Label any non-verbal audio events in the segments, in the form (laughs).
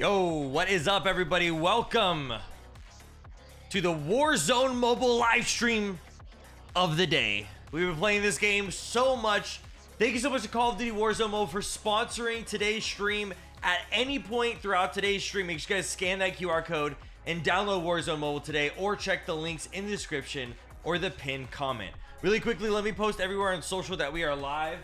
Yo, what is up, everybody? Welcome to the Warzone mobile live stream of the day. We've been playing this game so much. Thank you so much to Call of Duty Warzone Mobile for sponsoring today's stream. At any point throughout today's stream, make sure you guys scan that QR code and download Warzone Mobile today or check the links in the description or the pinned comment. Really quickly, let me post everywhere on social that we are live.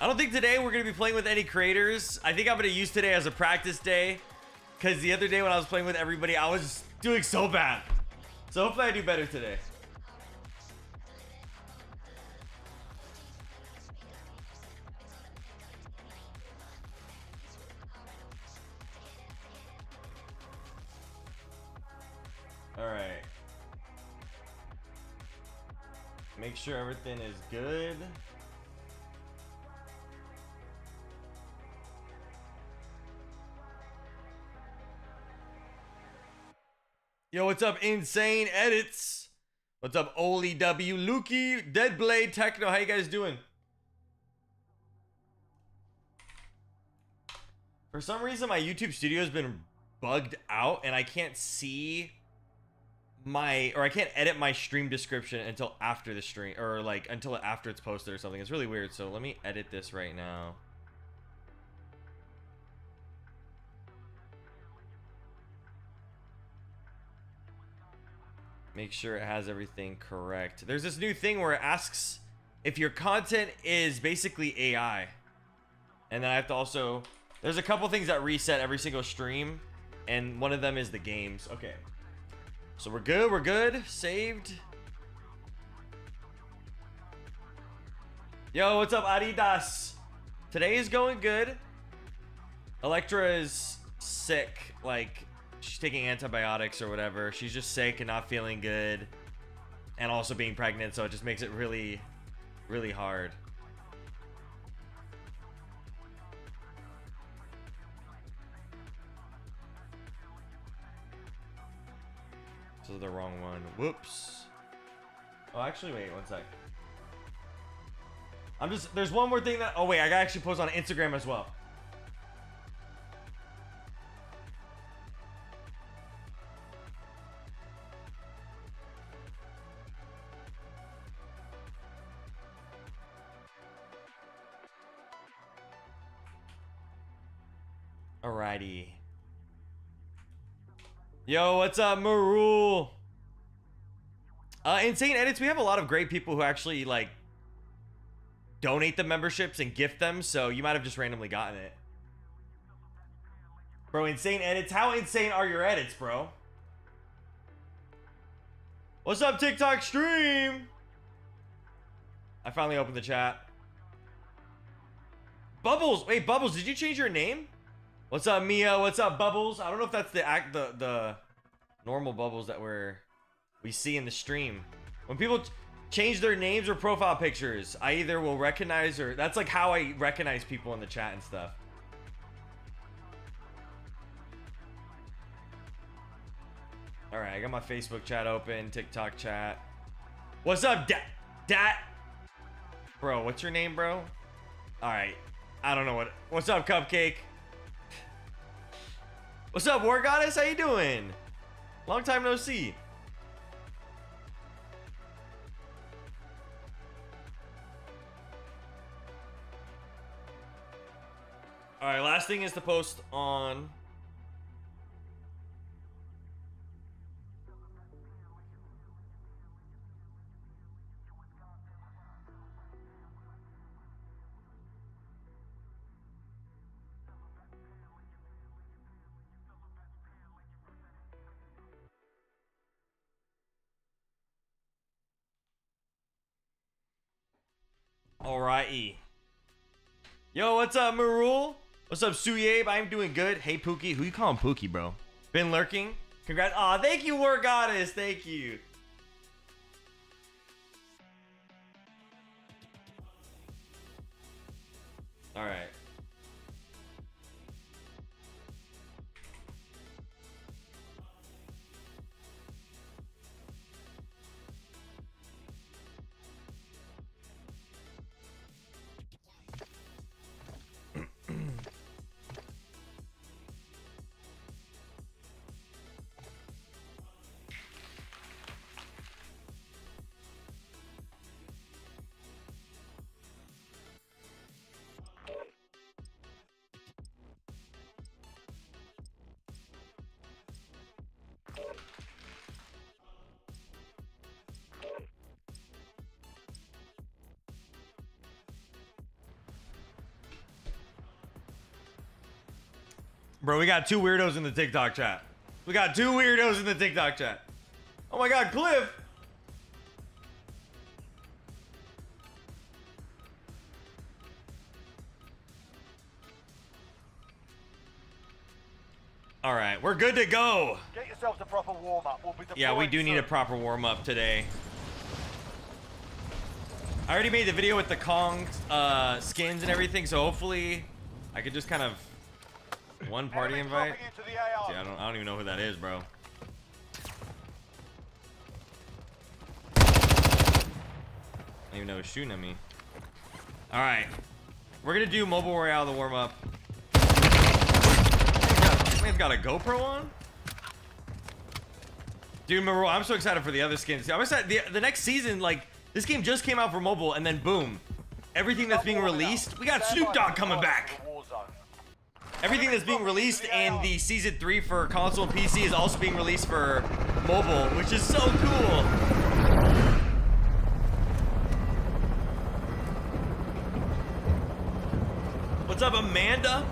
I don't think today we're going to be playing with any creators. I think I'm going to use today as a practice day. Because the other day when I was playing with everybody, I was doing so bad. So hopefully I do better today. Alright. Make sure everything is good. Yo, what's up, Insane Edits? What's up, Oli W, Lukey, Deadblade, Techno? How you guys doing? For some reason, my YouTube studio has been bugged out, and I can't see my or I can't edit my stream description until after the stream or like until after it's posted or something. It's really weird. So let me edit this right now. Make sure it has everything correct. There's this new thing where it asks if your content is basically AI. And then I have to also there's a couple things that reset every single stream and one of them is the games. Okay. So we're good, we're good. Saved. Yo, what's up, Adidas? Today is going good. Electra is sick. Like, she's taking antibiotics or whatever. She's just sick and not feeling good. And also being pregnant, so it just makes it really, really hard. This is the wrong one. Whoops. Oh, actually, wait one sec. I'm just, there's one more thing that, oh wait, I gotta actually post on Instagram as well. Alrighty. Yo, what's up, Marul? Uh, Insane Edits, we have a lot of great people who actually, like, donate the memberships and gift them, so you might have just randomly gotten it. Bro, Insane Edits, how insane are your edits, bro? What's up, TikTok stream? I finally opened the chat. Bubbles, wait, Bubbles, did you change your name? What's up, Mia? What's up, Bubbles? I don't know if that's the act the the normal Bubbles that we're we see in the stream. When people change their names or profile pictures, I either will recognize or that's like how I recognize people in the chat and stuff. All right, I got my Facebook chat open, TikTok chat. What's up, Dat? Dat? Bro, what's your name, bro? All right, I don't know what. What's up, Cupcake? What's up, War Goddess? How you doing? Long time no see. All right, last thing is to post on Alrighty. Yo, what's up, Marul? What's up, Suyabe? I'm doing good. Hey, Pookie. Who you calling Pookie, bro? Been lurking? Congrats. Aw, thank you, War Goddess. Thank you. Alright. Bro, we got two weirdos in the TikTok chat. We got two weirdos in the TikTok chat. Oh my god, Cliff! All right, we're good to go. Get yourselves a proper warm up. We'll be Yeah, we do need a proper warm up today. I already made the video with the Kong uh, skins and everything, so hopefully I could just kind of one party Enemy invite. dropping into the AR. Yeah, I don't, I don't even know who that is, bro. I don't even know who's shooting at me. All right, we're gonna do mobile royale the warm up. Man's got a GoPro on. Dude, remember, I'm so excited for the other skins. I'm excited. The, the next season, like, this game just came out for mobile, and then boom, everything that's being released. We got Snoop Dogg coming back. Everything that's being released in the season three for console and PC is also being released for mobile, which is so cool. What's up, Amanda?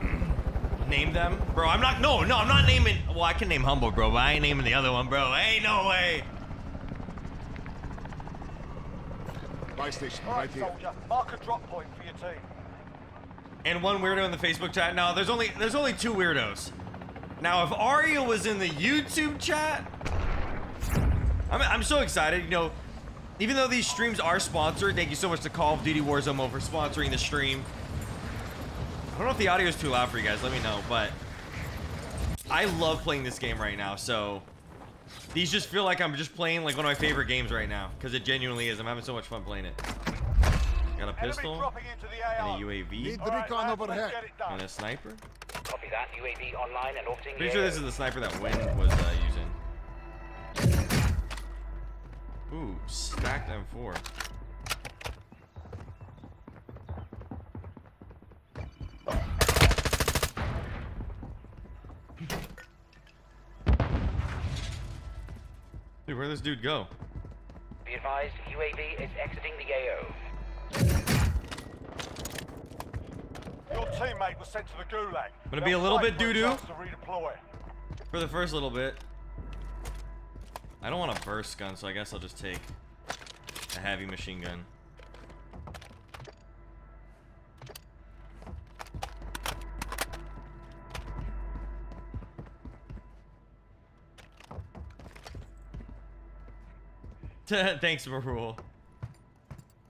(clears throat) Name them, bro. I'm not. No, no, I'm not naming. Well, I can name Humble, bro, but I ain't naming the other one, bro. Ain't no way. Buy station, All right right, here. soldier. Mark a drop point for your team. and one weirdo in the Facebook chat. No, there's only there's only two weirdos. Now, if Aria was in the YouTube chat, I'm I'm so excited. You know, even though these streams are sponsored, thank you so much to Call of Duty Warzone Mo for sponsoring the stream. I don't know if the audio is too loud for you guys. Let me know, but I love playing this game right now. So these just feel like I'm just playing like one of my favorite games right now because it genuinely is. I'm having so much fun playing it. Got a pistol dropping into the AR. and a UAV. Need the recon lads, let's overhead. get it done. And a sniper? Copy that. UAV online and orbiting Pretty sure AO. this is the sniper that Win was uh, using. Ooh, stacked M4. Dude, where'd this dude go? Be advised, UAV is exiting the AO. Your teammate was sent to the gulag. Gonna be a little bit fight doo-doo. chance To redeploy. For the first little bit. I don't want a burst gun, so I guess I'll just take a heavy machine gun. (laughs) Thanks, Marul.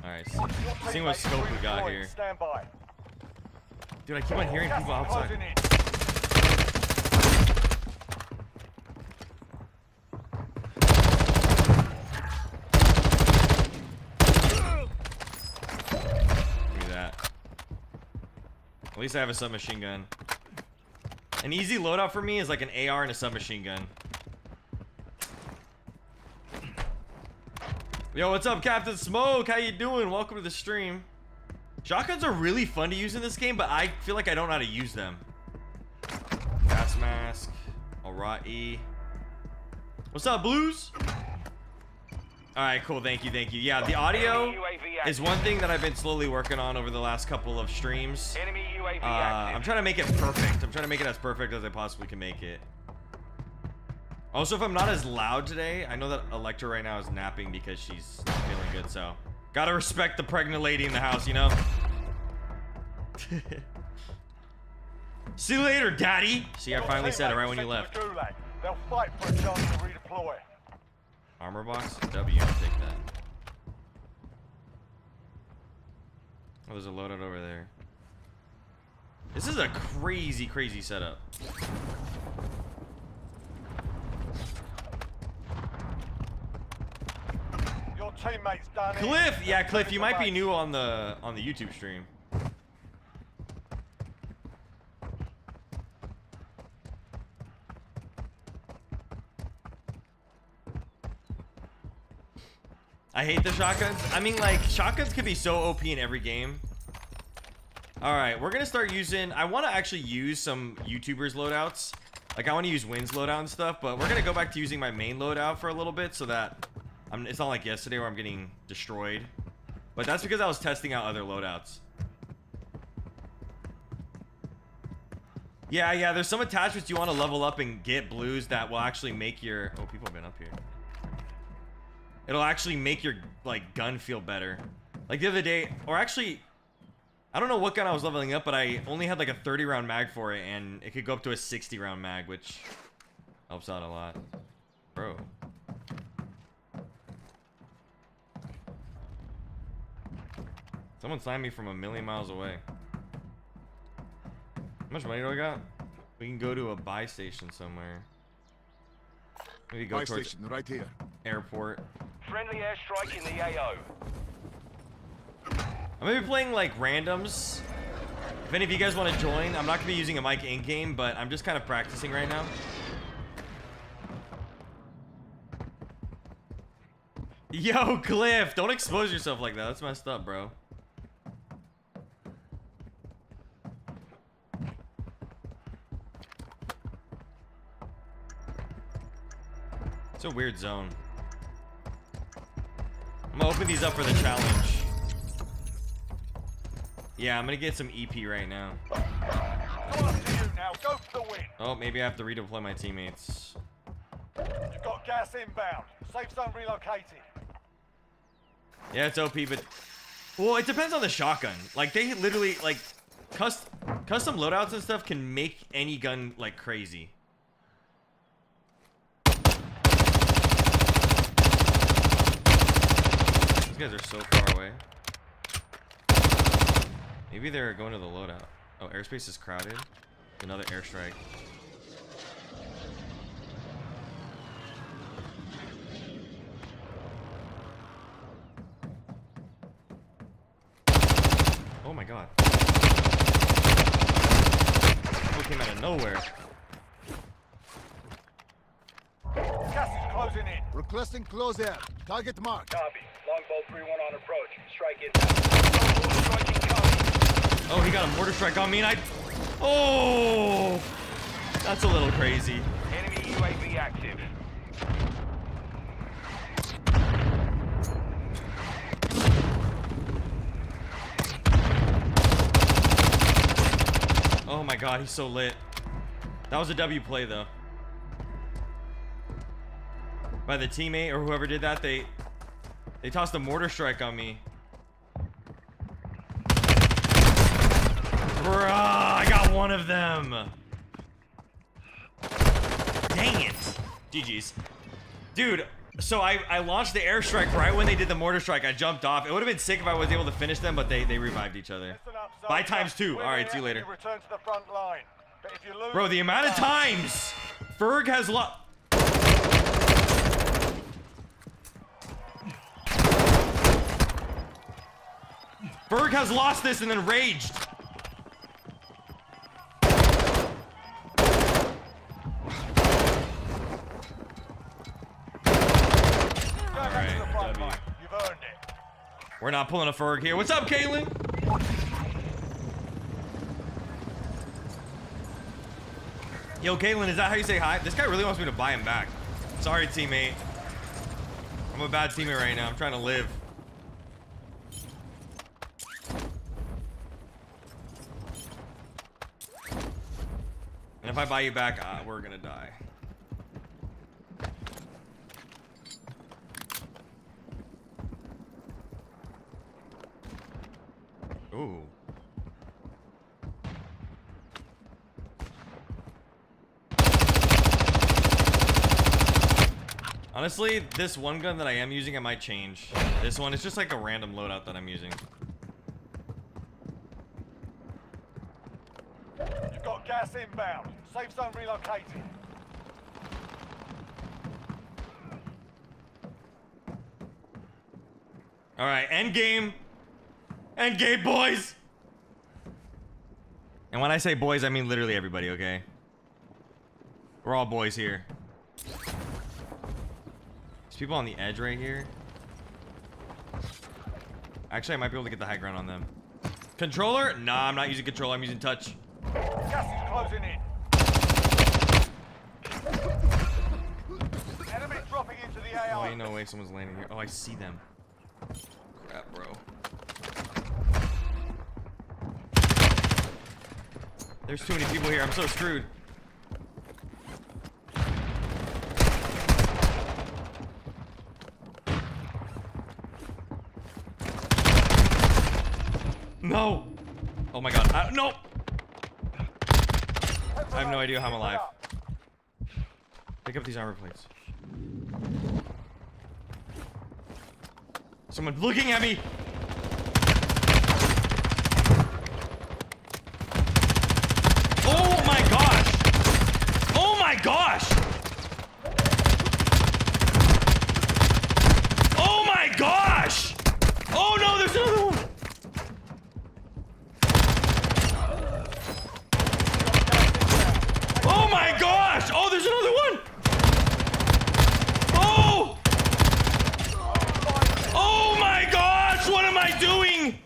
Alright, seeing what scope we got here. Stand by. Dude, I keep on hearing people outside. closing in. Give me that. At least I have a submachine gun. An easy loadout for me is like an AR and a submachine gun. Yo, what's up, Captain Smoke? How you doing? Welcome to the stream. Shotguns are really fun to use in this game, but I feel like I don't know how to use them. Gas mask. Alright. What's up, Blues? Alright, cool. Thank you, thank you. Yeah, the audio is one thing that I've been slowly working on over the last couple of streams. Enemy UAV Uh, I'm trying to make it perfect. I'm trying to make it as perfect as I possibly can make it. Also, if I'm not as loud today, I know that Electra right now is napping because she's not feeling good, so... Gotta respect the pregnant lady in the house, you know? (laughs) See you later, daddy! See, I finally said it right when you left. They'll fight for a chance to redeploy. Armor box? W, I'll take that. Oh, there's a loadout over there. This is a crazy, crazy setup. Teammate's done. Cliff! Yeah, Cliff, you might be new on the on the YouTube stream. I hate the shotguns. I mean, like, shotguns could be so OP in every game. All right, we're gonna start using. I want to actually use some YouTubers loadouts. Like, I want to use Win's loadout and stuff, but we're gonna go back to using my main loadout for a little bit so that I'm. It's not like yesterday where I'm getting destroyed. But that's because I was testing out other loadouts. Yeah, yeah, there's some attachments you want to level up and get blues that will actually make your... Oh, people have been up here. It'll actually make your, like, gun feel better. Like, the other day... Or actually... I don't know what gun I was leveling up, but I only had, like, a 30-round mag for it, and it could go up to a 60-round mag, which helps out a lot. Bro. Someone signed me from a million miles away. How much money do I got? We can go to a buy station somewhere. Maybe go Buy towards station right here. airport. Friendly airstrike in the AO. I'm gonna be playing like randoms. If any of you guys want to join, I'm not gonna be using a mic in game, but I'm just kind of practicing right now. Yo, Cliff, don't expose yourself like that. That's messed up, bro. It's a weird zone. I'm gonna open these up for the challenge. Yeah, I'm gonna get some EP right now. Come on to now. Go for the win. Oh, maybe I have to redeploy my teammates. You've got gas inbound. Safe zone relocated. Yeah, it's OP, but well, it depends on the shotgun. Like they literally like cus custom loadouts and stuff can make any gun like crazy. Guys are so far away. Maybe they're going to the loadout. Oh, airspace is crowded. Another airstrike. Oh my god. People came out of nowhere. Gas is closing in. Requesting close air. Target marked. Copy. Longbow 3-1 on approach. Strike inbound. Oh, he got a mortar strike on me and I... Oh! That's a little crazy. Enemy UAV active. Oh my god, he's so lit. That was a W play though. By the teammate or whoever did that, they they tossed a mortar strike on me. Bruh, I got one of them. Dang it. GG's. Dude, so I, I launched the airstrike right when they did the mortar strike. I jumped off. It would have been sick if I was able to finish them, but they, they revived each other. Up, By times two. All right, see you later. and return to the front line. But if you Bro, the amount of times Ferg has lost. Ferg has lost this and then raged. Go back to the Alright, front W. line. You've earned it. We're not pulling a Ferg here. What's up, Caitlin? Yo, Caitlin, is that how you say hi? This guy really wants me to buy him back. Sorry, teammate. I'm a bad teammate right now. I'm trying to live. And if I buy you back, uh, we're gonna die. Ooh. Honestly, this one gun that I am using, I might change. This one is just like a random loadout that I'm using. You've got gas inbound. Safe zone relocated. All right, end game. End game, boys. And when I say boys, I mean literally everybody, okay? We're all boys here. There's people on the edge right here. Actually, I might be able to get the high ground on them. Controller? Nah, I'm not using controller. I'm using touch. Gas is closing in. Enemy dropping into the Oh, ain't no way someone's landing here. Oh, I see them. Crap, bro. There's too many people here. I'm so screwed. No. Oh my god. I, no. I have no idea how I'm alive. Pick up these armor plates. Someone's looking at me. Oh my gosh. Oh my gosh. Oh my gosh. Oh no, there's another one. Oh my gosh! Oh, there's another one! Oh! Oh my gosh! What am I doing?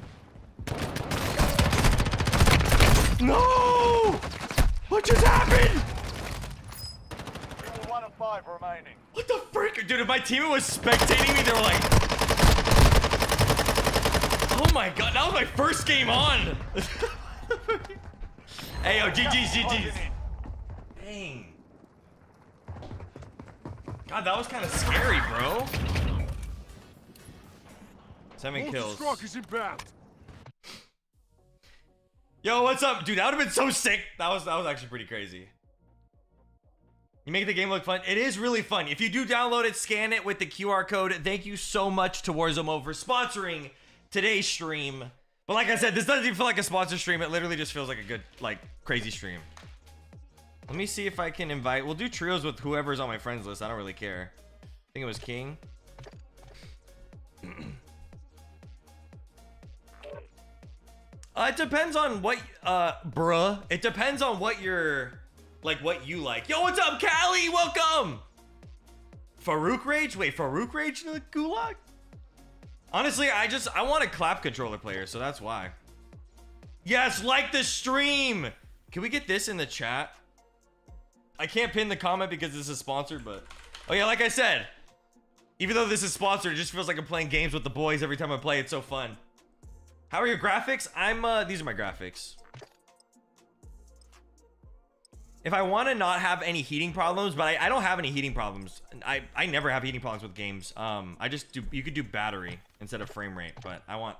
No! What just happened? You were one of five remaining. What the frick? Dude, if my teammate was spectating me, they were like... Oh my god, that was my first game on! (laughs) hey, yo, GG's, GG's. Dang. God, that was kind of scary, bro. Seven kills. Yo, what's up, dude? That would have been so sick. That was that was actually pretty crazy. You make the game look fun. It is really fun. If you do download it, scan it with the QR code. Thank you so much to Warzone Mode for sponsoring today's stream. But like I said, this doesn't even feel like a sponsor stream. It literally just feels like a good, like, crazy stream. Let me see if I can invite. We'll do trios with whoever's on my friends list. I don't really care. I think it was King. (clears throat) uh, it depends on what, uh, bruh. It depends on what you're, like, what you like. Yo, what's up, Callie? Welcome. Farouk Rage? Wait, Farouk Rage in the gulag? Honestly, I just, I want a clap controller player, so that's why. Yes, like the stream. Can we get this in the chat? I can't pin the comment because this is sponsored, but oh yeah, like I said, even though this is sponsored, it just feels like I'm playing games with the boys every time I play. It's so fun. How are your graphics? I'm uh, these are my graphics. If I want to not have any heating problems, but I, I don't have any heating problems. I I never have heating problems with games. Um, I just do. You could do battery instead of frame rate, but I want.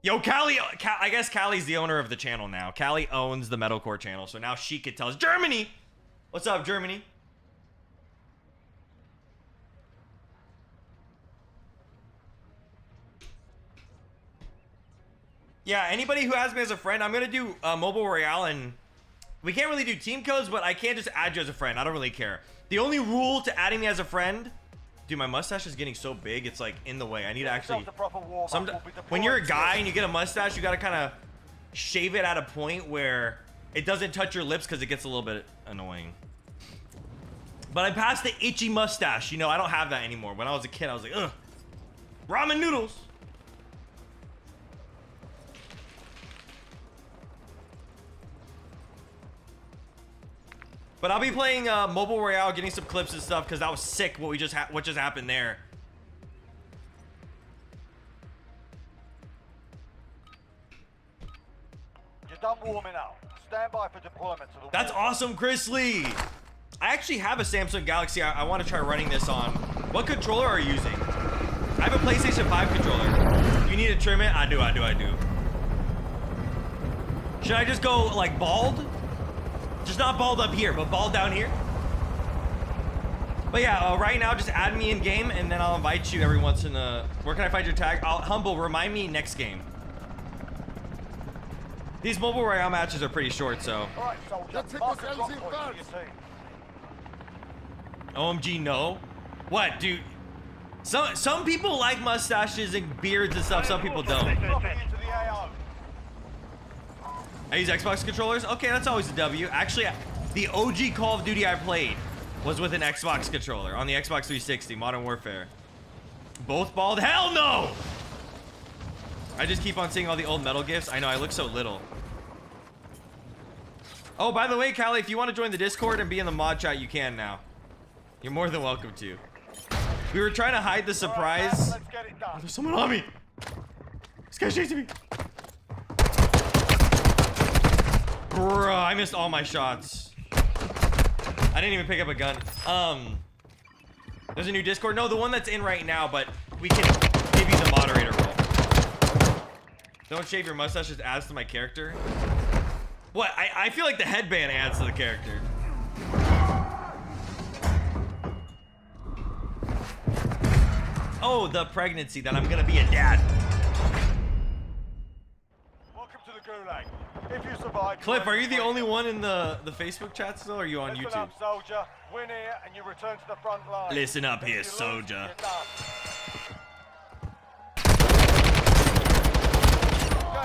Yo, Callie, Cal, I guess Callie's the owner of the channel now. Callie owns the Medalcore channel, so now she could tell us. Germany! What's up, Germany? Yeah, anybody who has me as a friend, I'm gonna do uh, Mobile Royale and we can't really do team codes, but I can't just add you as a friend. I don't really care. The only rule to adding me as a friend, dude, my mustache is getting so big, it's like in the way. I need to actually. Yourself the proper warm-up. Some, when you're a guy and you get a mustache, you gotta kind of shave it at a point where it doesn't touch your lips because it gets a little bit annoying. But I passed the itchy mustache. You know, I don't have that anymore. When I was a kid, I was like, ugh, ramen noodles. But I'll be playing uh, Mobile Royale, getting some clips and stuff because that was sick. What we just ha what just happened there. You're done warming up. Stand by for deployment to the That's awesome, Chris Lee. I actually have a Samsung Galaxy. I, I want to try running this on. What controller are you using? I have a PlayStation 5 controller. You need to trim it? I do, I do, I do. Should I just go like bald? Just not bald up here, but bald down here? But yeah, uh, right now just add me in game and then I'll invite you every once in a... Where can I find your tag? I'll, Humble, remind me next game. These mobile royale matches are pretty short, so... OMG, no. What, dude? Some some people like mustaches and beards and stuff. Some people don't. Dropping into the AO. I use Xbox controllers. Okay, that's always a W. Actually, the OG Call of Duty I played was with an Xbox controller on the Xbox 360, Modern Warfare. Both bald? Hell no! I just keep on seeing all the old metal gifts. I know I look so little. Oh, by the way, Callie, if you want to join the Discord and be in the mod chat, you can now. You're more than welcome to. We were trying to hide the right, surprise. get it done. Oh, there's someone on me. This guy's chasing me. Bruh, I missed all my shots. I didn't even pick up a gun. Um, there's a new Discord. No, the one that's in right now, but we can give you the moderator role. Don't shave your mustache, just adds to my character. What? I, I feel like the headband adds to the character. Oh, the pregnancy that I'm gonna be a dad. Welcome to the Gulag. If you survive... Cliff, are you the only one in the, the Facebook chat still, or are you on Listen YouTube? up, soldier. Win here and you return to the front line. Listen up If here, soldier. Go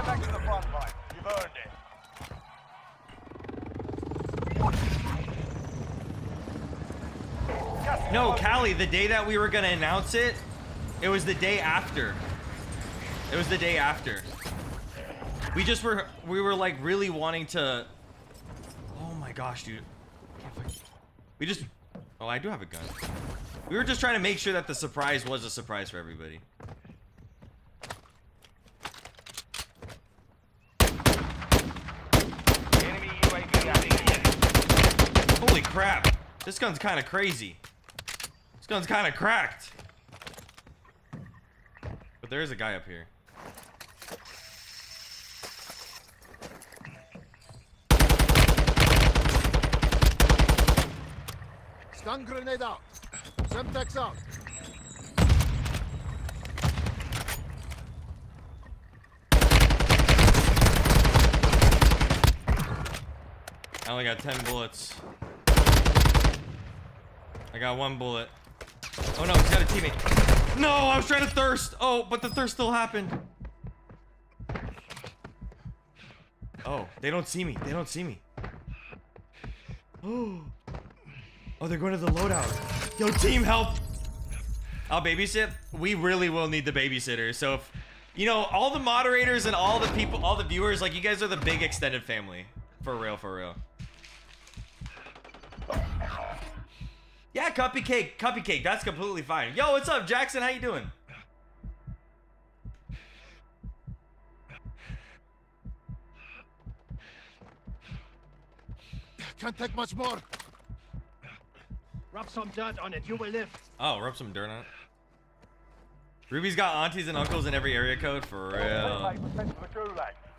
back to the front line. You've earned it. No, Callie, the day that we were gonna announce it, it was the day after. It was the day after. We just were, we were like really wanting to. Oh my gosh, dude. We just. Oh, I do have a gun. We were just trying to make sure that the surprise was a surprise for everybody. Enemy UAV active. Holy crap. This gun's kind of crazy. This gun's kind of cracked. But there is a guy up here. Stun grenade out. Semtex out. I only got 10 bullets. I got one bullet. Oh no, he's got a teammate. No, I was trying to thirst. Oh, but the thirst still happened. Oh, they don't see me. They don't see me. (gasps) Oh. Oh, they're going to the loadout. Yo, team, help. I'll babysit. We really will need the babysitter. So if, you know, all the moderators and all the people, all the viewers, like you guys are the big extended family. For real, for real. Yeah, cuppy cake, cuppy cake. That's completely fine. Yo, what's up, Jackson? How you doing? Can't take much more. Rub some dirt on it, you will live. Oh, rub some dirt on it. Ruby's got aunties and uncles in every area code for real. teammate was sent to the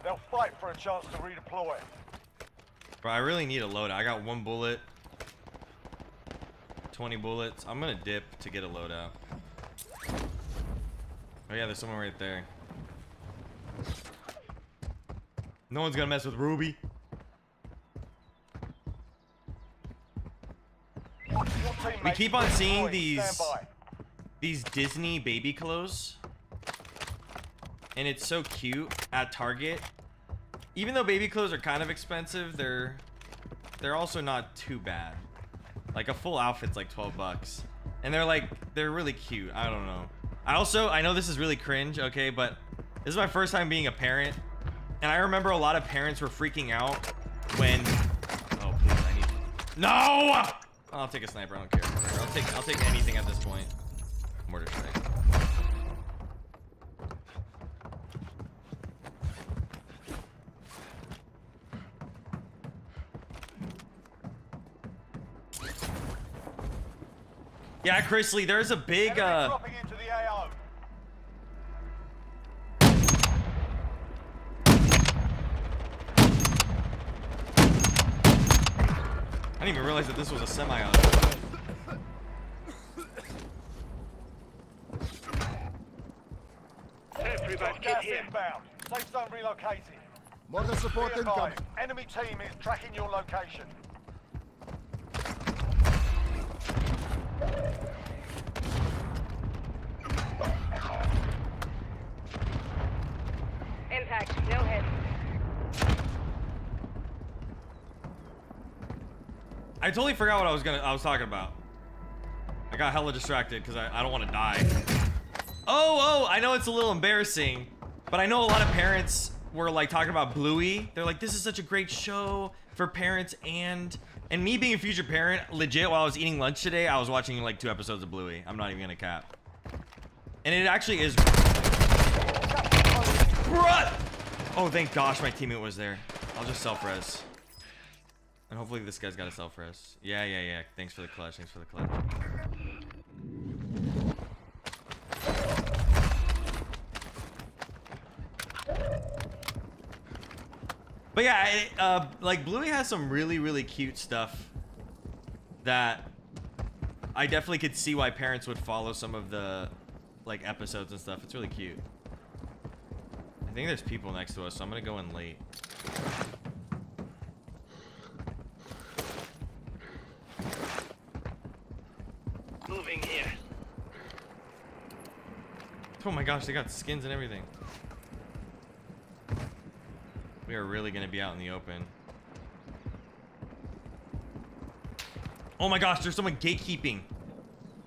They'll fight for a chance to redeploy. Bro, I really need a loadout. I got one bullet. 20 bullets. I'm gonna dip to get a loadout. Oh yeah, there's someone right there. No one's gonna mess with Ruby. Your teammate We keep on seeing these- these Disney baby clothes. And it's so cute at Target. Even though baby clothes are kind of expensive, they're they're also not too bad. Like a full outfit's like 12 bucks. And they're like they're really cute. I don't know. I also I know this is really cringe, okay, but this is my first time being a parent. And I remember a lot of parents were freaking out when Oh, please, I need No! I'll take a sniper, I don't care. I'll take I'll take anything at this point. Mortar strike. Yeah, Chrisley, there's a big uh dropping into the AO. I didn't even realize that this was a semi on. Sentry Got back gas in here. inbound. Safe zone relocated. Mortar support incoming. enemy team is tracking your location. Impact, no hit. I totally forgot what I was gonna I was talking about. I got hella distracted because I, I don't want to die. Oh, oh, I know it's a little embarrassing, but I know a lot of parents were like talking about Bluey. They're like, this is such a great show for parents and and me being a future parent, legit while I was eating lunch today, I was watching like two episodes of Bluey. I'm not even gonna cap. And it actually is Bruh! Oh, thank gosh my teammate was there. I'll just self-res. And hopefully this guy's got a self res. Yeah, yeah, yeah. Thanks for the clutch. Thanks for the clutch. But yeah, it, uh, like Bluey has some really, really cute stuff that I definitely could see why parents would follow some of the like episodes and stuff. It's really cute. I think there's people next to us, so I'm gonna go in late. Moving here. Oh my gosh, they got skins and everything. We are really gonna be out in the open. Oh my gosh, there's someone gatekeeping.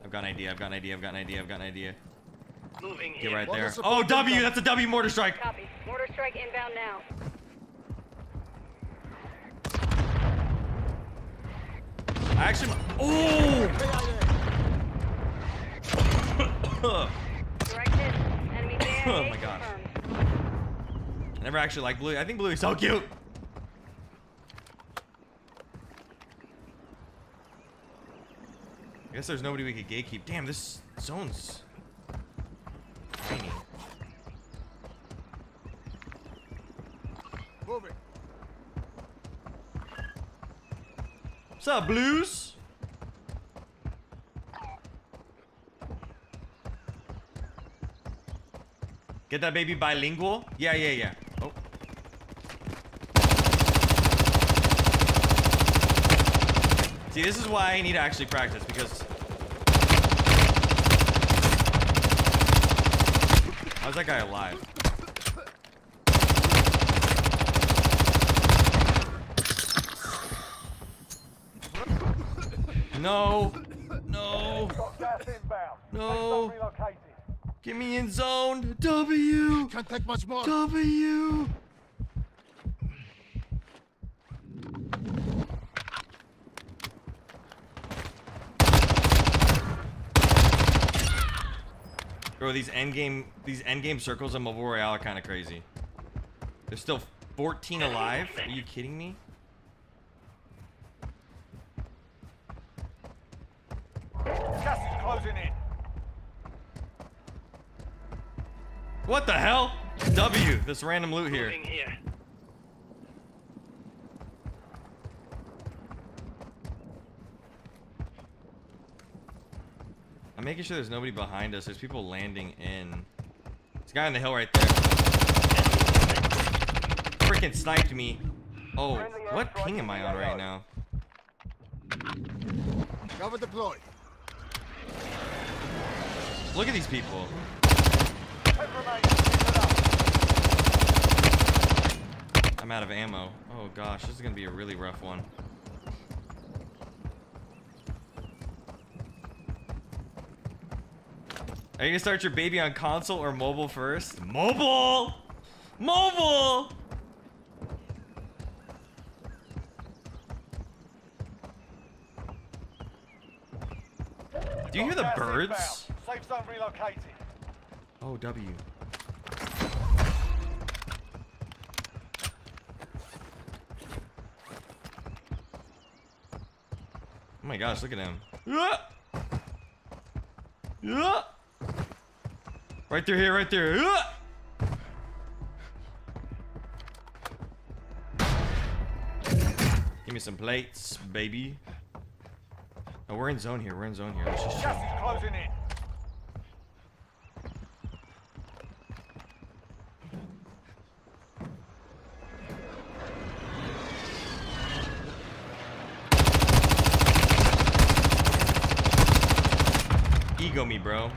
I've got an idea, I've got an idea, I've got an idea, I've got an idea. Moving Get here. right Mortar there. Oh, W, that's a W mortar strike. Copy. Mortar strike inbound now. I actually, oh! Direct hit. Enemy KIA (coughs) Oh my gosh. I never actually liked Bluey. I think Bluey's so cute. I guess there's nobody we could gatekeep. Damn, this zone's tiny. Moving. What's up, Blues? Get that baby bilingual? Yeah, yeah, yeah. Oh. See, this is why I need to actually practice because. How's that guy alive? No. No. Got gas inbound. No. Safe zone relocated. Get me in zone. W. Can't take much more. W. Bro, these end game these end game circles in Mobile Royale are kind of crazy. There's still 14 alive. Are you kidding me? Gas is closing in. What the hell? W. This random loot here. Here. I'm making sure there's nobody behind us. There's people landing in. There's a guy on the hill right there. Freaking sniped me. Oh, what ping am I on right now? Cover deployed. Look at these people. Ten remain. Keep it up. I'm out of ammo. Oh gosh, this is gonna be a really rough one. Are you gonna start your baby on console or mobile first? Mobile! Mobile! Do you hear the birds? Safe zone relocated. Oh, W. Oh my gosh, look at him. Yeah. Yeah. Right through here, right there. Yeah. Give me some plates, baby. Oh, we're in zone here. We're in zone here. Just. Gas is closing in. Ego me, bro.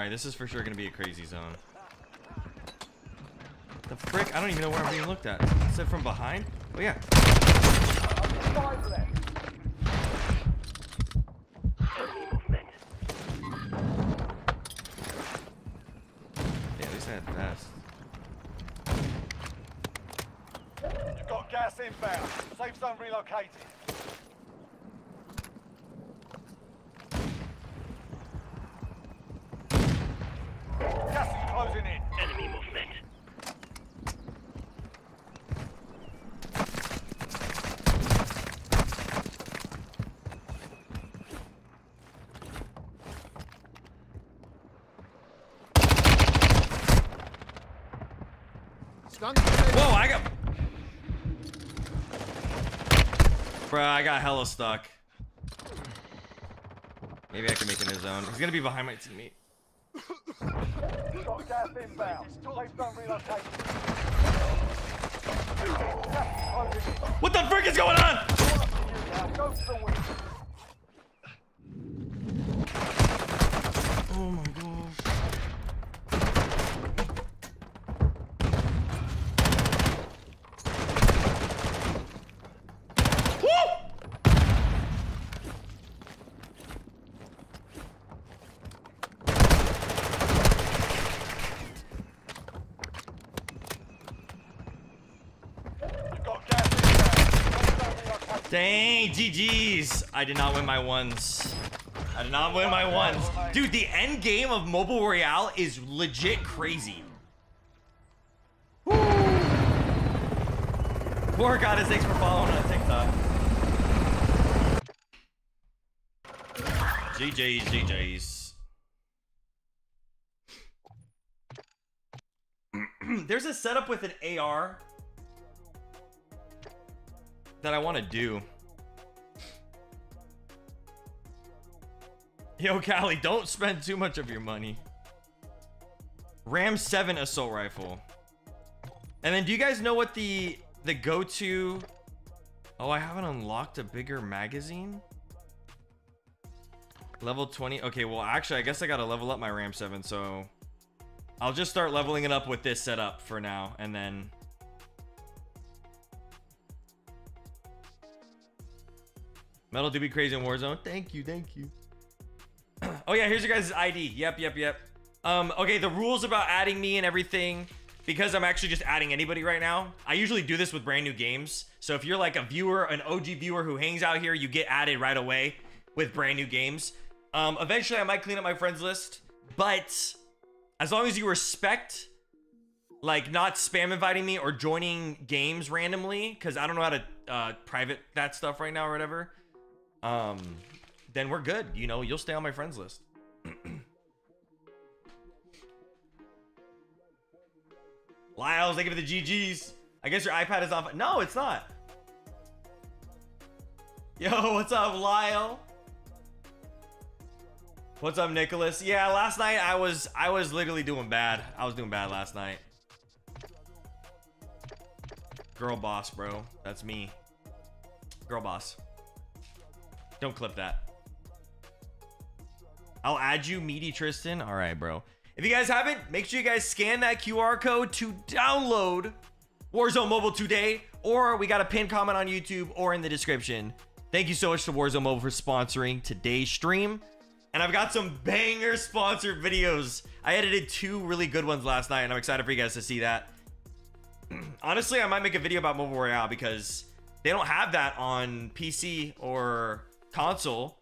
Alright, this is for sure gonna be a crazy zone. The frick? I don't even know where I'm being looked at. Is it from behind? Oh yeah. Yeah, at least I had vest. You've got gas inbound. Safe zone relocated. Gas is closing in. Stun grenade Whoa, out. I got. I got hella stuck. Maybe I can make it in his zone. He's gonna be behind my teammate. What the frick is going on? Now go to the win. Oh my gosh. Woo! You got gas inbound. Safe zone relocation. Dang, GG's. I did not win my ones. I did not win my ones. Dude, the end game of Mobile Royale is legit crazy. Poor goddess, thanks for following on TikTok. GG's, GG's. There's a setup with an AR that I want to do. (laughs) Yo, Callie, don't spend too much of your money. Ram 7 assault rifle. And then do you guys know what the the go-to Oh, I haven't unlocked a bigger magazine? Level 20. Okay, well, actually, I guess I got to level up my Ram 7, so I'll just start leveling it up with this setup for now and then Metal do be crazy in Warzone. Thank you, thank you. (clears throat) oh yeah, here's your guys' ID. Yep, yep, yep. Um, okay, the rules about adding me and everything, because I'm actually just adding anybody right now. I usually do this with brand new games. So if you're like a viewer, an OG viewer who hangs out here, you get added right away with brand new games. Um, eventually I might clean up my friends list, but as long as you respect like not spam inviting me or joining games randomly because I don't know how to uh, private that stuff right now or whatever. Um, then we're good. You know, you'll stay on my friends list. (clears throat) Lyles, thank you for the GGs. I guess your iPad is off. No, it's not. (laughs) Yo, what's up, Lyle? What's up, Nicholas? Yeah, last night I was I was literally doing bad. I was doing bad last night. Girl boss, bro. That's me. Girl boss. Don't clip that. I'll add you, Meaty Tristan. All right, bro. If you guys haven't, make sure you guys scan that QR code to download Warzone Mobile today, or we got a pinned comment on YouTube or in the description. Thank you so much to Warzone Mobile for sponsoring today's stream. And I've got some banger sponsored videos. I edited two really good ones last night, and I'm excited for you guys to see that. (clears throat) Honestly, I might make a video about Mobile Royale because they don't have that on PC or console.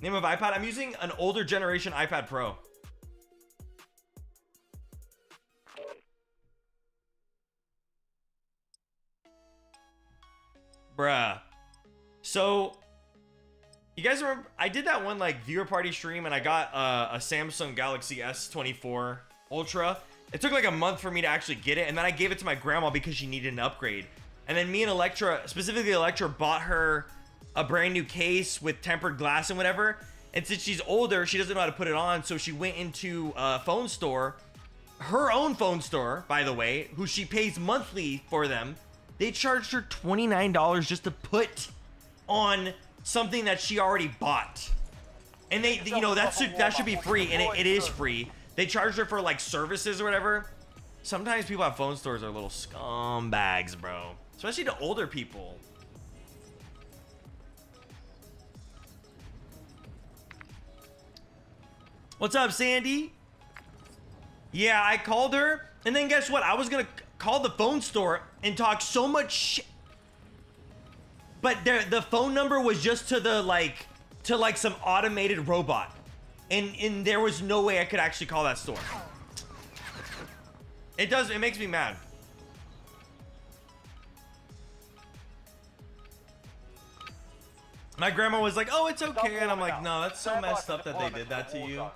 Name of iPad? I'm using an older generation iPad Pro. Bruh. So, you guys remember? I did that one like viewer party stream and I got uh, a Samsung Galaxy S24 Ultra. It took like a month for me to actually get it, and then I gave it to my grandma because she needed an upgrade. And then me and Electra, specifically Electra, bought her a brand new case with tempered glass and whatever. And since she's older, she doesn't know how to put it on, so she went into a phone store, her own phone store, by the way, who she pays monthly for them. They charged her $29 just to put on something that she already bought. And they, you know, that should that should be free, and it, it is free. They charged her for like services or whatever. Sometimes people at phone stores are little scumbags, bro. Especially to older people. What's up, Sandy? Yeah, I called her, and then guess what? I was gonna call the phone store and talk so much shit. But the the phone number was just to the like to like some automated robot, and and there was no way I could actually call that store. It does. It makes me mad. My grandma was like, "Oh, it's okay," and I'm like, "No, that's so messed up that they did that to you."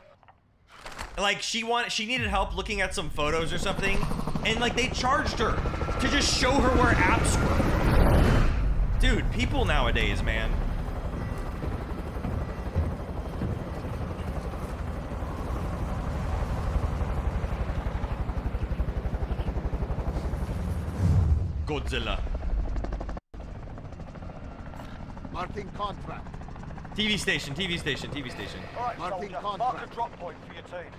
Like she wanted she needed help looking at some photos or something and like they charged her to just show her where apps were. Dude people nowadays man. Godzilla. Marking contract. TV station TV station TV station All right, Marking soldier. Mark a drop point for your team.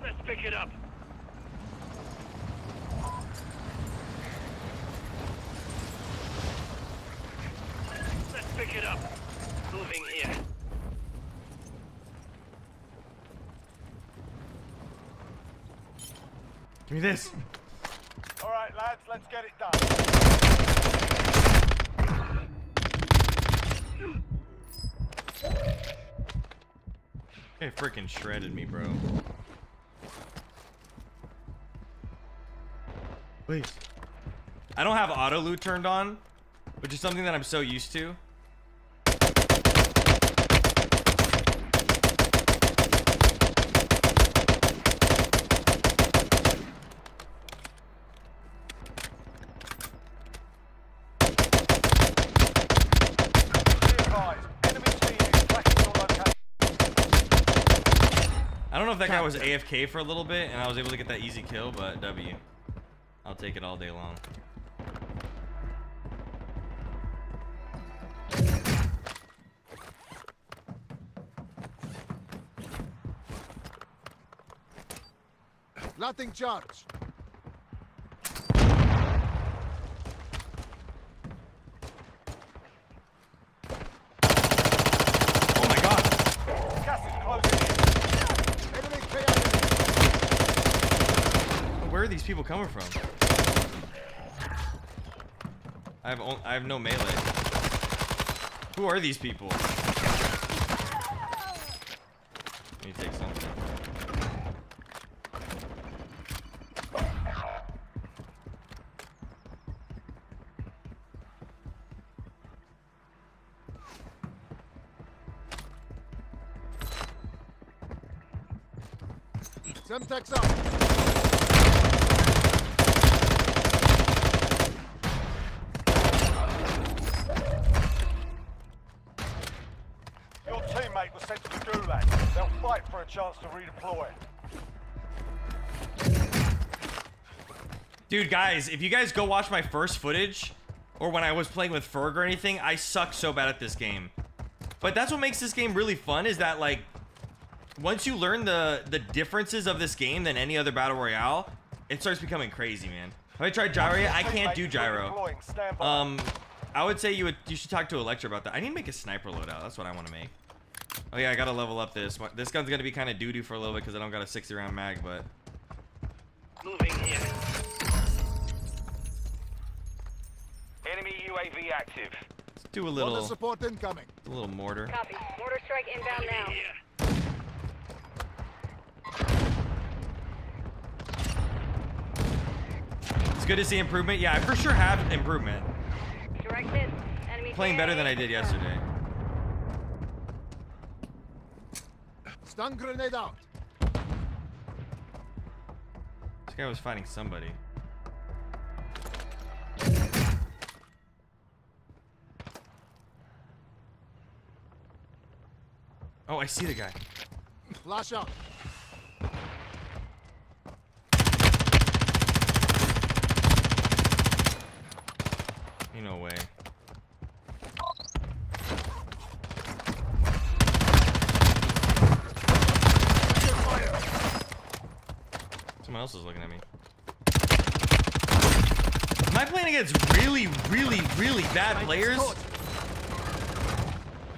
Let's pick it up. Let's pick it up. Moving here. give me this All right, lads, let's get it done. They freaking shredded me, bro. Please. I don't have auto loot turned on, which is something that I'm so used to. Be advised, enemy team is tracking your location. I don't know if that guy was AFK for a little bit and I was able to get that easy kill, but W. I'll take it all day long. Nothing charge. Oh my god! Gas is closing in. Enemy KIA. Where are these people coming from? I have on- I have no melee. Who are these people? Let me take something. Semtex up. Guys, if you guys go watch my first footage, or when I was playing with Ferg or anything, I suck so bad at this game. But that's what makes this game really fun, is that, like, once you learn the, the differences of this game than any other Battle Royale, it starts becoming crazy, man. Have I tried gyro? I can't do gyro. Um, I would say you would you should talk to Electra about that. I need to make a sniper loadout. That's what I want to make. Oh yeah, I gotta level up this. This gun's gonna be kind of doo-doo for a little bit because I don't got a 60 round mag, but Moving here. Enemy UAV active. let's do a little. Order little support incoming. a little mortar. Copy. Mortar strike inbound now. It's good to see improvement. Yeah, I for sure have improvement. Direct hit. Enemy Playing better than I did yesterday. Stun grenade out. This guy was fighting somebody. Oh, I see the guy. Flash out. Ain't no way. Someone else is looking at me. Am I playing against really, really, really bad players?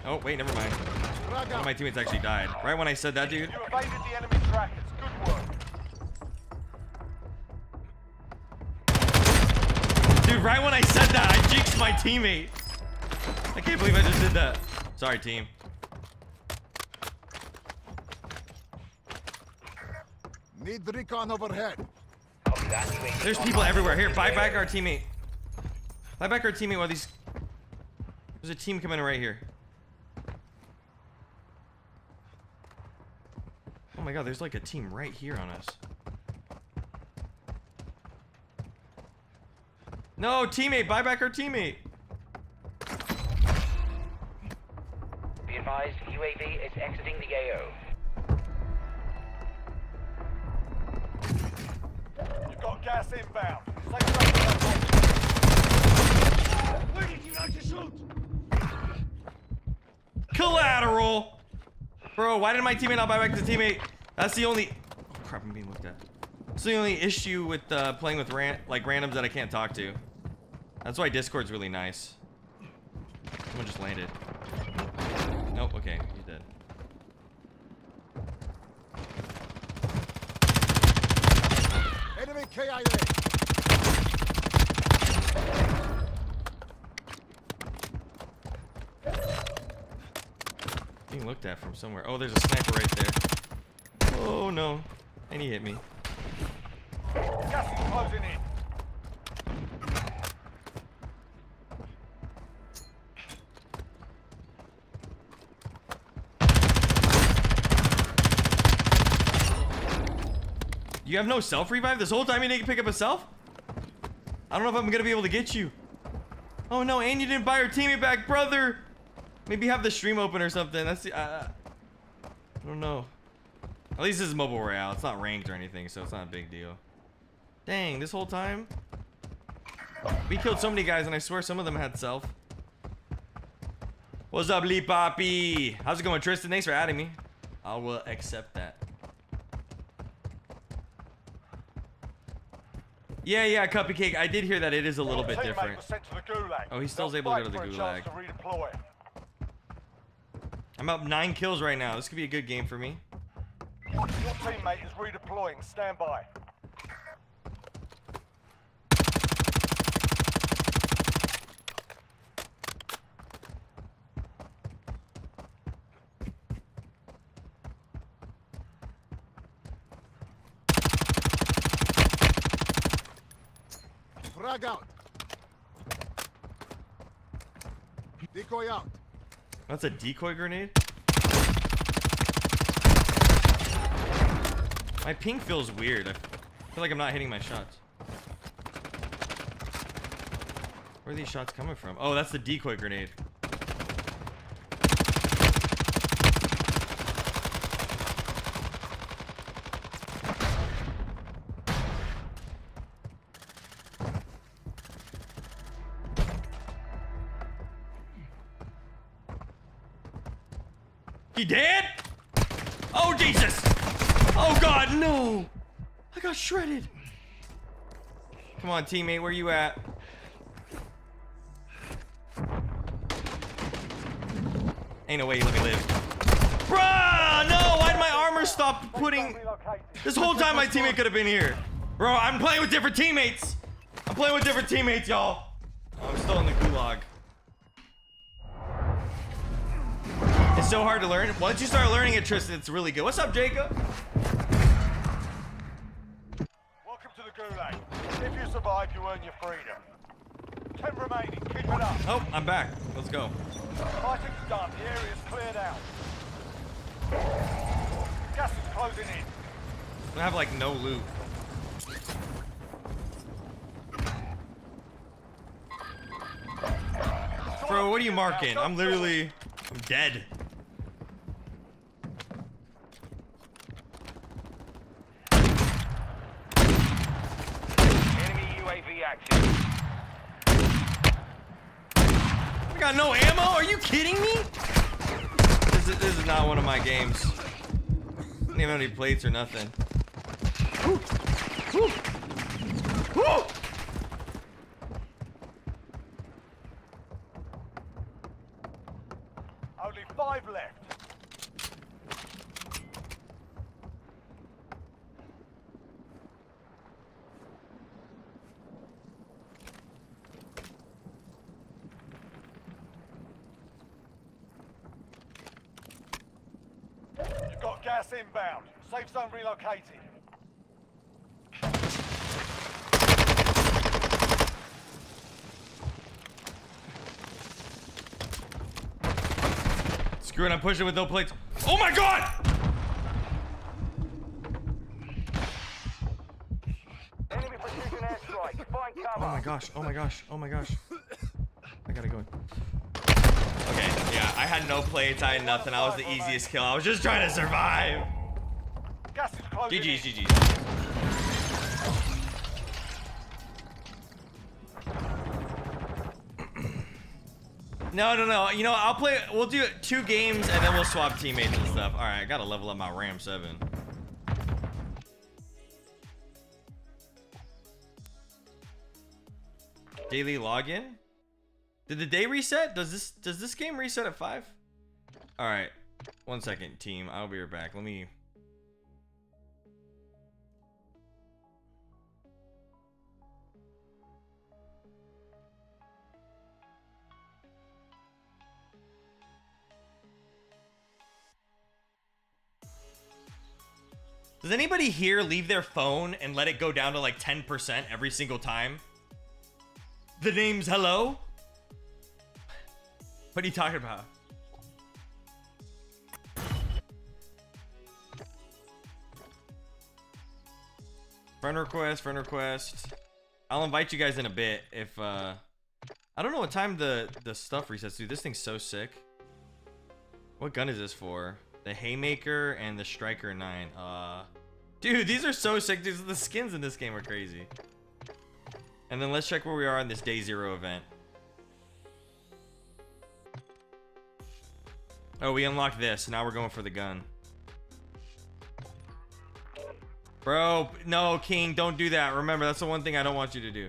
Oh, wait, never mind. Frag One of my teammates actually died. Right when I said that, dude. You evaded the enemy trackers. Good work. Dude, right when I said that, I jinxed my teammate. I can't believe I just did that. Sorry, team. Need recon overhead. Copy that. UAV There's people everywhere. Here, buy back our teammate. Buy back our teammate while these... There's a team coming right here. My god, there's like a team right here on us. No, teammate, buy back our teammate. Be advised, UAV is exiting the AO. You've got gas inbound. Safe zone relocated. Where did you like to shoot? Collateral. Bro, why did my teammate not buy back the teammate? That's the only. Oh crap, I'm being looked at. That's the only issue with uh, playing with ran like randoms that I can't talk to. That's why Discord's really nice. Someone just landed. Nope. Okay, he's dead. Enemy KIA. Being looked at from somewhere. Oh, there's a sniper right there. Oh no, and he hit me. Closing in. You have no self revive this whole time you didn't pick up a self? I don't know if I'm gonna be able to get you. Oh no, and you didn't buy your teammate back, brother. Maybe have the stream open or something. That's the. Uh, I don't know. At least this is mobile royale. It's not ranked or anything, so it's not a big deal. Dang, this whole time. We killed so many guys, and I swear some of them had self. What's up, Lee Poppy? How's it going, Tristan? Thanks for adding me. I will accept that. Yeah, yeah, Cuppy Cake. I did hear that it is a little bit different. was sent to the gulag. Oh, he still is able to go to the for a chance gulag. I'm up nine kills right now. This could be a good game for me. Your teammate is redeploying. Stand by. Frag out. Decoy out. That's a decoy grenade? My ping feels weird. I feel like I'm not hitting my shots. Where are these shots coming from? Oh, that's the decoy grenade. He dead? Oh, Jesus! Oh, God, no! I got shredded. Come on, teammate, where you at? Ain't no way you let me live. Bruh, no! Why did my armor stop putting... This whole time my teammate could have been here. Bro, I'm playing with different teammates. I'm playing with different teammates, y'all. Oh, I'm still in the gulag. It's so hard to learn. Once you start learning it, Tristan, it's really good. What's up, Jacob? Earn your freedom. Ten remaining. Keep it up. Oh, I'm back. Let's go. Fighting's done. The area's cleared out. Gas is closing in. I have like no loot. Bro, what are you marking? I'm literally I'm dead. Enemy UAV active. I got no ammo? Are you kidding me? This is, this is not one of my games. I don't even have any plates or nothing. Woo. Woo. Woo. located. Screw it, I'm pushing with no plates. Oh my god! Oh my gosh, oh my gosh, oh my gosh. I gotta go. Okay, yeah, I had no plates, I had nothing. I was the easiest kill. I was just trying to survive. Gas is closing GG's. GG's. No, no, no. You know, I'll play. We'll do two games and then we'll swap teammates and stuff. All right, I gotta level up my Ram 7. Daily login? Did the day reset? Does this does this game reset at five? All right, one second, team. I'll be right back. Let me. Does anybody here leave their phone and let it go down to like 10% every single time? The name's hello? What are you talking about? Friend request, friend request. I'll invite you guys in a bit if uh I don't know what time the the stuff resets dude. This thing's so sick. What gun is this for? The Haymaker and the Striker 9. Uh Dude, these are so sick. Dude, the skins in this game are crazy. And then let's check where we are on this day zero event. Oh, we unlocked this. Now we're going for the gun. Bro, no, King, don't do that. Remember, that's the one thing I don't want you to do.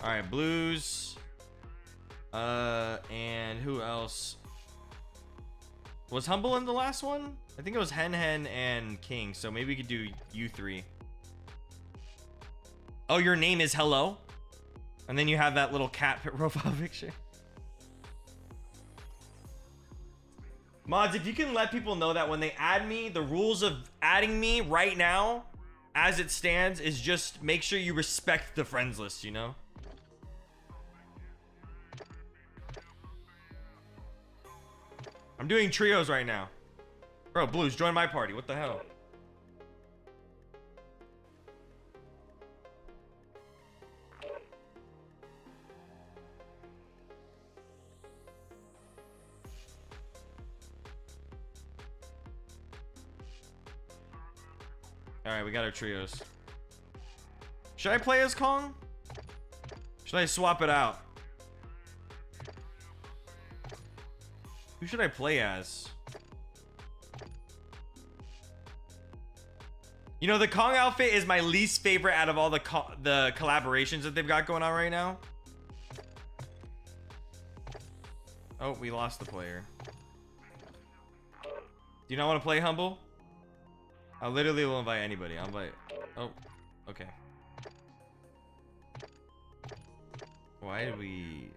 All right, blues. Uh, and who else? Was Humble in the last one? I think it was Hen Hen and King, so maybe we could do you three. Oh, your name is Hello? And then you have that little cat (laughs) profile picture. Mods, if you can let people know that when they add me, the rules of adding me right now, as it stands, is just make sure you respect the friends list, you know? I'm doing trios right now. Bro, Blues, join my party. What the hell? Alright, we got our trios. Should I play as Kong? Should I swap it out? Who should I play as? You know, the Kong outfit is my least favorite out of all the co the collaborations that they've got going on right now. Oh, we lost the player. Do you not want to play Humble? I literally will invite anybody. I'll invite. Oh, okay. Why did we?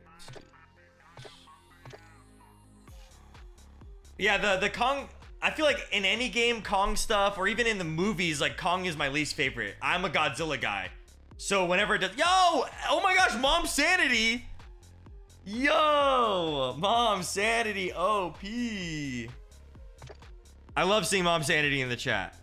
Yeah, the the Kong. I feel like in any game, Kong stuff, or even in the movies, like Kong is my least favorite. I'm a Godzilla guy, so whenever it does, yo, oh my gosh, Mom Sanity, yo, Mom Sanity, OP. I love seeing Mom Sanity in the chat.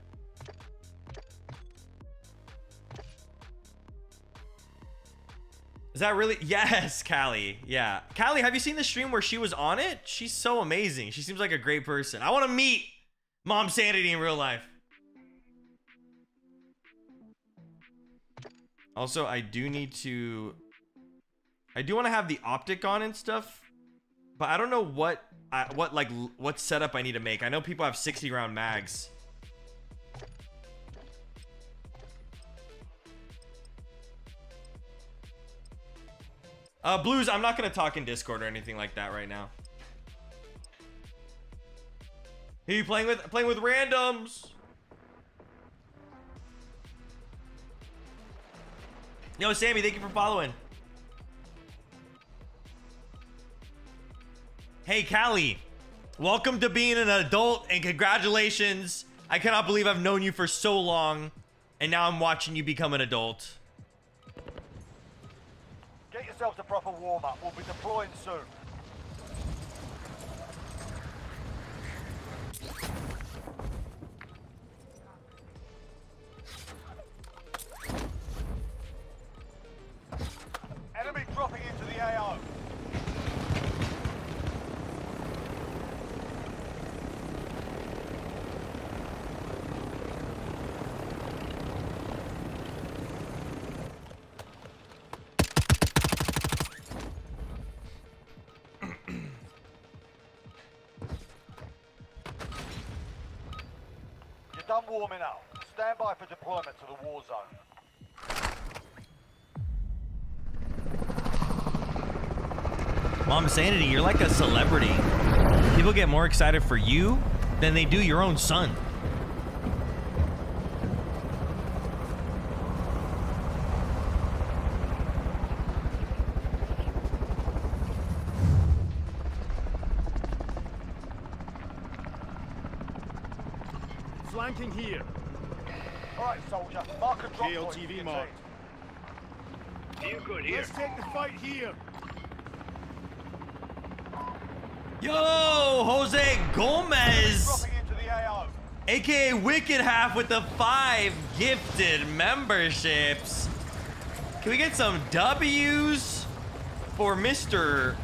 Is that really? Yes, Callie. Yeah. Callie, have you seen the stream where she was on it? She's so amazing. She seems like a great person. I want to meet Mom Sanity in real life. Also, I do need to... I do want to have the optic on and stuff. But I don't know what... I, what, like, what setup I need to make. I know people have 60 round mags. Uh, Blues, I'm not gonna talk in Discord or anything like that right now. You playing with? Playing with randoms. Yo, Sammy, thank you for following. Hey, Callie. Welcome to being an adult and congratulations. I cannot believe I've known you for so long and now I'm watching you become an adult. Get yourselves a proper warm-up. We'll be deploying soon. Enemy dropping into the AO. Warming up. Stand by for deployment to the war zone. Mom Sanity, you're like a celebrity. People get more excited for you than they do your own son. Flanking here. All right, soldier. Mark a drop point KLTV your mark. team. Good here. Let's take the fight here. Yo, Jose Gomez, Dropping into the AO. aka Wicked Half with the five gifted memberships. Can we get some W's for Mr.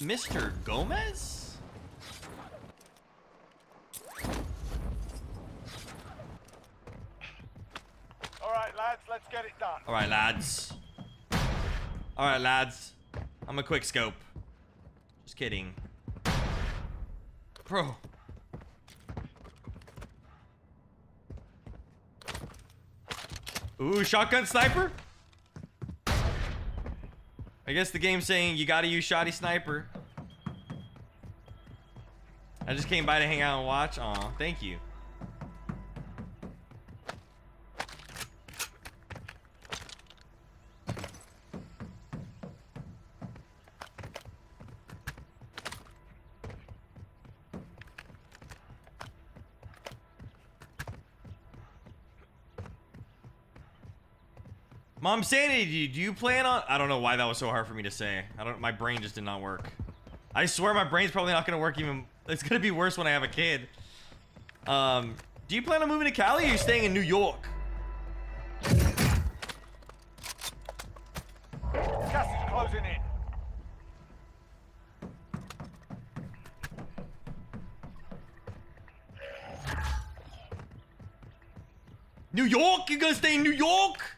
Mr. Gomez? All right, lads, let's get it done. All right, lads. All right, lads. I'm a quick scope. Just kidding. Bro. Ooh, shotgun sniper? I guess the game's saying you gotta use shoddy sniper. I just came by to hang out and watch. Aw, thank you. Mom Sanity, do you plan on I don't know why that was so hard for me to say. I don't my brain just did not work. I swear my brain's probably not gonna work even it's gonna be worse when I have a kid. Um do you plan on moving to Cali or are you staying in New York? Gas is closing in. New York? You're gonna stay in New York?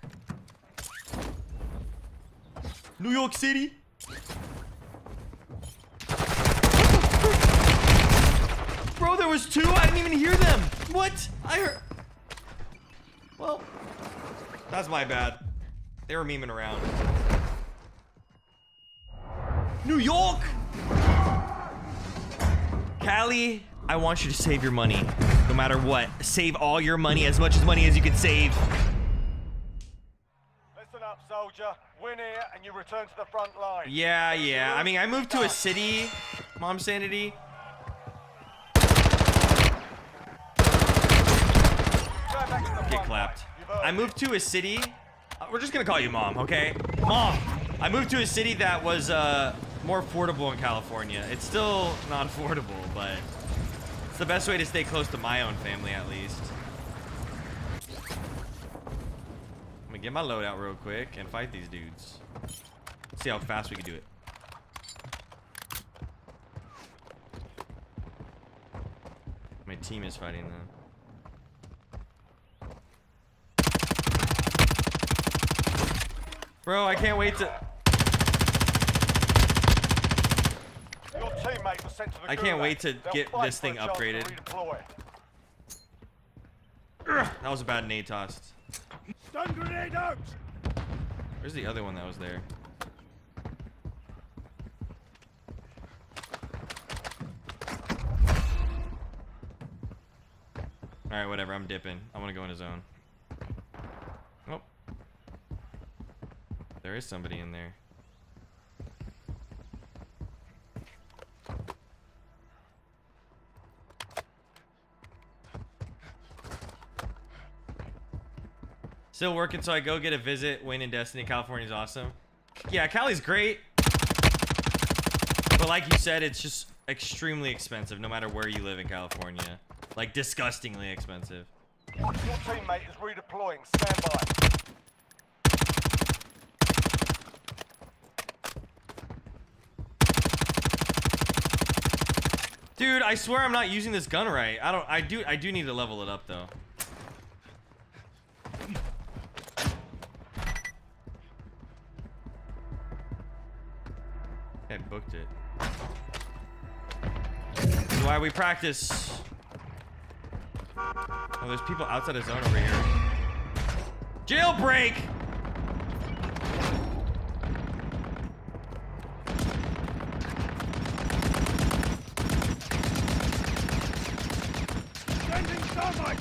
New York City? Bro, there was two. I didn't even hear them. What? I heard. Well, that's my bad. They were memeing around. New York! Callie, I want you to save your money. No matter what. Save all your money, as much as money as you can save. Soldier. Win here and you return to the front line. Yeah, yeah. I mean, I moved to a city, Mom Sanity. Get clapped. I moved to a city. uh, We're just gonna call you Mom, okay? Mom. I moved to a city that was uh, more affordable in California. It's still not affordable, but it's the best way to stay close to my own family, at least. Gonna get my load out real quick and fight these dudes. See how fast we can do it. My team is fighting them. Bro, I can't wait to. Your teammate was sent to the I can't wait to get this thing upgraded. That was a bad nade tossed. Stun grenade out. Where's the other one that was there? Alright, whatever. I'm dipping. I want to go in a zone. Oh. There is somebody in there. Still working, so I go get a visit. Wayne in Destiny. California's awesome. Yeah, Cali's great. But like you said, it's just extremely expensive no matter where you live in California. Like, disgustingly expensive. Your teammate is redeploying. Stand by. Dude, I swear I'm not using this gun right. I don't. I do. I do need to level it up though. I booked it. This is why we practice. Oh, there's people outside of zone over here. Jailbreak! Sending starlight!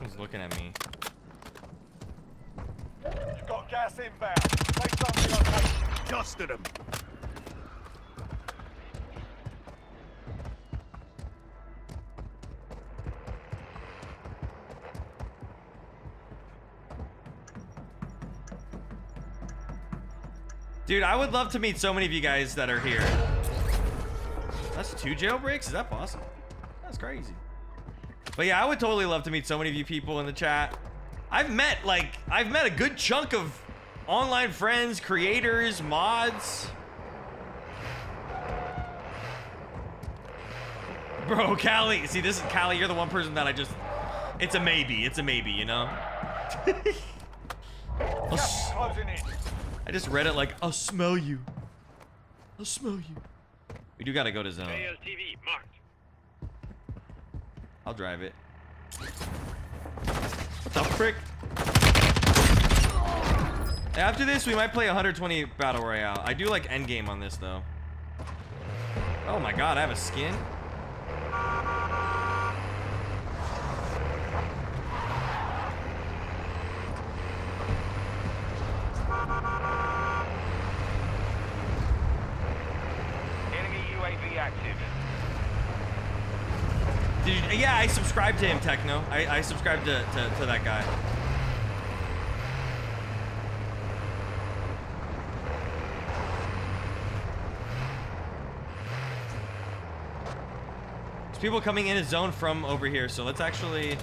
Who's looking at me? You've got gas inbound. Safe zone relocated. Dusted him. Dude, I would love to meet so many of you guys that are here. That's two jailbreaks? Is that possible? That's crazy. But yeah, I would totally love to meet so many of you people in the chat. I've met, like, I've met a good chunk of online friends, creators, mods. Bro, (laughs) Callie, see, this is Callie. You're the one person that I just, it's a maybe. It's a maybe, you know? I'll s- Closing in. I just read it like, I'll smell you. I'll smell you. We do gotta go to zone. ALTV marked. I'll drive it. What the frick? After this, we might play 120 Battle Royale. I do like endgame on this, though. Oh my god, I have a skin? Enemy UAV active. Did you, yeah, I subscribed to him, Techno. I, I subscribed to, to, to that guy. There's people coming in his zone from over here, so let's actually...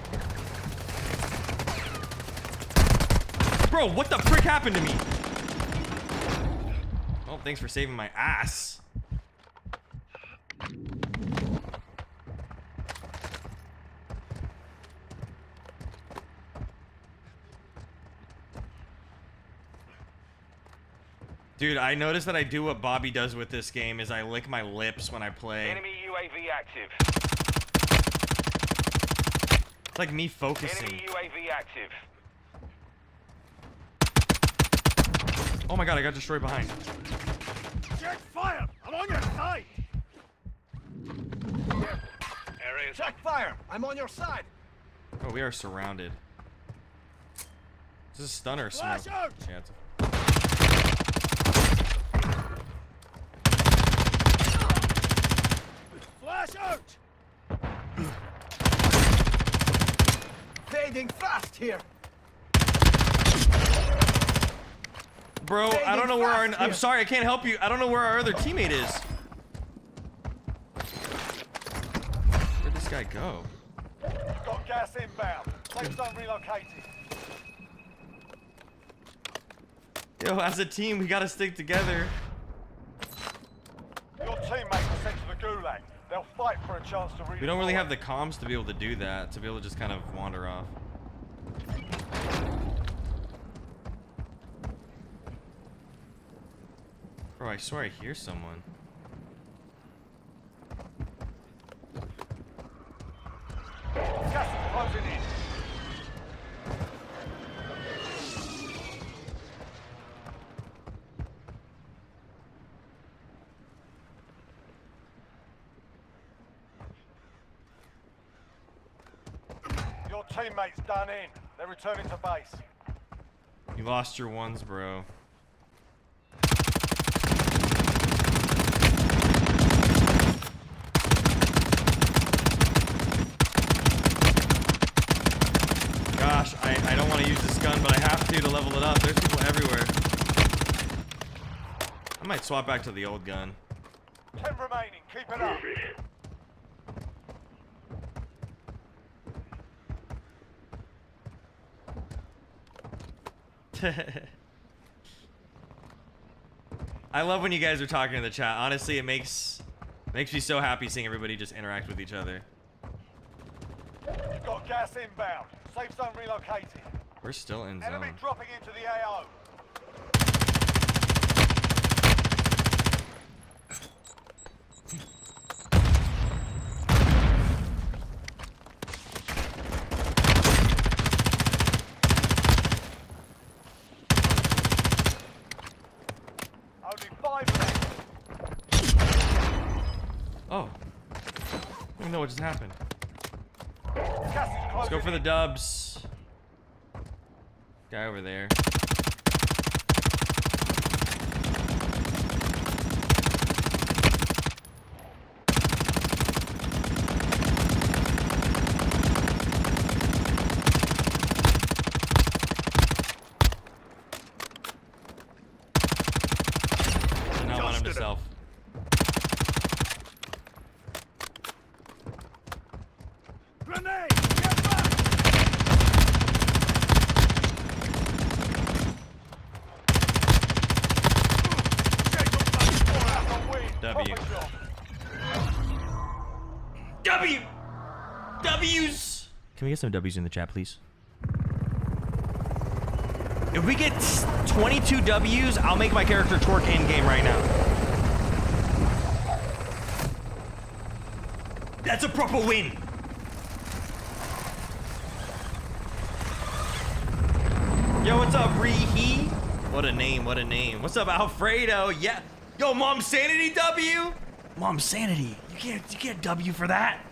Bro, what the frick happened to me? Oh, thanks for saving my ass. Dude, I noticed that I do what Bobby does with this game is I lick my lips when I play. Enemy UAV active. It's like me focusing. Enemy UAV active. Oh my god, I got destroyed behind. Check fire! I'm on your side! Area Check fire! I'm on your side! Oh, we are surrounded. Is this a stunner or smoke? Flash out! Yeah, it's a- Flash out! Fading fast here! Bro, I don't know where our. fast I'm sorry, I can't help you. I don't know where our other teammate is. Where'd this guy go? Got gas inbound. Safe zone relocated. Yo, as a team, we gotta stick together. Your teammates are sent to the gulag. They'll fight for a chance to. We don't really have the comms to be able to do that, to be able to just kind of wander off. Bro, I swear I hear someone. Gas is closing in. Your teammates done in. They're returning to base. You lost your ones, bro. Gosh, I, I don't want to use this gun, but I have to to level it up. There's people everywhere. I might swap back to the old gun. Ten remaining. Keep it up. (laughs) I love when you guys are talking in the chat. Honestly, it makes makes me so happy seeing everybody just interact with each other. You've got gas inbound. Safe zone relocated. We're still in Enemy zone. dropping into the AO. Only five left. Oh. I don't know what just happened. Let's go for the dubs. Guy over there. Did not want him to Dusted him. self. Grenade! Get back! That's a win. W. Proper job. W! W's! Can we get some W's in the chat, please? If we get 22 W's, I'll make my character twerk in game right now. That's a proper win. Yo, what's up, Rehe? What a name, what a name. What's up, Alfredo? Yeah. Yo, Mom Sanity W? Mom Sanity. You can't you can't W for that.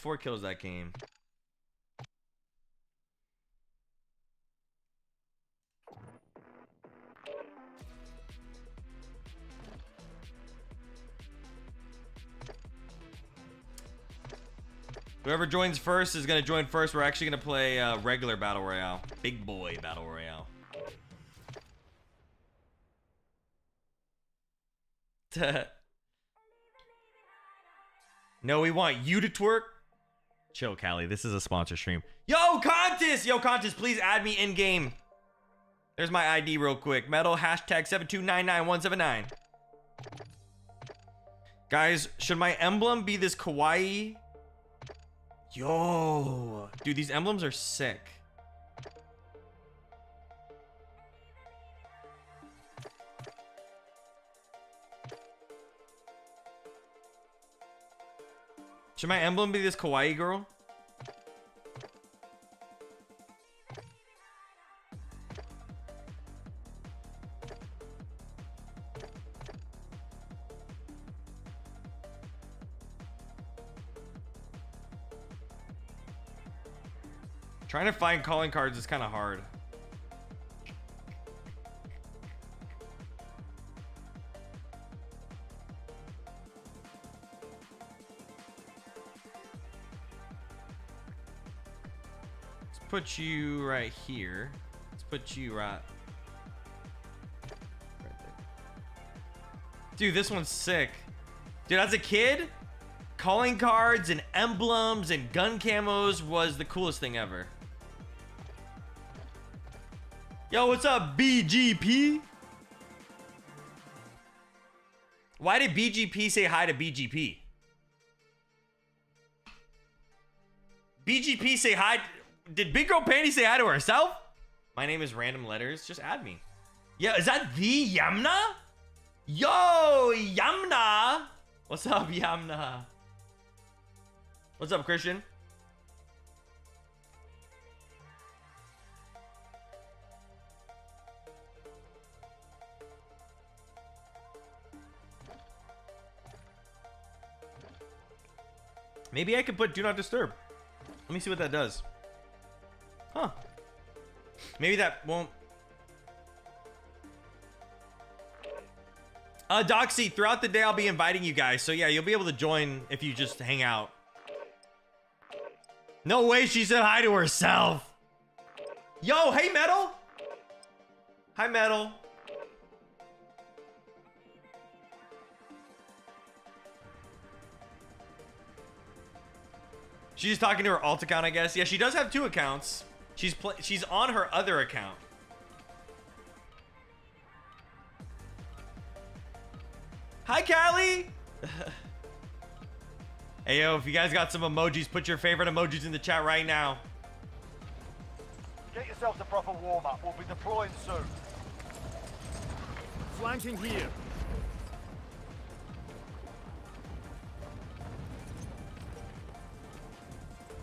24 kills that game. Whoever joins first is going to join first. We're actually going to play uh, regular Battle Royale. Big boy Battle Royale. (laughs) no, we want you to twerk Chill, Callie. This is a sponsor stream. Yo, Contis! Yo, Contis, please add me in game. There's my ID real quick. Medal hashtag 7299179. Guys, should my emblem be this kawaii? Yo, dude, these emblems are sick. Should my emblem be this kawaii girl? Trying to find calling cards is kind of hard. Put you right here. Let's put you right. Dude, this one's sick. Dude, as a kid, calling cards and emblems and gun camos was the coolest thing ever. Yo, what's up, BGP? Why did BGP say hi to BGP? BGP say hi. Did Big Girl Panty say hi to herself? My name is Random Letters. Just add me. Yeah, is that the Yamna? Yo, Yamna. What's up, Yamna? What's up, Christian? Maybe I could put do not disturb. Let me see what that does. Huh. Maybe that won't. Uh, Doxy, throughout the day I'll be inviting you guys. So yeah, you'll be able to join if you just hang out. No way she said hi to herself. Yo, hey Medal. Hi Medal. She's talking to her alt account, I guess. Yeah, she does have two accounts. She's pl- she's on her other account. Hi, Callie. (laughs) hey, yo, if you guys got some emojis, put your favorite emojis in the chat right now. Get yourselves a proper warm-up. We'll be deploying soon. flanking here.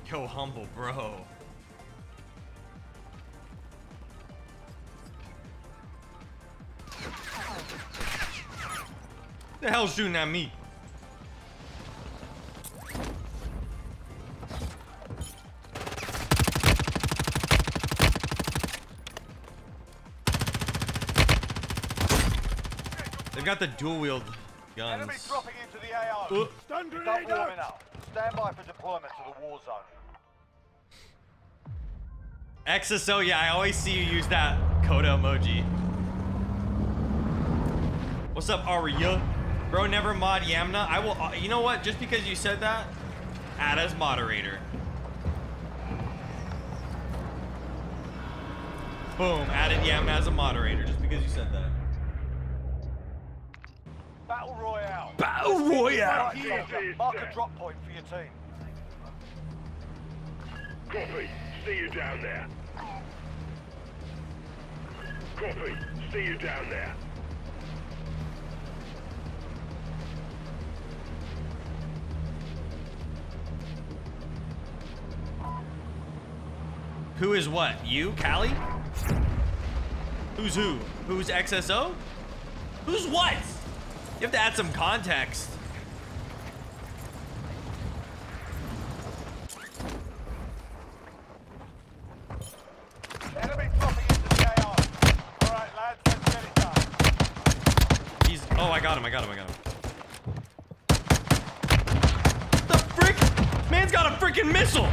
Yo, humble, bro. The hell's shooting at me? They've got the dual wield guns. Enemy dropping into the AO. Uh, Stun grenade out! up. Stand by for deployment to the war zone. XSO, yeah, I always see you use that Coda emoji. What's up, Arya? Bro, never mod Yamna. I will, uh, you know what? Just because you said that, add as moderator. Boom, added Yamna as a moderator just because you said that. Battle Royale. Battle Royale! Right, soldier. Mark a drop point for your team. Copy. See you down there. Copy. See you down there. Who is what? You, Callie? Who's who? Who's XSO? Who's what? You have to add some context. Enemy dropping into the AO. Alright, lads, let's get it done. He's. Oh, I got him. I got him. I got him. The frick? Man's got a freaking missile.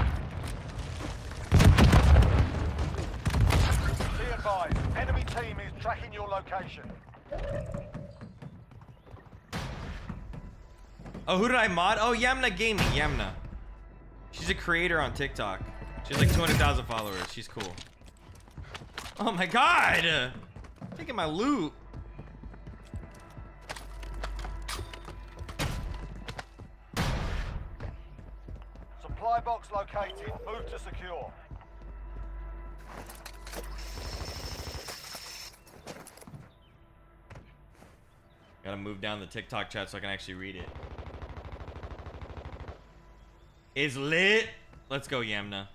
Be advised, enemy team is tracking your location. Oh, who did I mod? Oh, Yamna Gaming. Yamna. She's a creator on TikTok. She has like 200,000 followers. She's cool. Oh my god! I'm Taking my loot. Supply box located. Move to secure. Gotta move down the TikTok chat so I can actually read it. Is lit. Let's go, Yamna.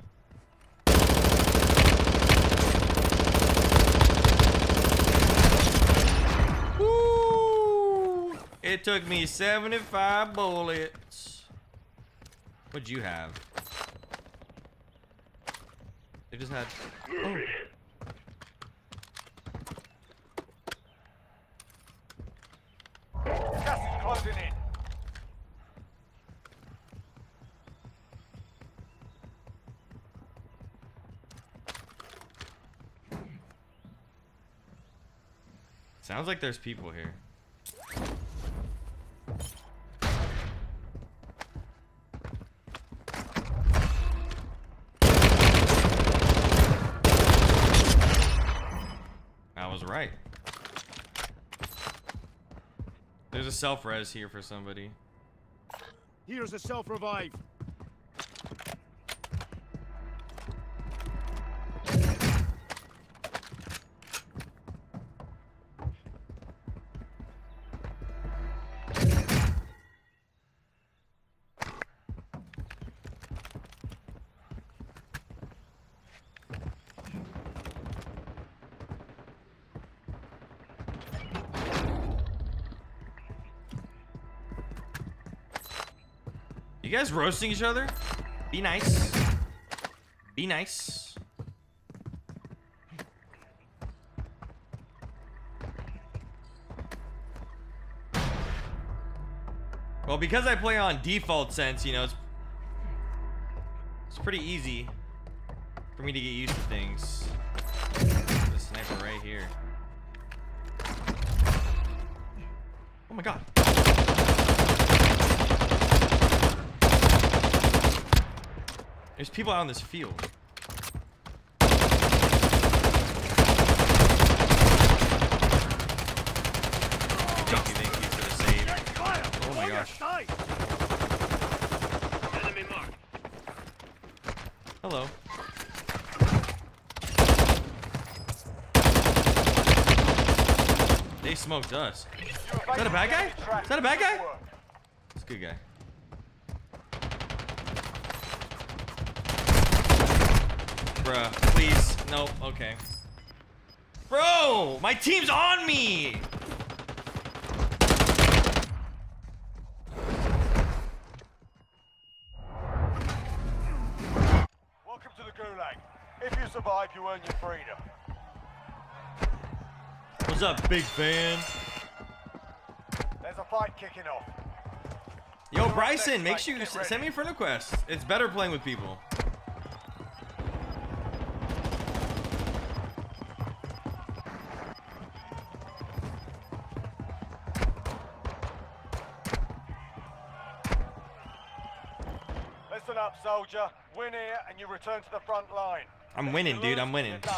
Woo! It took me 75 bullets. What'd you have? They just had. Oh. Is closing in. Sounds like there's people here. I was right. There's a self res here for somebody. Here's a self-revive. Guys roasting each other? Be nice. Be nice. Well, because I play on default sense, you know, it's, it's pretty easy for me to get used to things. The sniper right here. Oh my god. There's people out in this field. Thank you, thank you for the save. Oh my gosh. Hello. They smoked us. Is that a bad guy? evaded the enemy Is that a bad guy? It's a good guy. Bruh, please. No, okay. Bro, my team's on me! Welcome to the Gulag. If you survive, you earn your freedom. What's up, big fan? There's a fight kicking off. Yo, Bryson, make sure you Get s- ready. send me a friend request. It's better playing with people. Return to the front line. I'm If winning, dude. lose, I'm winning. Go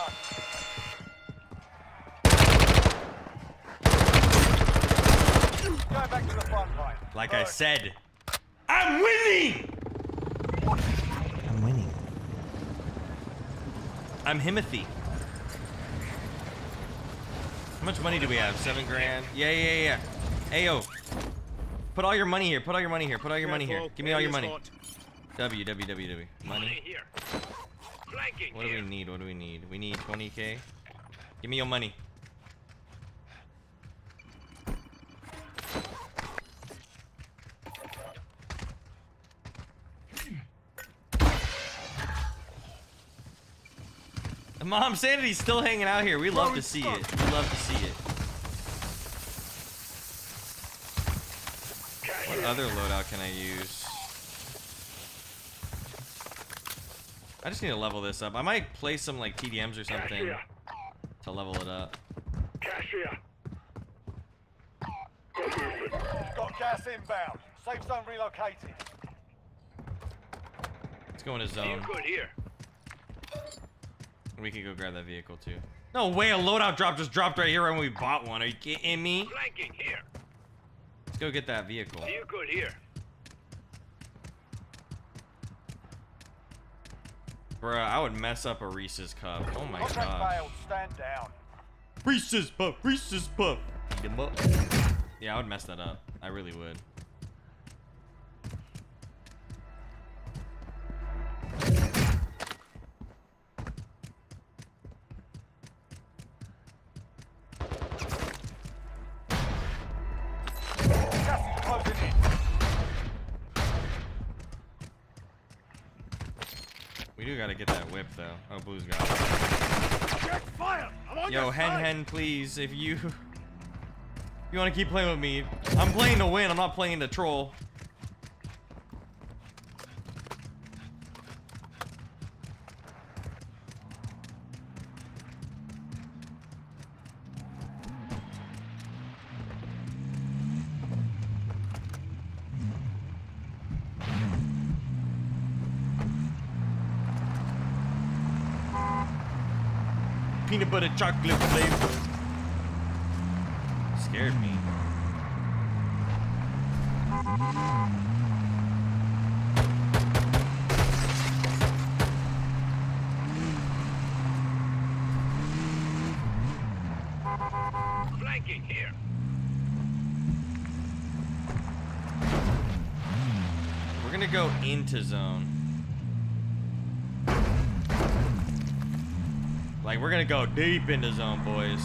back to the front line. Like I said, I'm winning! I'm winning. I'm Himothy. How much money do we have? Seven grand? Yeah, yeah, yeah. Hey, yo. Put all your money here. Put all your money here. Put all your money here. Give me all your money. W, W, W, W. Money Money. here. What do we need? What do we need? We need 20k. Give me your money. Mom Sanity's still hanging out here. We love to see it. We love to see it. What other loadout can I use? I just need to level this up. I might play some like TDMs or something here. to level it up. Cash here. Got gas inbound. Safe zone relocated. Let's go in a zone. good here. We can go grab that vehicle too. No way, a loadout drop just dropped right here when we bought one. Are you kidding me? Flanking here. Let's go get that vehicle. You good here. Bruh, I would mess up a Reese's cup. Oh my Contract god. failed. Stand down. Reese's puff, Reese's puff. Eat 'em up. Yeah, I would mess that up. I really would. Whip though. Oh, Blue's got it. Fire! I'm on Yo, Hen side. Hen, please, if you if (laughs) you want to keep playing with me, I'm playing to win. I'm not playing to troll. Peanut a chocolate flavor. Scared me. Flanking here. We're gonna go into zone. Like we're gonna go deep into zone, boys.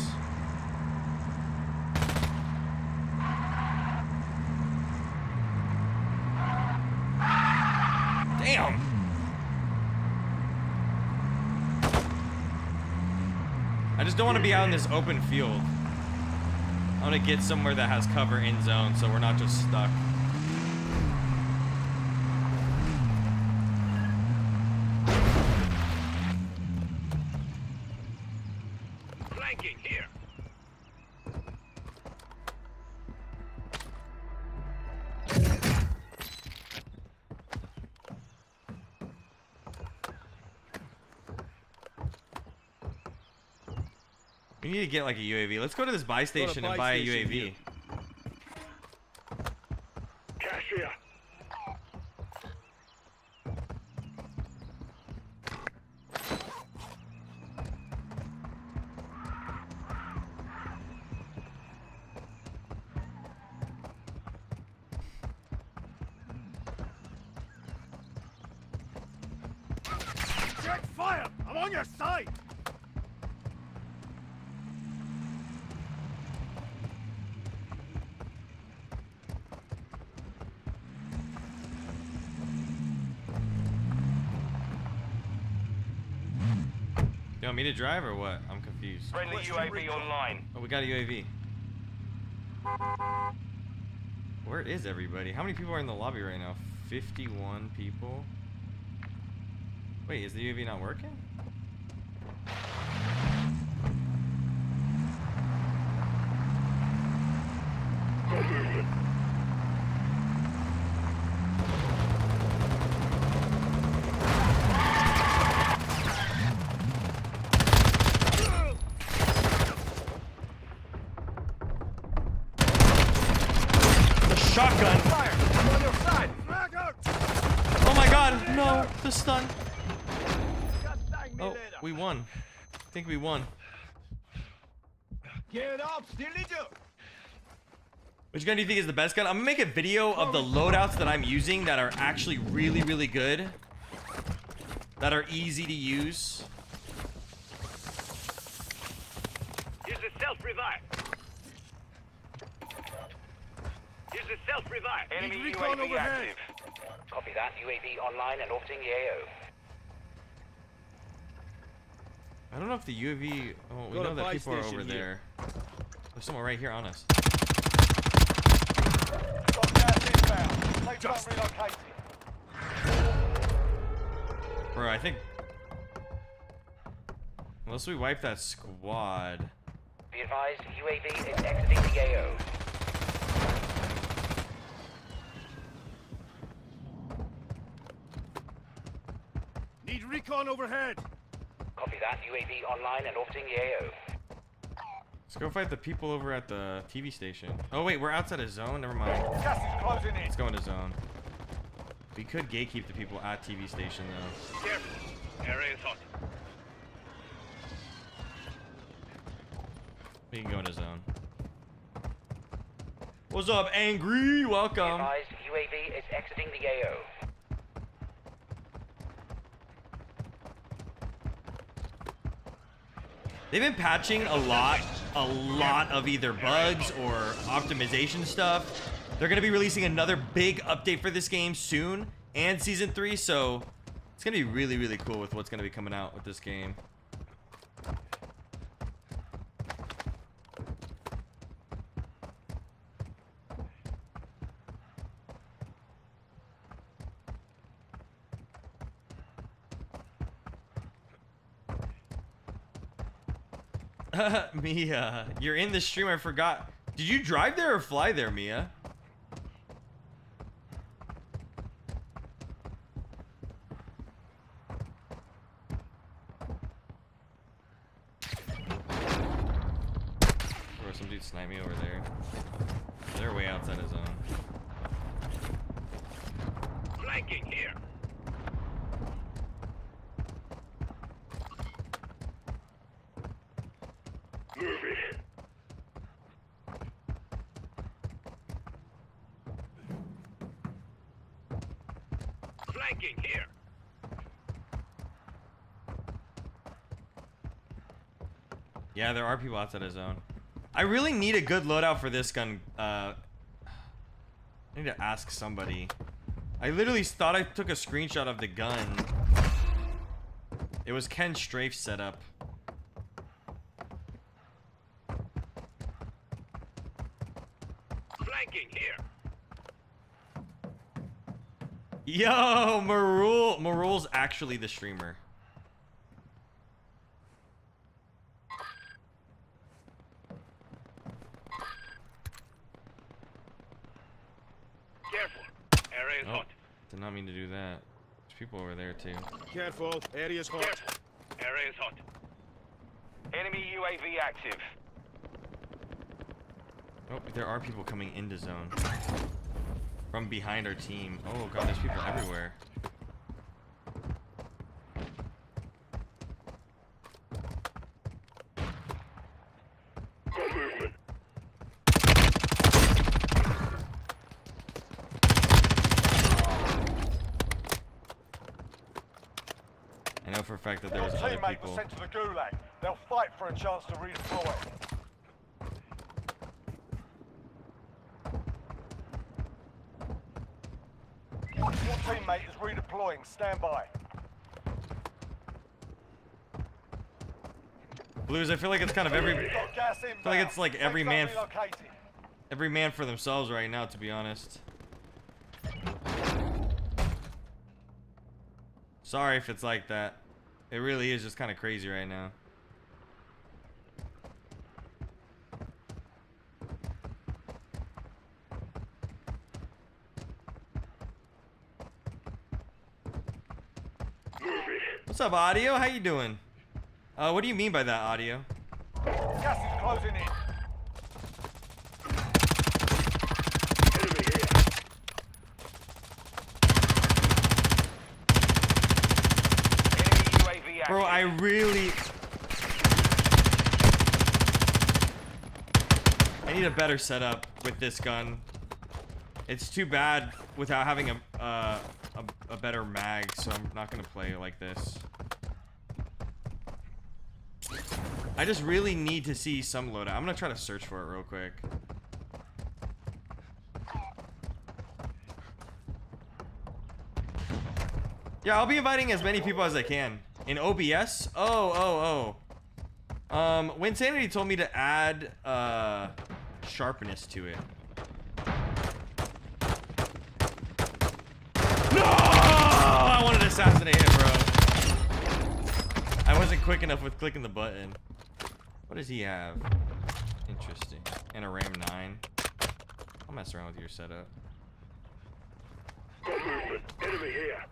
Damn. I just don't want to be out in this open field. I want to get somewhere that has cover in zone so we're not just stuck. To get like a UAV. Let's go to this buy station and buy buy a UAV. here. Cash here. I'm on your side! You want me to drive or what? I'm confused. Friendly UAV online. Oh, we got a UAV. Where is everybody? How many people are in the lobby right now? 51 people. Wait, is the UAV not working? The shotgun. I'm on your side! Frag out! Oh my god, no, the stun. God dang me Oh, later. we won. I think we won. Get up, still! Which gun do you think is the best gun? I'm gonna make a video of the loadouts that I'm using that are actually really, really good. That are easy to use. Use the self-revive. Use the self-revive. Enemy UAV overhead. active. Copy that. UAV online and orbiting the AO. I don't know if the UAV. Oh, we Got a know that people are over here. there. There's someone right here on us. Got gas inbound. Take Just- time relocating. Bro, I think. Unless we wipe that squad. Be advised, UAV is exiting the AO. Need recon overhead! Copy that. UAV online and orbiting the AO. Let's go fight the people over at the TV station. Oh wait, we're outside of zone. Never mind. Gas is closing in. Let's go into zone. We could gatekeep the people at TV station though. Careful. Area is hot. We can go into zone. What's up, Angry? Welcome. UAV is exiting the AO. They've been patching a lot, a lot of either bugs or optimization stuff. They're gonna be releasing another big update for this game soon and season three, so it's gonna be really, really cool with what's gonna be coming out with this game. (laughs) Mia, you're in the stream. I forgot. Did you drive there or fly there, Mia? Bro, some dude sniped me over there. They're way outside of zone. Flanking here. Move it. Flanking here. Yeah, there are people outside of zone. I really need a good loadout for this gun. Uh, I need to ask somebody. I literally thought I took a screenshot of the gun. It was Ken Strafe's setup. Flanking here. Yo, Marul. Marul's actually the streamer. Careful. Area is Oh, hot. did not mean to do that. There's people over there too. Careful, area's hot. Careful. Area is hot. Enemy UAV active. Oh, there are people coming into zone. From behind our team. Oh god, there's people everywhere. I know for a fact that there was other teammate was people. sent to the gulag. They'll fight for a chance to redeploy. Your teammate is redeploying. Stand by. Blues, I feel like it's kind of every gas inbound. like it's like every man every man for themselves right now, to be honest. Sorry if it's like that. It really is just kind of crazy right now. Up, audio? How you doing? Uh, what do you mean by that, audio? Gas is closing in. Enemy here. Enemy UAV active. Bro, I really... I need a better setup with this gun. It's too bad without having a, uh, a, a better mag, so I'm not gonna play like this. I just really need to see some loadout. I'm gonna try to search for it real quick. Yeah, I'll be inviting as many people as I can. In OBS? Oh, oh, oh. Um, Winsanity told me to add, uh, sharpness to it. No! I wanted to assassinate him, bro. I wasn't quick enough with clicking the button. What does he have? Interesting. And a RAM 9. I'll mess around with your setup. Got movement. Enemy here.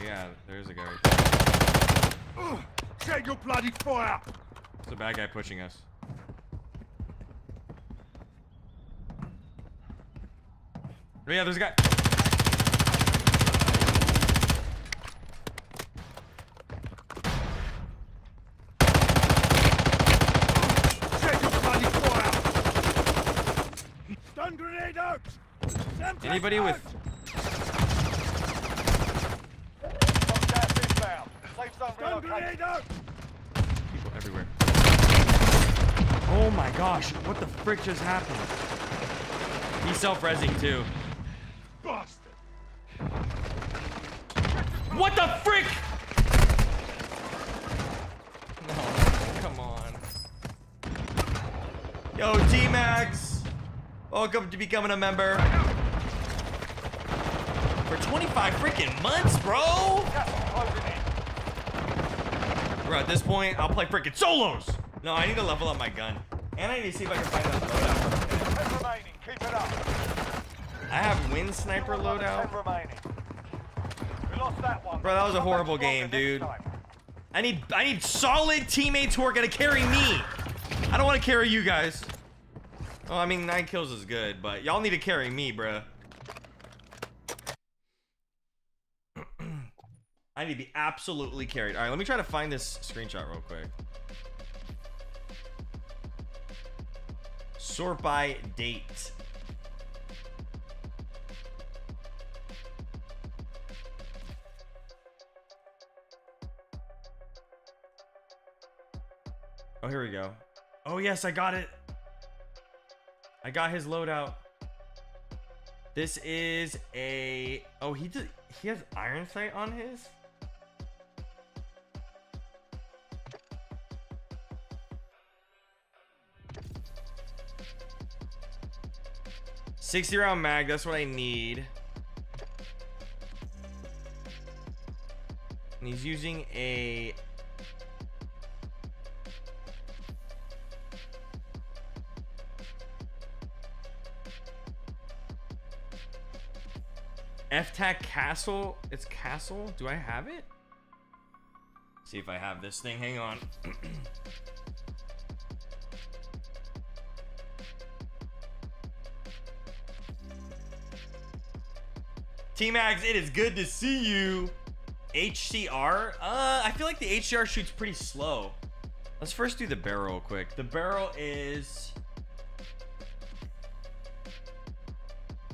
Oh yeah, there's a guy right there. Check your bloody fire! It's a bad guy pushing us. Oh yeah, there's a guy. Check your bloody fire! Stun grenade out! Semtex Anybody out! with Got gas inbound. Safe zone Stun relocated. Grenade out! people everywhere? Oh my gosh, what the frick just happened? He's self-resing too. Bastard! What the frick? No, come on. Yo, T-Max. Welcome to becoming a member. For 25 freaking months, bro. Bro, at this point, I'll play freaking solos. No, I need to level up my gun. And I need to see if I can find that loadout. Remaining. Keep it up. I have wind sniper loadout. That one. Bro, that was a horrible game, dude. I need I need solid teammates who are gonna carry me. I don't want to carry you guys. Oh, I mean nine kills is good, but y'all need to carry me, bruh. I need to be absolutely carried. All right, let me try to find this screenshot real quick. Sort by date. Oh, here we go. Oh, yes, I got it. I got his loadout. This is a... Oh, he did... He has iron sight on his? Sixty round mag. That's what I need. And he's using a FTAC Castle. It's Castle. Do I have it? See if I have this thing. Hang on. (clears throat) T-Max, it is good to see you. HCR? Uh, I feel like the HCR shoots pretty slow. Let's first do the barrel quick. The barrel is...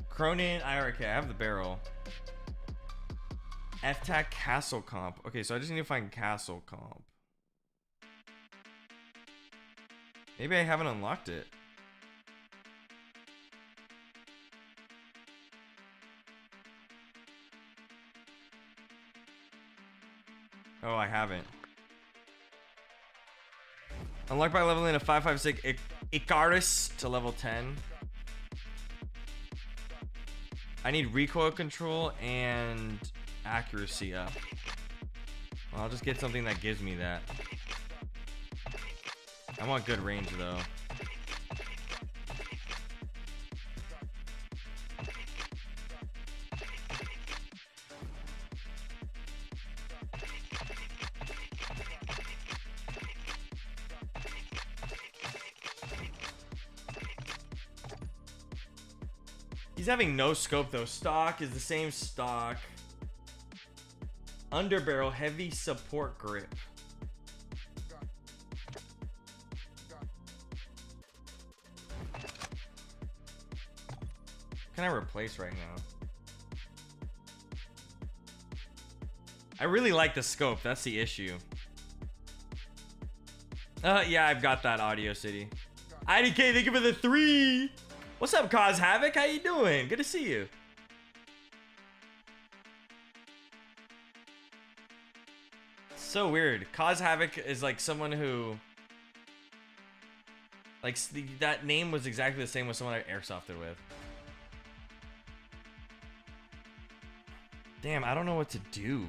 Cronin, I okay, I have the barrel. FTAC Castle Comp. Okay, so I just need to find Castle Comp. Maybe I haven't unlocked it. Oh, I haven't. Unlocked by leveling a 556 I- Icarus to level 10. I need recoil control and accuracy up. Well, I'll just get something that gives me that. I want good range though. He's having no scope though. Stock is the same stock. Underbarrel heavy support grip. Can I replace right now? I really like the scope. That's the issue. Uh, yeah, I've got that Audio City. IDK, thank you for the three. What's up, Cause Havoc? How you doing? Good to see you. So weird. Cause Havoc is like someone who, like that name was exactly the same with someone I airsofted with. Damn, I don't know what to do.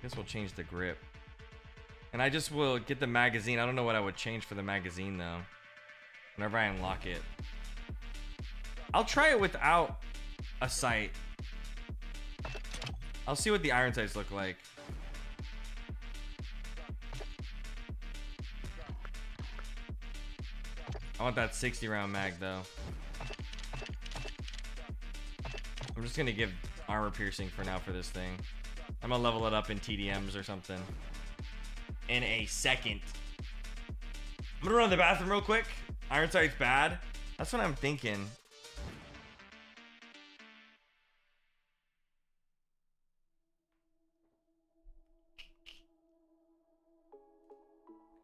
Guess we'll change the grip. And I just will get the magazine. I don't know what I would change for the magazine though. Whenever I unlock it. I'll try it without a sight. I'll see what the iron sights look like. I want that 60 round mag though. I'm just gonna give armor piercing for now for this thing. I'm gonna level it up in TDMs or something. In a second. I'm gonna run to the bathroom real quick. Iron sight's bad. That's what I'm thinking.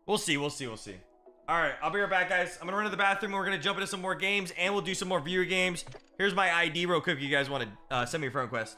We'll see, we'll see, we'll see. All right, I'll be right back, guys. I'm gonna run to the bathroom. and We're gonna jump into some more games, and we'll do some more viewer games. Here's my ID real quick. You guys want to uh, send me a friend request.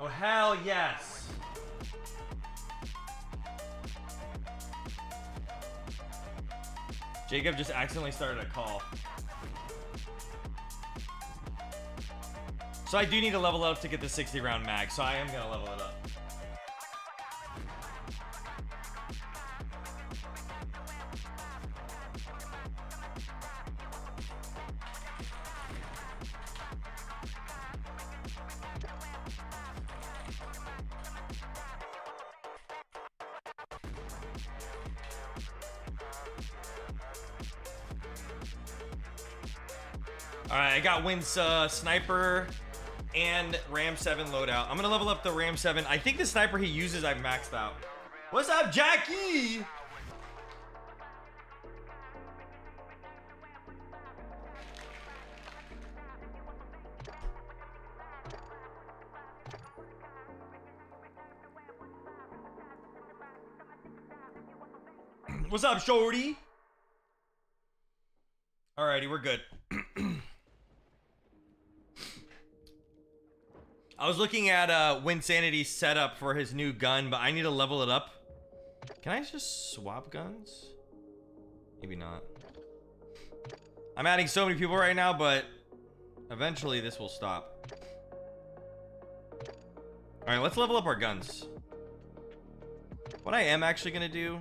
Oh hell yes. Jacob just accidentally started a call. So I do need to level up to get the 60 round mag, so I am gonna level it up. Alright, I got Wins uh, Sniper and Ram 7 loadout. I'm gonna level up the Ram 7. I think the sniper he uses I've maxed out. What's up, Jackie? What's up, Shorty? Alrighty, we're good. I was looking at uh, Winsanity's setup for his new gun, but I need to level it up. Can I just swap guns? Maybe not. I'm adding so many people right now, but eventually this will stop. All right, let's level up our guns. What I am actually gonna do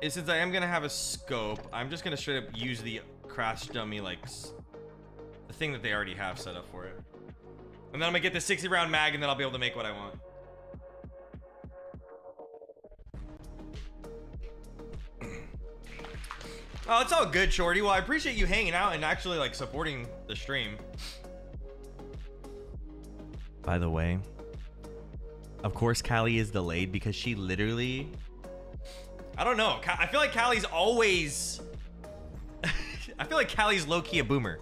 is since I am gonna have a scope, I'm just gonna straight up use the crash dummy like the thing that they already have set up for it. And then I'm gonna get the 60 round mag and then I'll be able to make what I want. (clears throat) oh, it's all good, Shorty. Well, I appreciate you hanging out and actually like supporting the stream. By the way, of course, Callie is delayed because she literally. I don't know. I feel like Callie's always. (laughs) I feel like Callie's low key a boomer.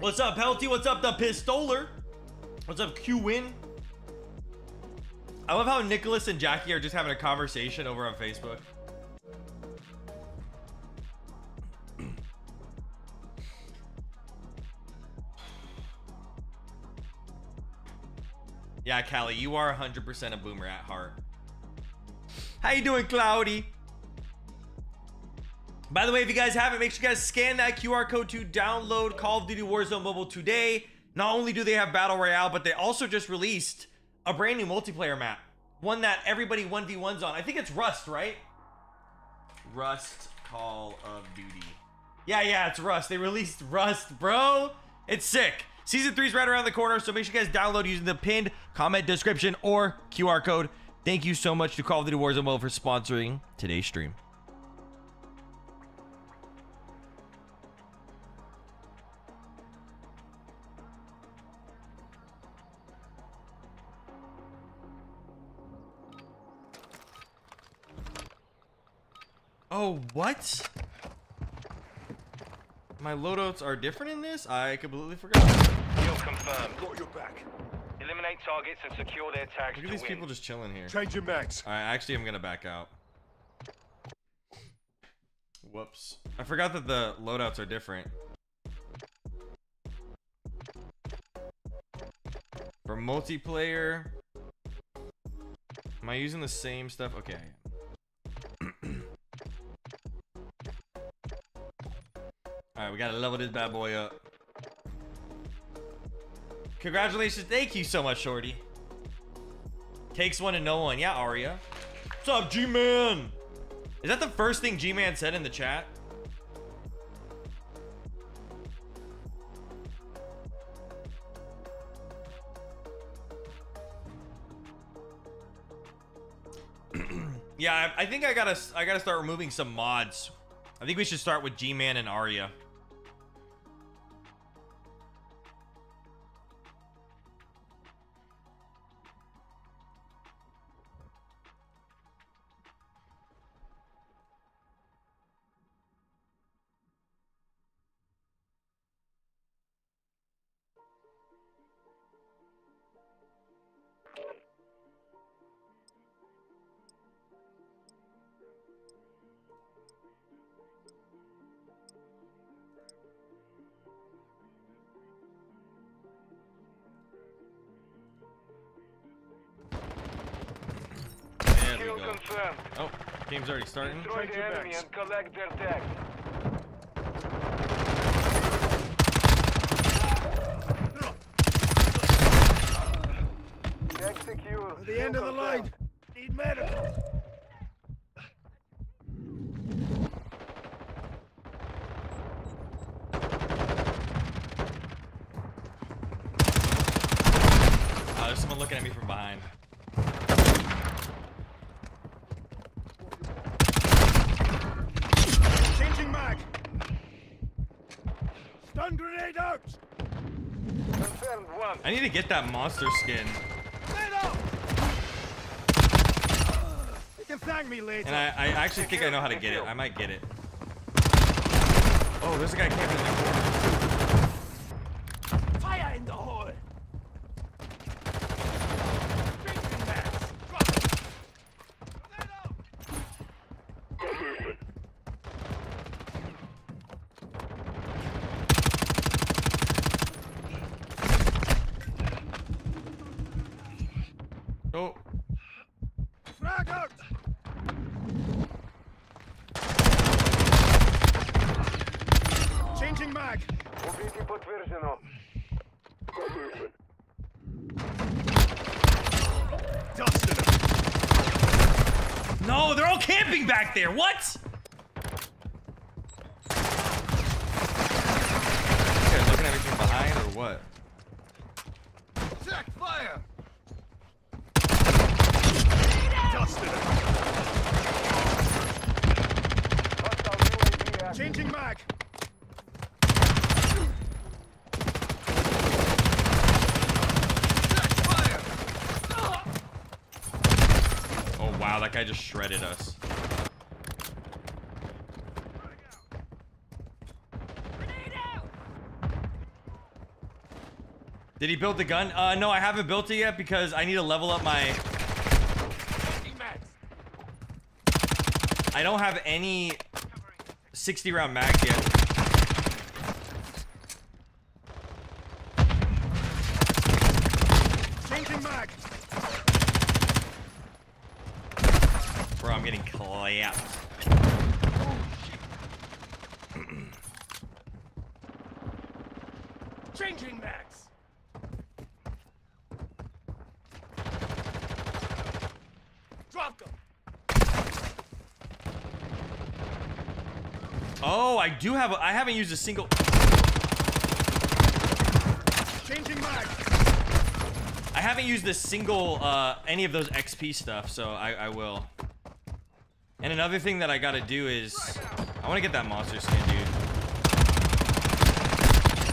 What's up, Pelty? What's up, the Pistoler? What's up, Q Win? I love how Nicholas and Jackie are just having a conversation over on Facebook. Yeah, Callie, you are 100% a boomer at heart. How you doing, Cloudy? By the way, if you guys haven't, make sure you guys scan that QR code to download Call of Duty Warzone Mobile today. Not only do they have Battle Royale, but they also just released a brand new multiplayer map. One that everybody 1v1s on. I think it's Rust, right? Rust Call of Duty. Yeah, yeah, it's Rust. They released Rust, bro. It's sick. Season 3 is right around the corner, so make sure you guys download using the pinned comment description or QR code. Thank you so much to Call of Duty Warzone Mobile for sponsoring today's stream. Oh, what? My loadouts are different in this? I completely forgot. Kill confirmed. Got your back. Eliminate targets and secure their tags Look at to these win. people just chilling here. Change your mags. Alright, actually, I'm gonna back out. Whoops. I forgot that the loadouts are different. For multiplayer... Am I using the same stuff? Okay. (clears throat) Alright, we gotta level this bad boy up. Congratulations. Thank you so much, Shorty. Takes one and no one. Yeah, Aria. What's up, G-Man? Is that the first thing G-Man said in the chat? (clears throat) yeah, I, I think I gotta I gotta start removing some mods. I think we should start with G-Man and Arya. Starting. Destroy the enemy and collect their tags. Tag secure. The end of the line. Need medical. Oh, there's someone looking at me from behind. Changing mag. Stun grenade out. Confirmed one. I need to get that monster skin. You can thank me later. And I, I actually think I know how to get it. I might get it. Oh, there's a guy camping in that corner. Shredded us. Did he build the gun? Uh, no, I haven't built it yet because I need to level up my. I don't have any 60 round mags yet. Changing mag. Bro, I'm getting clapped. Changing mags. Drop them. Oh, I do have. A, I haven't used a single. Changing mag. I haven't used a single uh, any of those XP stuff, so I, I will. And another thing that I gotta do is I want to get that monster skin, dude.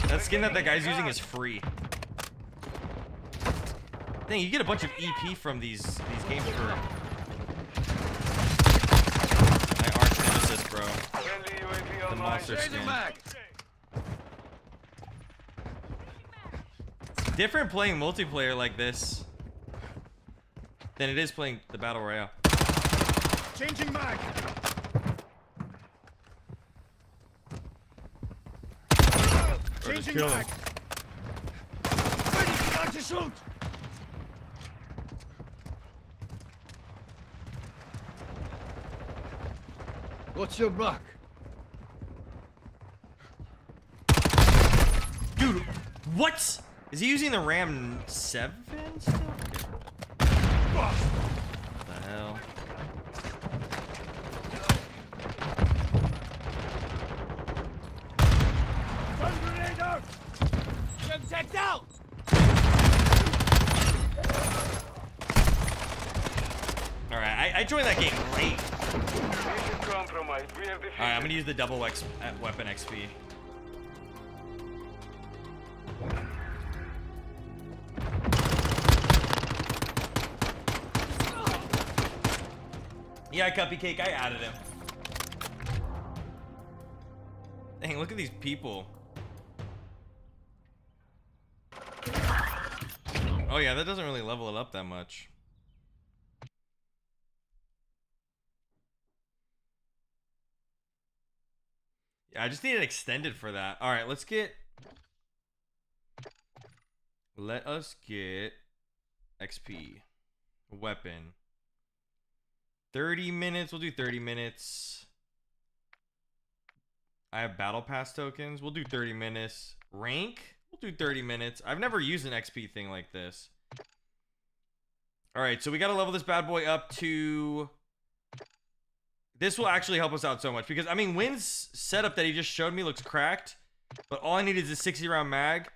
That skin that that guy's using is free. Dang, you get a bunch of XP from these these games for my arch nemesis, bro. The monster skin. Different playing multiplayer like this than it is playing the battle royale. Changing mag. Changing mag. Ready, start to shoot. What's your back? Dude, what? Is he using the Ram 7 still? What the hell? Stun grenade out. Them tagged out. Alright, I, I joined that game late. Alright, I'm gonna use the double X uh, weapon XP. Yeah, Cuppy Cake, I added him. Dang, look at these people. Oh yeah, that doesn't really level it up that much. Yeah, I just need it extended for that. All right, let's get. Let us get XP weapon. 30 minutes. We'll do 30 minutes. I have battle pass tokens. We'll do 30 minutes. Rank? We'll do 30 minutes. I've never used an XP thing like this. All right, so we got to level this bad boy up to... This will actually help us out so much because, I mean, Wynn's setup that he just showed me looks cracked, but all I need is a 60 round mag.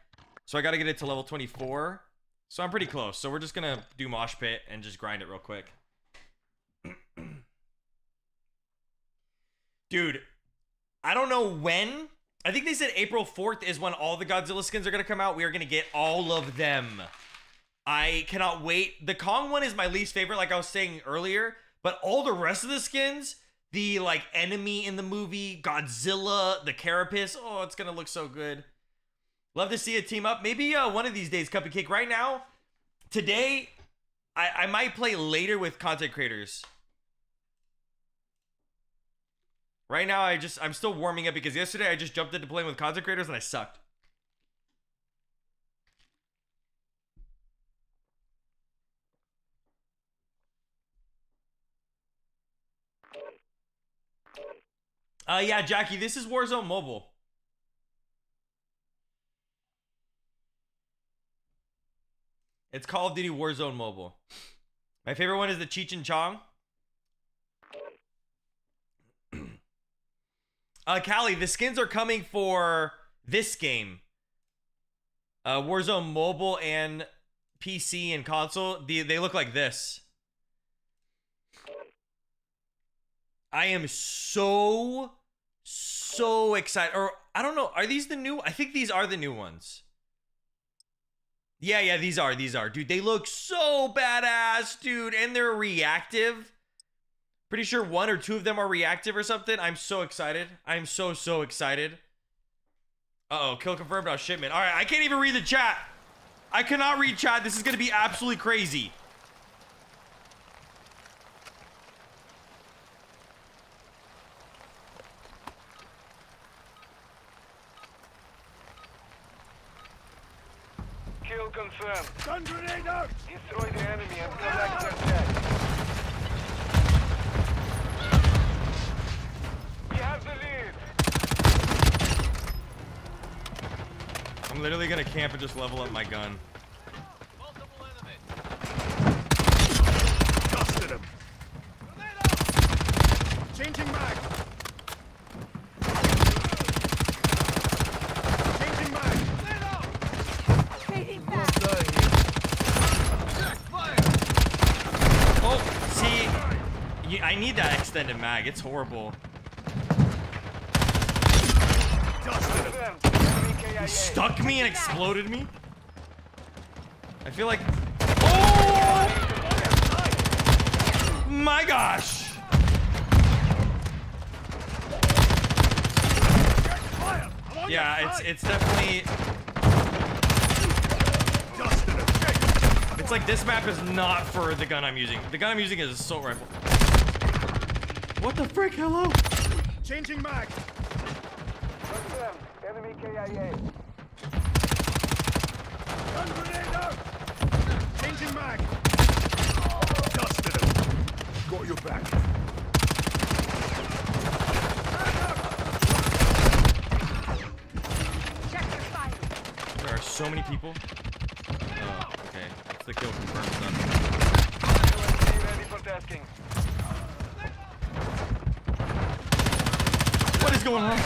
So I got to get it to level 24. So I'm pretty close. So we're just going to do Mosh Pit and just grind it real quick. (clears throat) Dude, I don't know when. I think they said April 4th is when all the Godzilla skins are going to come out. We are going to get all of them. I cannot wait. The Kong one is my least favorite, like I was saying earlier. But all the rest of the skins, the like enemy in the movie, Godzilla, the Carapace, oh, it's to look so good. Love to see a team up. Maybe uh, one of these days, Cup of Cake. Right now, today, I, I might play later with content creators. Right now, I just I'm still warming up because yesterday I just jumped into playing with content creators and I sucked. Uh yeah, Jackie, this is Warzone Mobile. It's Call of Duty Warzone Mobile. My favorite one is the Cheech and Chong. (clears throat) Uh, Callie, the skins are coming for this game. Uh, Warzone Mobile and PC and console. The, they look like this. I am so, so excited. Or, I don't know. Are these the new? I think these are the new ones. Yeah, yeah, these are. These are. Dude, they look so badass, dude. And they're reactive. Pretty sure one or two of them are reactive or something. I'm so excited. I'm so, so excited. Uh-oh, kill confirmed on shipment. All right, I can't even read the chat. I cannot read chat. This is going to be absolutely crazy. Kill confirmed. Stun grenade out! Destroy the enemy and collect their dead. We have the lead. I'm literally going to camp and just level up my gun. Dusted him! Changing mag! Changing mag! Almost done here. Oh, see, you, I need that extended mag. It's horrible. KIA. Stuck me and exploded me? I feel like... Oh! My gosh! Yeah, it's it's definitely... It's like this map is not for the gun I'm using. The gun I'm using is assault rifle. What the frick? Hello? Changing mag! Confirmed. Enemy KIA. Stun grenade out! Changing mag! Dusted him! Got your back. There are so many people. Oh, okay. It's the kill confirmed stuff. UAV ready for tasking. What is going on?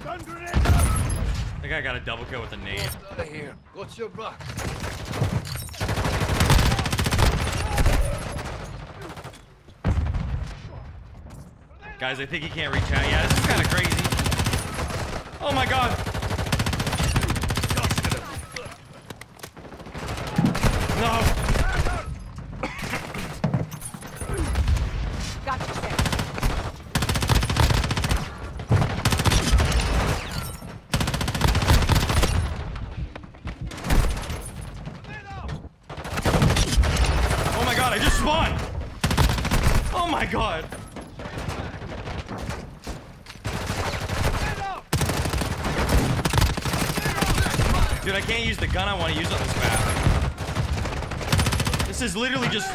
Stun grenade out! I think I got a double kill with a nade. Out of here. Got your back. Guys, I think he can't reach out. Yeah, this is kind of crazy. Oh my god. Oh no. Oh Dude, I can't use the gun I want to use on this this is literally just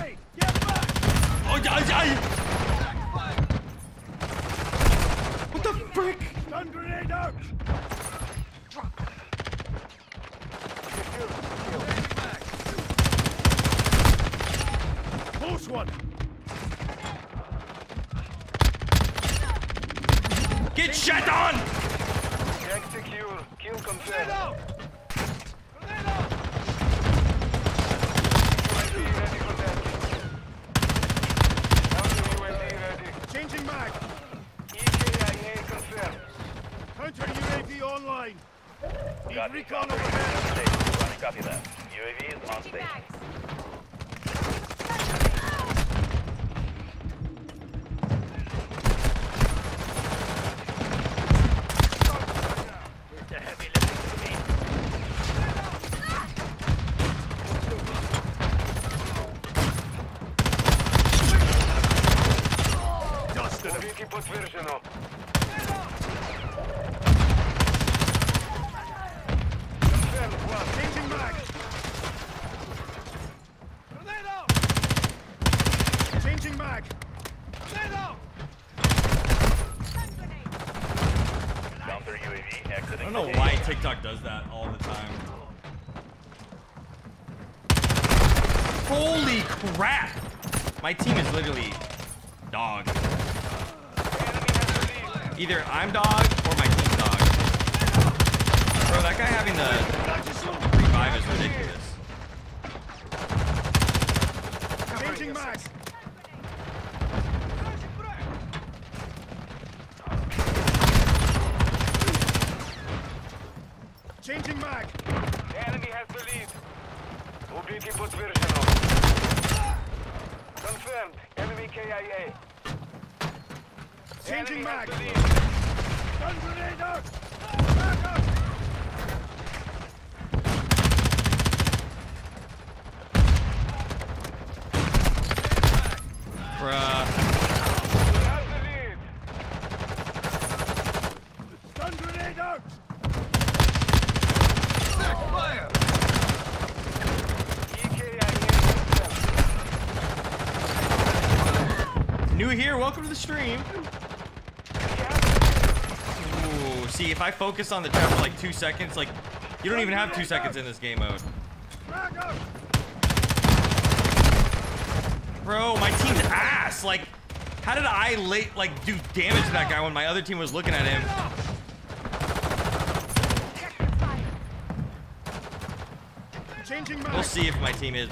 stream. Ooh, see, if I focus on the trap for like two seconds, like, you don't even have two seconds in this game mode. Bro, my team's ass. Like, how did I late, like, do damage to that guy when my other team was looking at him? We'll see if my team is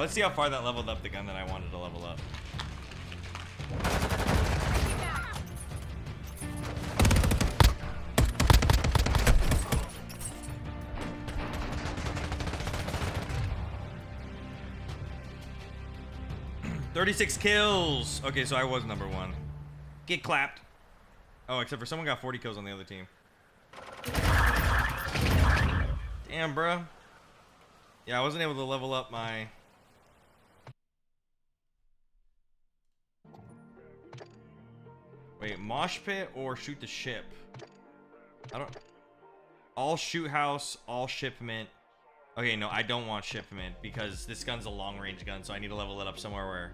let's see how far that leveled up the gun that I wanted to level up. (clears throat) Thirty-six kills. Okay, so I was number one. Get clapped. Oh, except for someone got 40 kills on the other team. Damn, bro. Yeah, I wasn't able to level up my mosh pit or shoot the ship? I don't. All shoot house, all shipment. Okay, no, I don't want shipment because this gun's a long range gun, so I need to level it up somewhere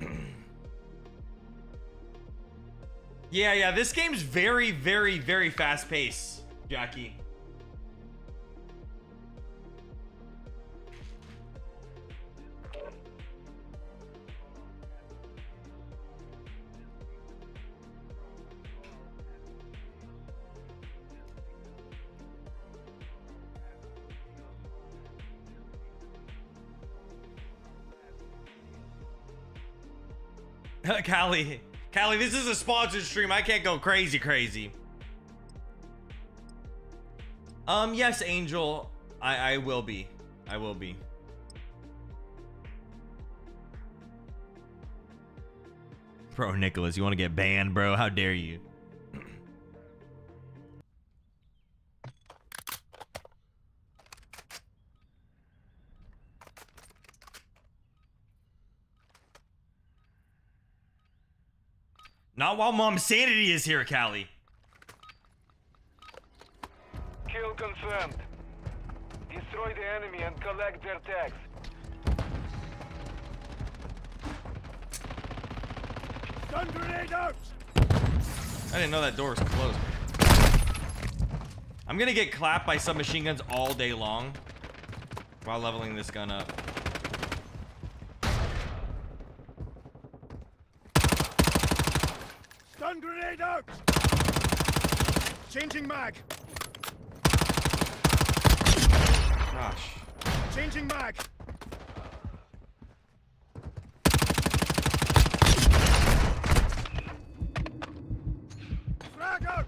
where. (clears throat) yeah, yeah, this game's very, very, very fast paced, Jackie. Callie, Callie, this is a sponsored stream. I can't go crazy, crazy. Um, yes, Angel. I, I will be. I will be. Bro, Nicholas, you want to get banned, bro? How dare you? While Mom Sanity is here, Callie. Kill confirmed. Destroy the enemy and collect their tags. Stun grenade out! I didn't know that door was closed. I'm gonna get clapped by submachine guns all day long while leveling this gun up. Stun grenade out! Changing mag! Gosh. Changing mag! Frag out!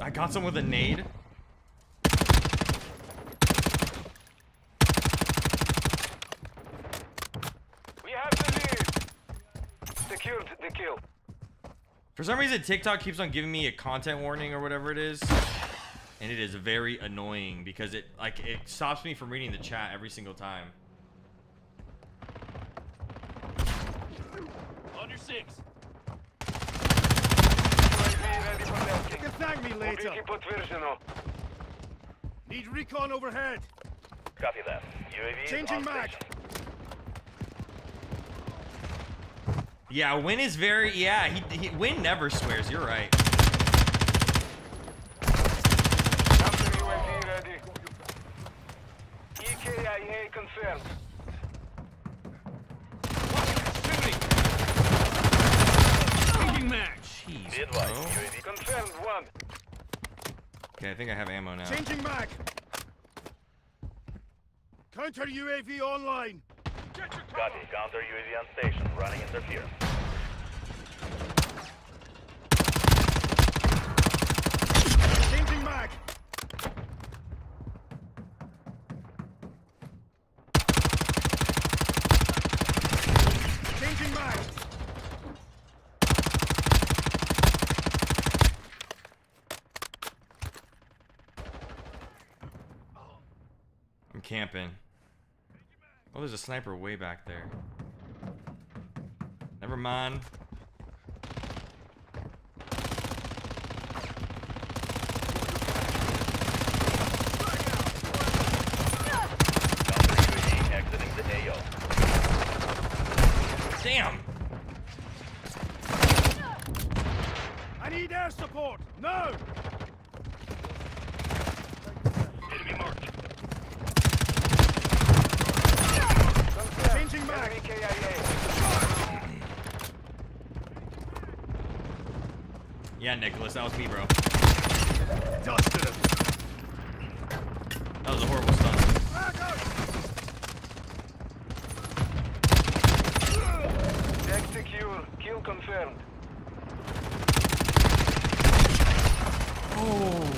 I got some with a nade. We have the lead. Secured the kill. For some reason, TikTok keeps on giving me a content warning or whatever it is. And it is very annoying because it like it stops me from reading the chat every single time. On your six. You can thank me later. Need recon overhead. Copy that. UAV Changing mag. Yeah, Win is very yeah. He, he Win never swears. You're right. Counter UAV ready. EKIA confirmed. Jeez, bro. Confirmed one. Okay, I think I have ammo now. Changing mag. Counter UAV online. Copy. Counter UAV on station. Running interference. Changing mag. Changing mag. I'm camping. Oh, there's a sniper way back there. Never mind. Counter UAV exiting the AO. Damn. I need air support. No. Enemy marked. Confirmed. Changing mag. Enemy KIA. Yeah, Nicholas, that was me, bro. Dusted him. That was a horrible stun. Frag out. Tag secure. Kill confirmed. Oh.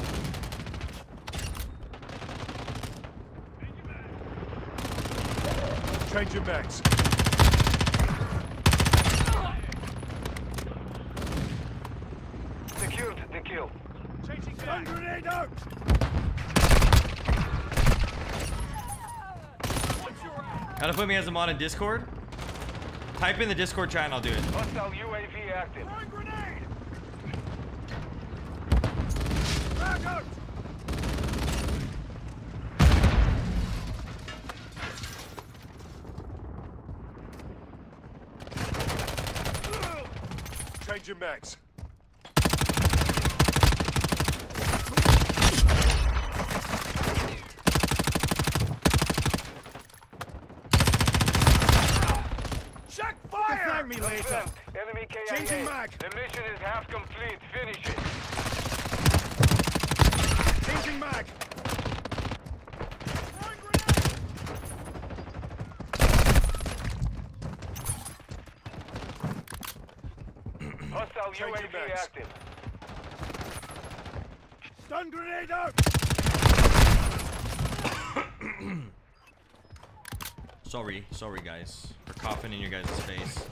Changing mags. Secured the kill. Stun grenade out! Gotta put me as a mod in Discord. Type in the Discord chat and I'll do it. Hostile UAV active. Throwing grenade! Frag out! Changing mags. Check fire! Thank me later. Confirmed. Enemy KIA. Changing mag. The mission is half complete. Finish it. Changing mag. Hostile Changing UAV mags. active. Stun grenade out! Sorry, guys for coughing in your guys' face.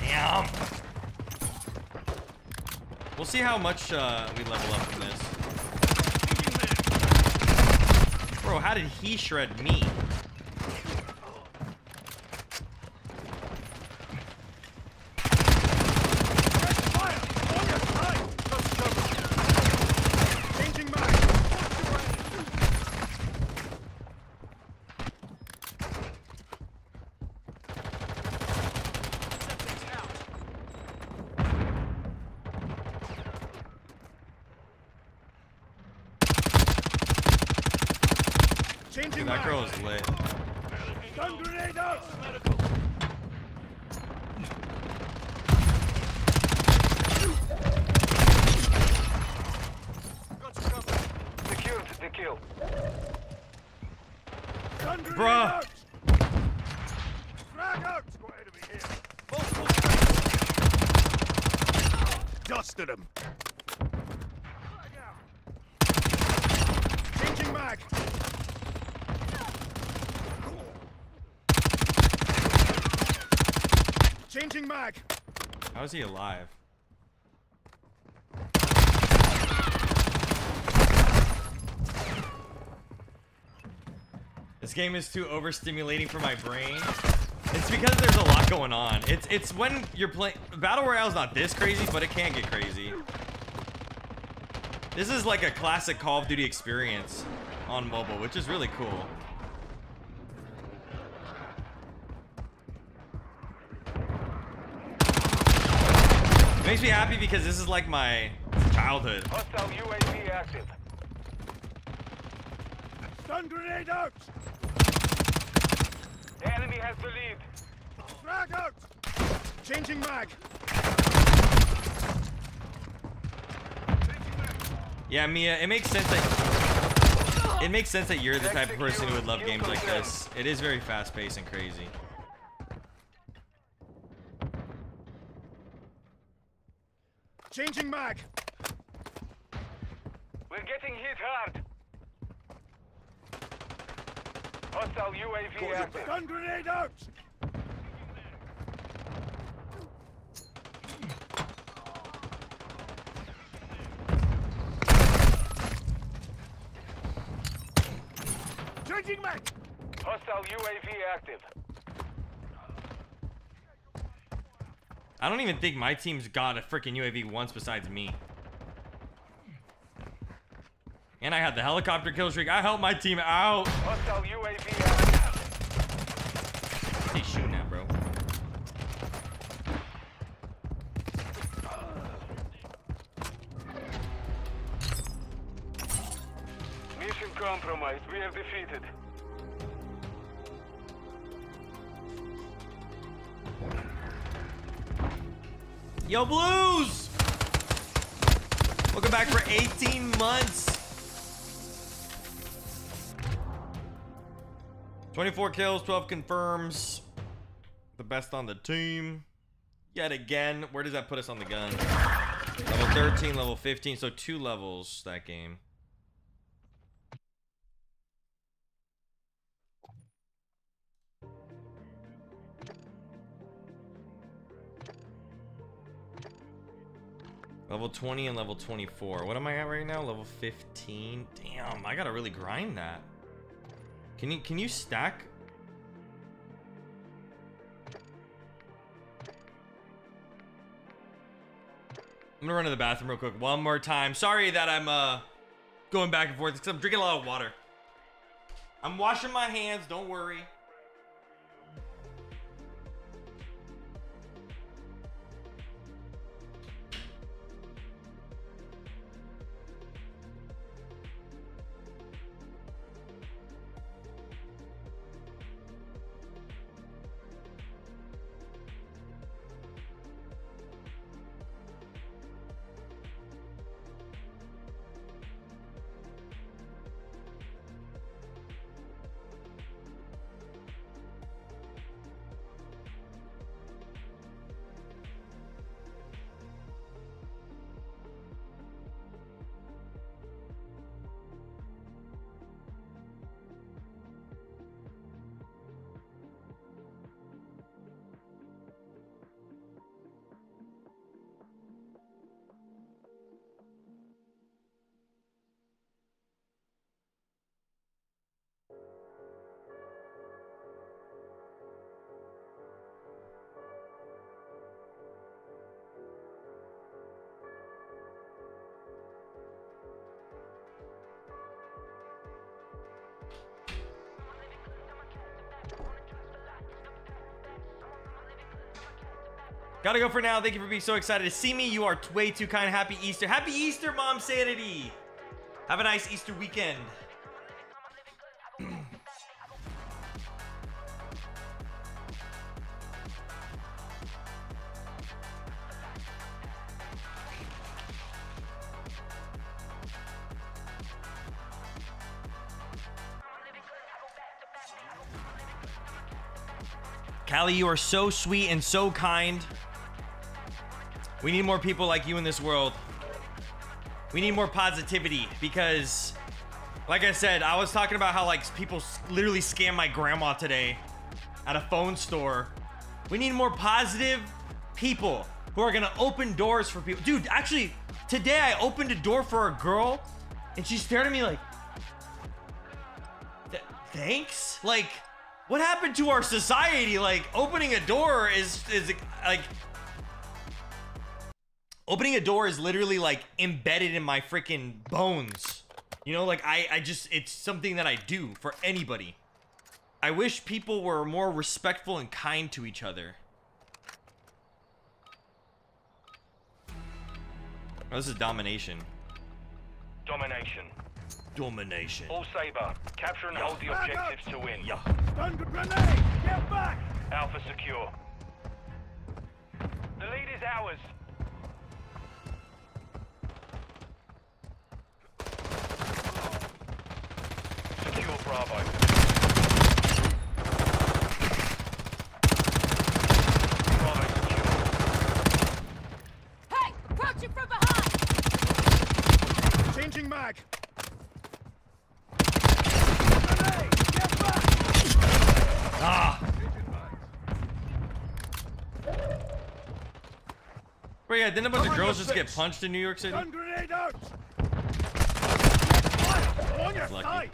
Damn. We'll see how much uh, we level up from this. Bro, how did he shred me? Fire! On your side! Just cover. Changing mag. Changing Dude, that mag. girl is lit. Stun grenade out! Secured the kill. Bruh. Frag out! Got enemy here. Dusted him. Changing mag. Changing mag. How is he alive? This game is too overstimulating for my brain. It's because there's a lot going on. It's it's when you're playing Battle Royale's not this crazy, but it can get crazy. This is like a classic Call of Duty experience on mobile, which is really cool. It Makes me happy because this is like my childhood. Hostile UAV active. Stun grenade out. The enemy has the lead. Frag out. Changing mag. Yeah, Mia, it makes sense that it makes sense that you're the type of person who would love games like this. It is very fast-paced and crazy. Changing mag. We're getting hit hard. Hostile UAV active. Stun grenade out. Changing mag. Hostile UAV active. I don't even think my team's got a freaking UAV once besides me. And I had the helicopter kill streak. I helped my team out. Hostile UAV active. What's uh, he shooting at, bro? Mission compromised. We are defeated. Yo, Blues! Welcome back for 18 months. 24 kills, 12 confirms. The best on the team. Yet again, where does that put us on the gun? Level 13, level 15, so two levels that game. Level 20 and level 24. What am I at right now? Level 15? Damn, I gotta really grind that. Can you can you stack? I'm gonna run to the bathroom real quick one more time. Sorry that I'm uh going back and forth because I'm drinking a lot of water. I'm washing my hands, don't worry. Gotta go for now. Thank you for being so excited to see me. You are way too kind. Happy Easter. Happy Easter, Mom Sanity. Have a nice Easter weekend. Callie, you are so sweet and so kind. We need more people like you in this world. We need more positivity because, like I said, I was talking about how like people literally scam my grandma today at a phone store. We need more positive people who are gonna open doors for people. Dude, actually, today I opened a door for a girl and she stared at me like, thanks? Like, what happened to our society? Like, opening a door is, is like, opening a door is literally like embedded in my freaking bones. You know, like I, I just, it's something that I do for anybody. I wish people were more respectful and kind to each other. Oh, this is domination. Domination. Domination. All Saber, capture and hold the objectives to win. Yeah. Stun grenade! Get back! Alpha secure. The lead is ours. Bravo. Bravo secure. Hey! Approaching from behind! Changing mag! Grenade! Get back! Ah. Wait, yeah, didn't a bunch of girls your just get punched in New York City? Stun grenade out! Fire! On your Lucky. side!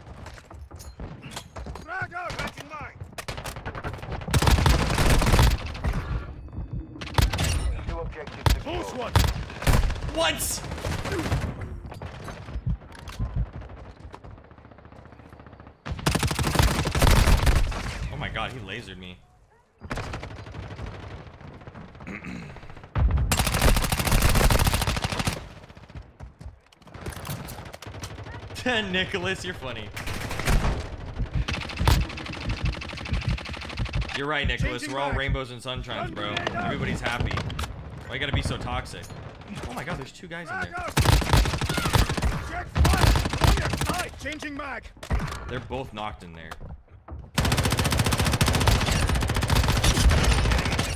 Oh my god, he lasered me. (clears throat) Ten, Nicholas, you're funny. You're right, Nicholas. Changing We're all back. rainbows and sunshines, bro. Everybody's happy. Why you gotta be so toxic? Oh my god, there's two guys in there. out! Check fire! On your side! Changing mag! They're both knocked in there.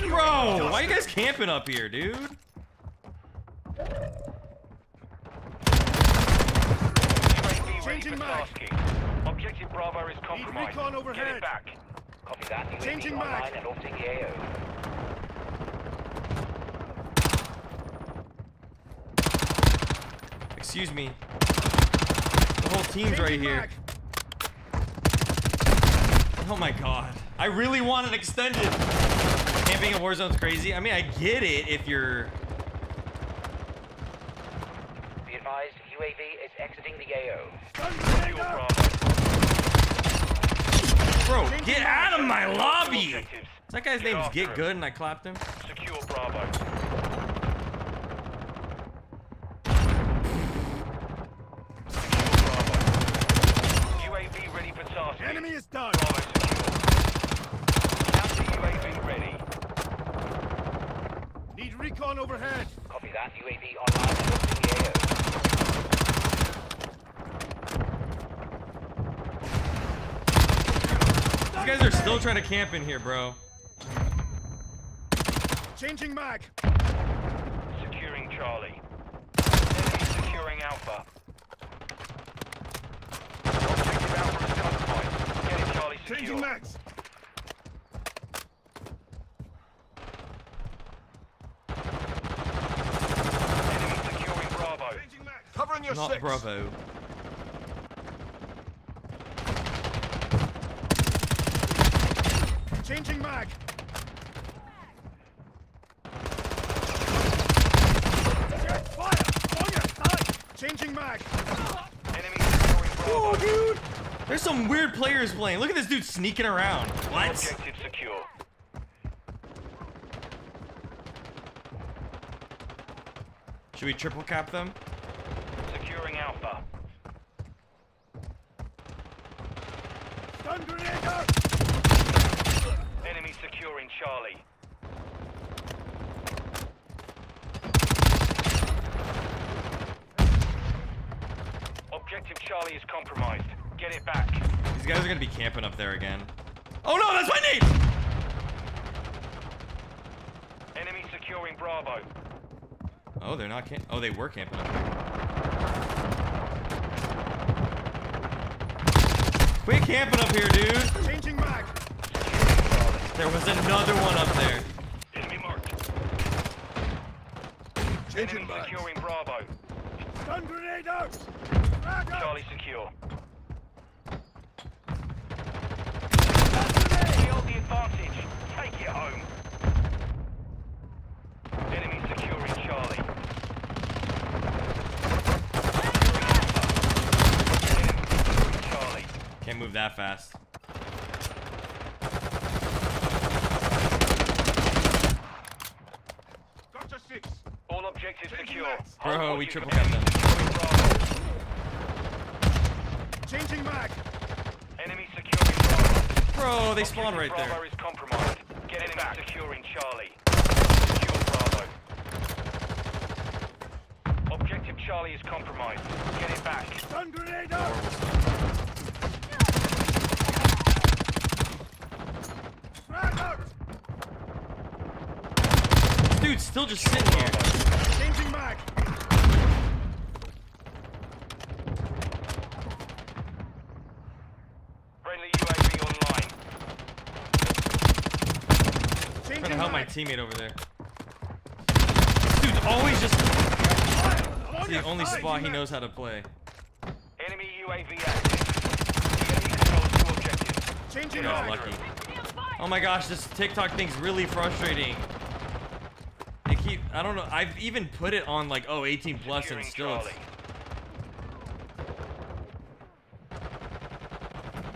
Bro, why you guys camping up here, dude? UAV ready Changing mag. Objective Bravo is compromised. recon Get overhead. it back. Copy. UAV Changing online mag. and orbiting the AO. excuse me. The whole team's right here. mag. Oh my god. I really want an extended. Camping in Warzone's crazy. I mean, I get it if you're... Be advised, UAV is exiting the AO. Stun grenade out. Bro, get out of my lobby! Objectives. That guy's name is Get. Good and I clapped him. Secure Bravo. Secure Bravo. UAV ready for tasking. Enemy is down. Bravo secure. Counter UAV ready. Need recon overhead. Copy that. UAV online and exiting the AO. These guys are still trying to camp in here, bro. Changing mag. Securing Charlie. Enemy securing Alpha. Objective Alpha is compromised. Get it, Charlie secure. Changing mags. Enemy securing Bravo. Changing mags. Covering your Not six. Bravo. Changing mag. Check fire. On your side. Changing mag. Enemy securing Bravo. Oh, dude! There's some weird players playing. Look at this dude sneaking around. What? Objective secure. Should we triple cap them? Securing Alpha. Stun grenade out. Enemy securing Charlie. Objective Charlie is compromised. Get it back. These guys are gonna be camping up there again. Oh no, that's my name! Enemy securing Bravo. Oh, they're not camp. Oh, they were camping up. Quit camping up here, dude. Changing mag. There was another one up there. Enemy marked. Changing Enemy mags. securing Bravo. Stun grenade out. Mag out. Charlie secure. Stun grenade. We hold the advantage. Take it home. Enemy securing Charlie. Enemy securing Charlie. Can't move that fast. Got your six. All objectives Changing secure. mags. Bro, Hold we what triple you capped can. them. Securing Bravo. Changing mag. Enemy securing Bravo. Spawned right there. is compromised. Get enemy securing Charlie. Secure Bravo. Objective Charlie is compromised. Get it back. Stun grenade out. Mag out. This dude's still just sitting here. Changing mag. Friendly UAV online. Trying to Changing help my mag. Teammate over there. This dude's always just it's the only spot he knows how to play. Enemy UAV active. The enemy controls two objectives. Changing Got lucky. Oh my gosh, this TikTok thing's really frustrating. They keep, I don't know, I've even put it on like, oh, 18 plus and Securing still it's,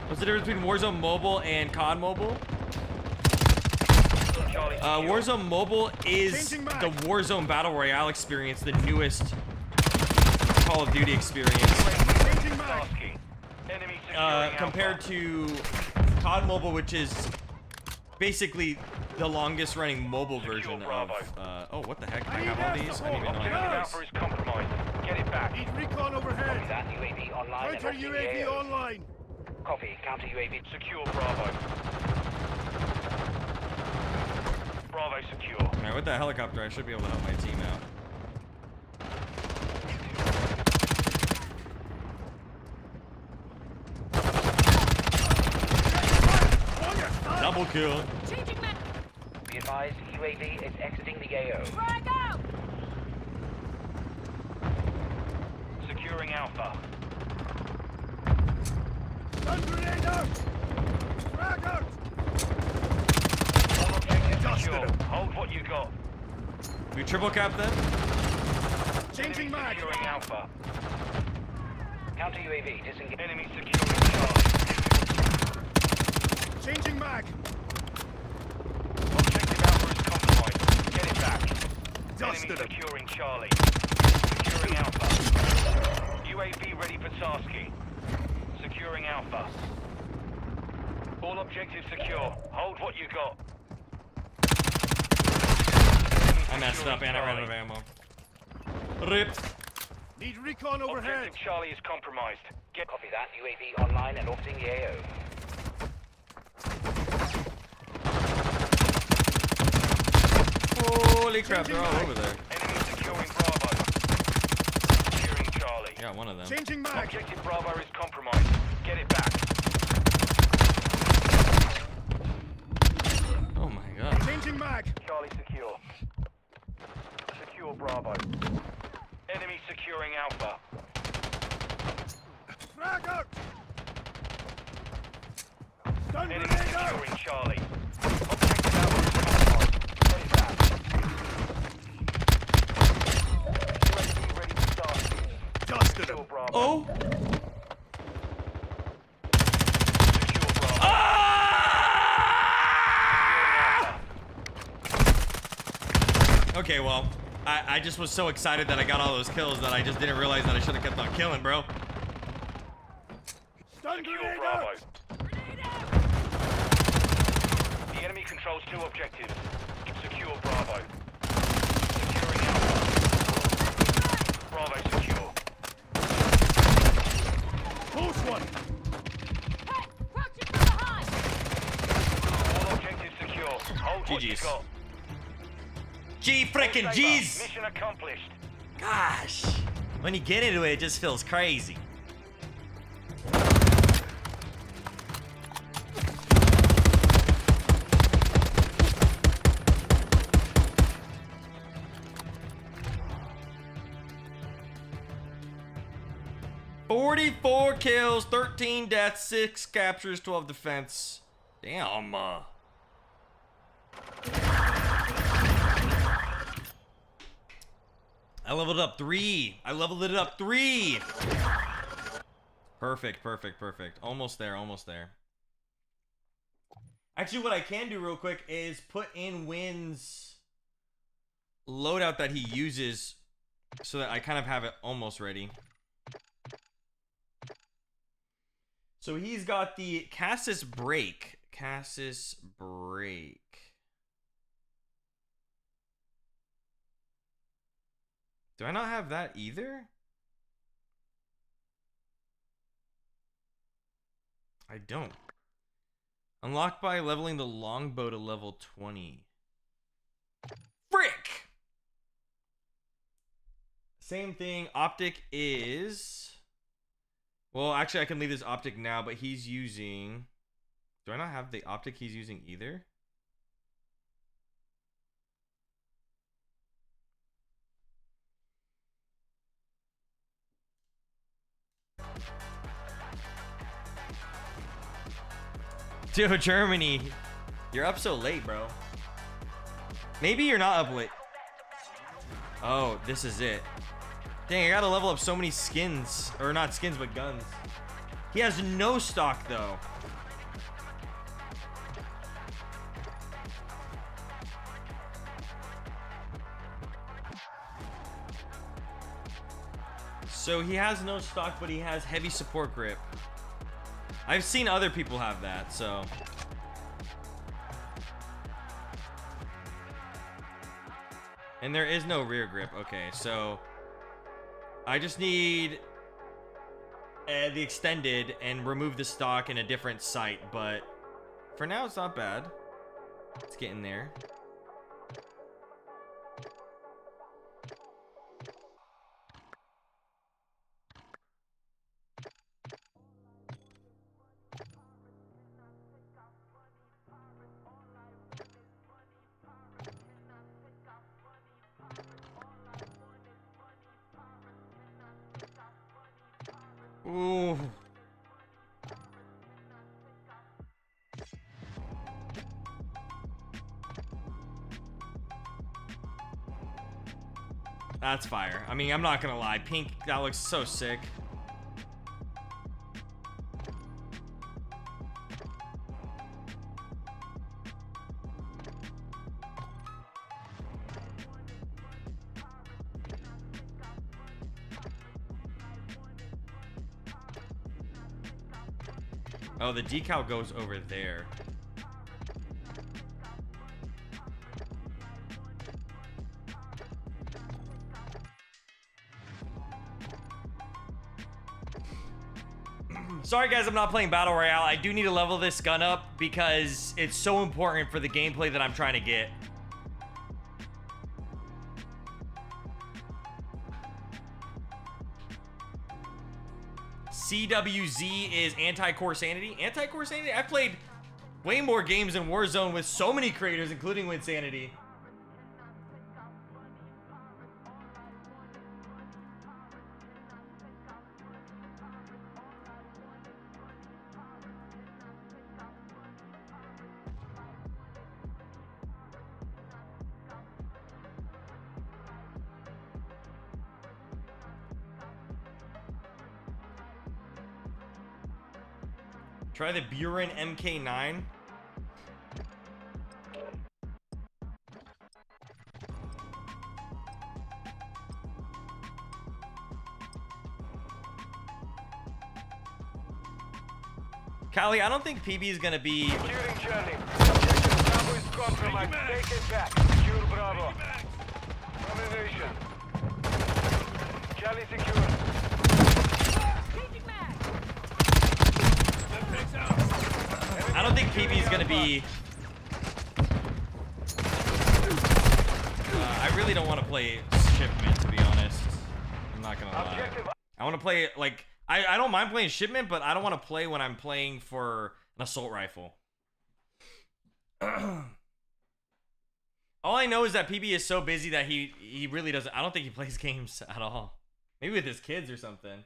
what's the difference between Warzone Mobile and COD Mobile? Charlie Uh. Warzone Mobile is the Warzone Battle Royale experience, the newest Call of Duty experience. Changing mag. Tasking. Enemy securing Uh, compared to COD Mobile, which is basically the longest running mobile version of. Uh, oh, what the heck? I I have all these? I didn't even know I Objective had Yes. those. Alpha is compromised. Get it back. Need recon overhead. that. UAV online Counter UAV online. Copy. Counter UAV. Secure Bravo. Bravo secure. Alright, with that helicopter, I should be able to help my team out. On your side. Double kill. Be advised, UAV is exiting the AO. Securing Alpha. Stun grenade out! Frag out! All objectives Dusted secure. him. Hold what you got. We triple cap them. Changing Enemy mag! securing Alpha. Counter UAV disengaged. Enemy securing Charlie. Changing mag! Objective Alpha is compromised. Get it back. Dusted Enemy him. securing Charlie. Securing Alpha. UAV ready for Sarsky. Securing Alpha. All objectives secure. Hold what you got. Enemy I messed up and I ran out of ammo. Rip. Need recon overhead! Objective Charlie is compromised. Get Copy that. UAV online and orbiting the AO. Holy crap, they're all over there. enemy securing Bravo. Securing Charlie. Yeah, one of them. Changing mag! Objective Bravo is compromised. Get it back. Oh my god. Changing mag! Charlie secure. Secure Bravo. Enemy securing Alpha. Frag out! Stun Enemy grenade out! securing Charlie. Objective Alpha is compromised. Get back. UAV ready to start. Dusted him! Bravo. Oh! Secure Bravo. Ah! Okay, well, I, I just was so excited that I got all those kills that I just didn't realize that I should have kept on killing, bro. Stun Secure grenade Bravo. The enemy controls two objectives. Secure Bravo. Securing Alpha. Bravo secure. Close one! All objectives secure. Hold what you GG's. G frickin' Saber. G's! Mission accomplished. Gosh. When you get into it, it just feels crazy. Forty-four kills, thirteen deaths, six captures, twelve defense. Damn. Uh. I leveled it up three. I leveled it up three. Perfect, perfect, perfect. Almost there, almost there. Actually, what I can do real quick is put in Wynn's loadout that he uses so that I kind of have it almost ready. So he's got the Casus Brake. Casus Brake. Do I not have that either? I don't. Unlocked by leveling the longbow to level 20. Frick! Same thing. Optic is. Well, actually, I can leave this optic now, but he's using. Do I not have the optic he's using either? Dude, Germany, you're up so late, bro. Maybe you're not up late. Oh, this is it. Dang, I gotta level up so many skins. Or not skins, but guns. He has no stock, though. So he has no stock, but he has heavy support grip. I've seen other people have that, so. And there is no rear grip. Okay, so I just need uh, the extended and remove the stock in a different site, but for now it's not bad. It's getting there. Ooh. That's fire. I mean, I'm not gonna lie. Pink, that looks so sick. Oh, the decal goes over there. (clears throat) Sorry guys, I'm not playing Battle Royale. I do need to level this gun up because it's so important for the gameplay that I'm trying to get. CWZ is anti-core sanity. Anti-core sanity? I've played way more games in Warzone with so many creators, including Winsanity. Try the Bruen MK9. Callie, I don't think PB is gonna be. Securing Charlie. Objective Bravo is compromised. Take it back. Secure Bravo. Domination. Charlie secure. I don't think PB is gonna be. Uh, I really don't want to play shipment, to be honest. I'm not gonna lie. I want to play like I I don't mind playing shipment, but I don't want to play when I'm playing for an assault rifle. (clears throat) all I know is that PB is so busy that he he really doesn't. I don't think he plays (laughs) games at all. Maybe with his kids or something.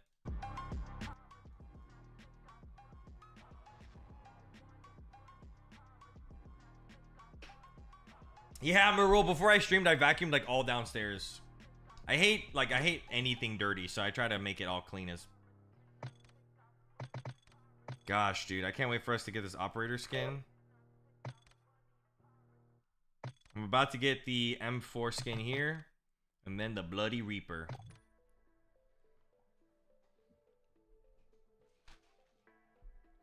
Yeah, Marul, before I streamed, I vacuumed like all downstairs. I hate like I hate anything dirty, so I try to make it all clean as Gosh, dude, I can't wait for us to get this operator skin. I'm about to get the M4 skin here, and then the Bloody Reaper.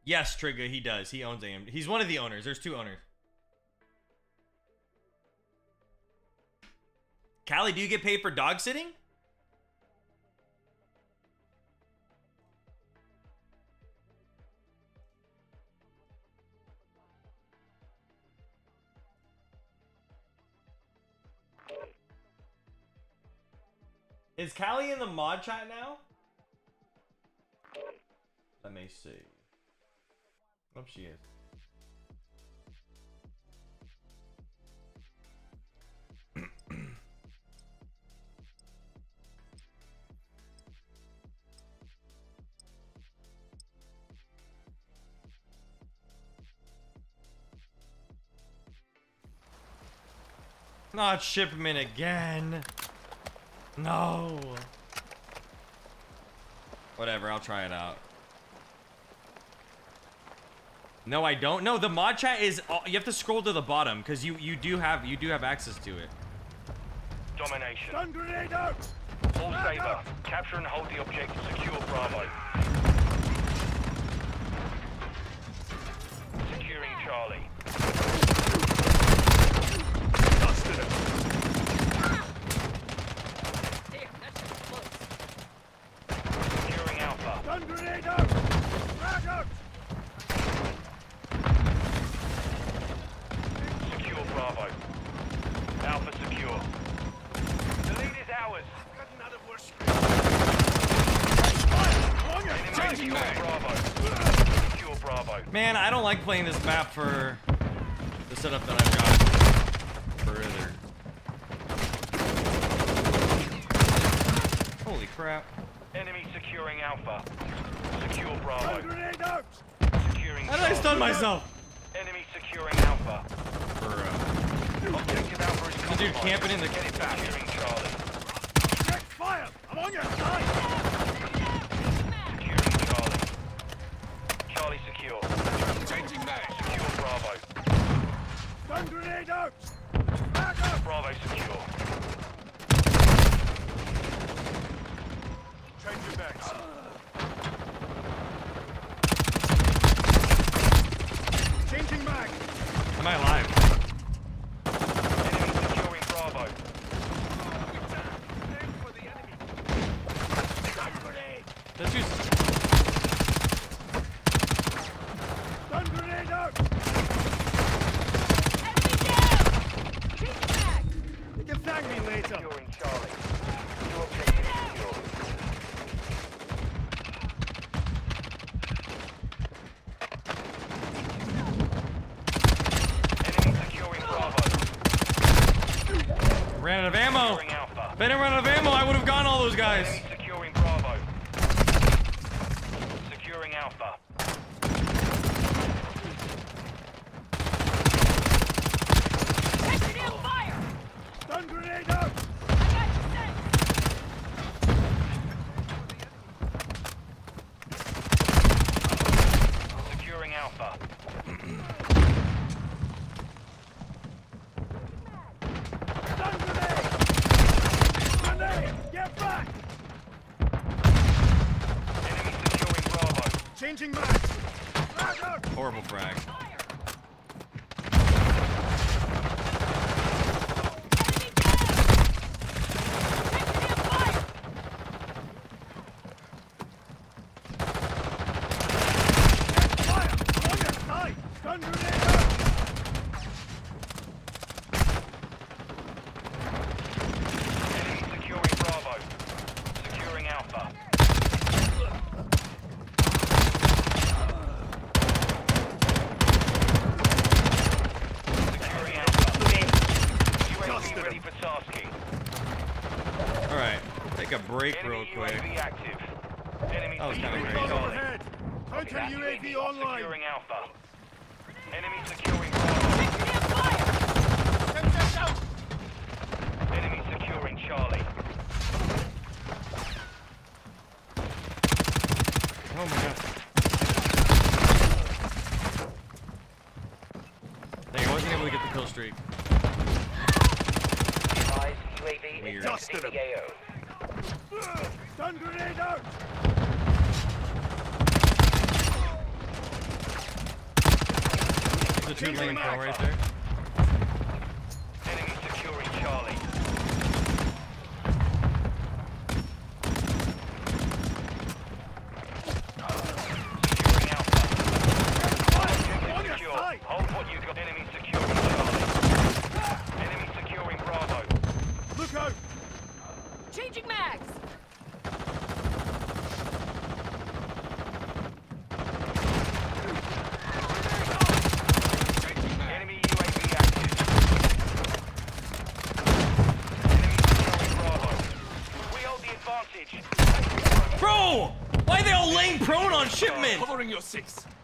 Yes, Trigger, he does. He owns AMD. He's one of the owners. There's two owners. Callie, do you get paid for dog sitting? Is Callie in the mod chat now? Let me see. Oh, she is. Not shipment again. No. Whatever, I'll try it out. No, I don't. No, the mod chat is uh, you have to scroll to the bottom because you you do have you do have access to it. Domination. Stun grenade out! All Saber. Capture and hold the object. Secure Bravo. Securing Charlie. playing this map for the setup that I've got further. Holy crap. Enemy securing Alpha. Secure Bravo. Securing How did I stun myself? Enemy securing Alpha. For, uh, Objective Alpha is the dude camping in the... Get it back. Changing back.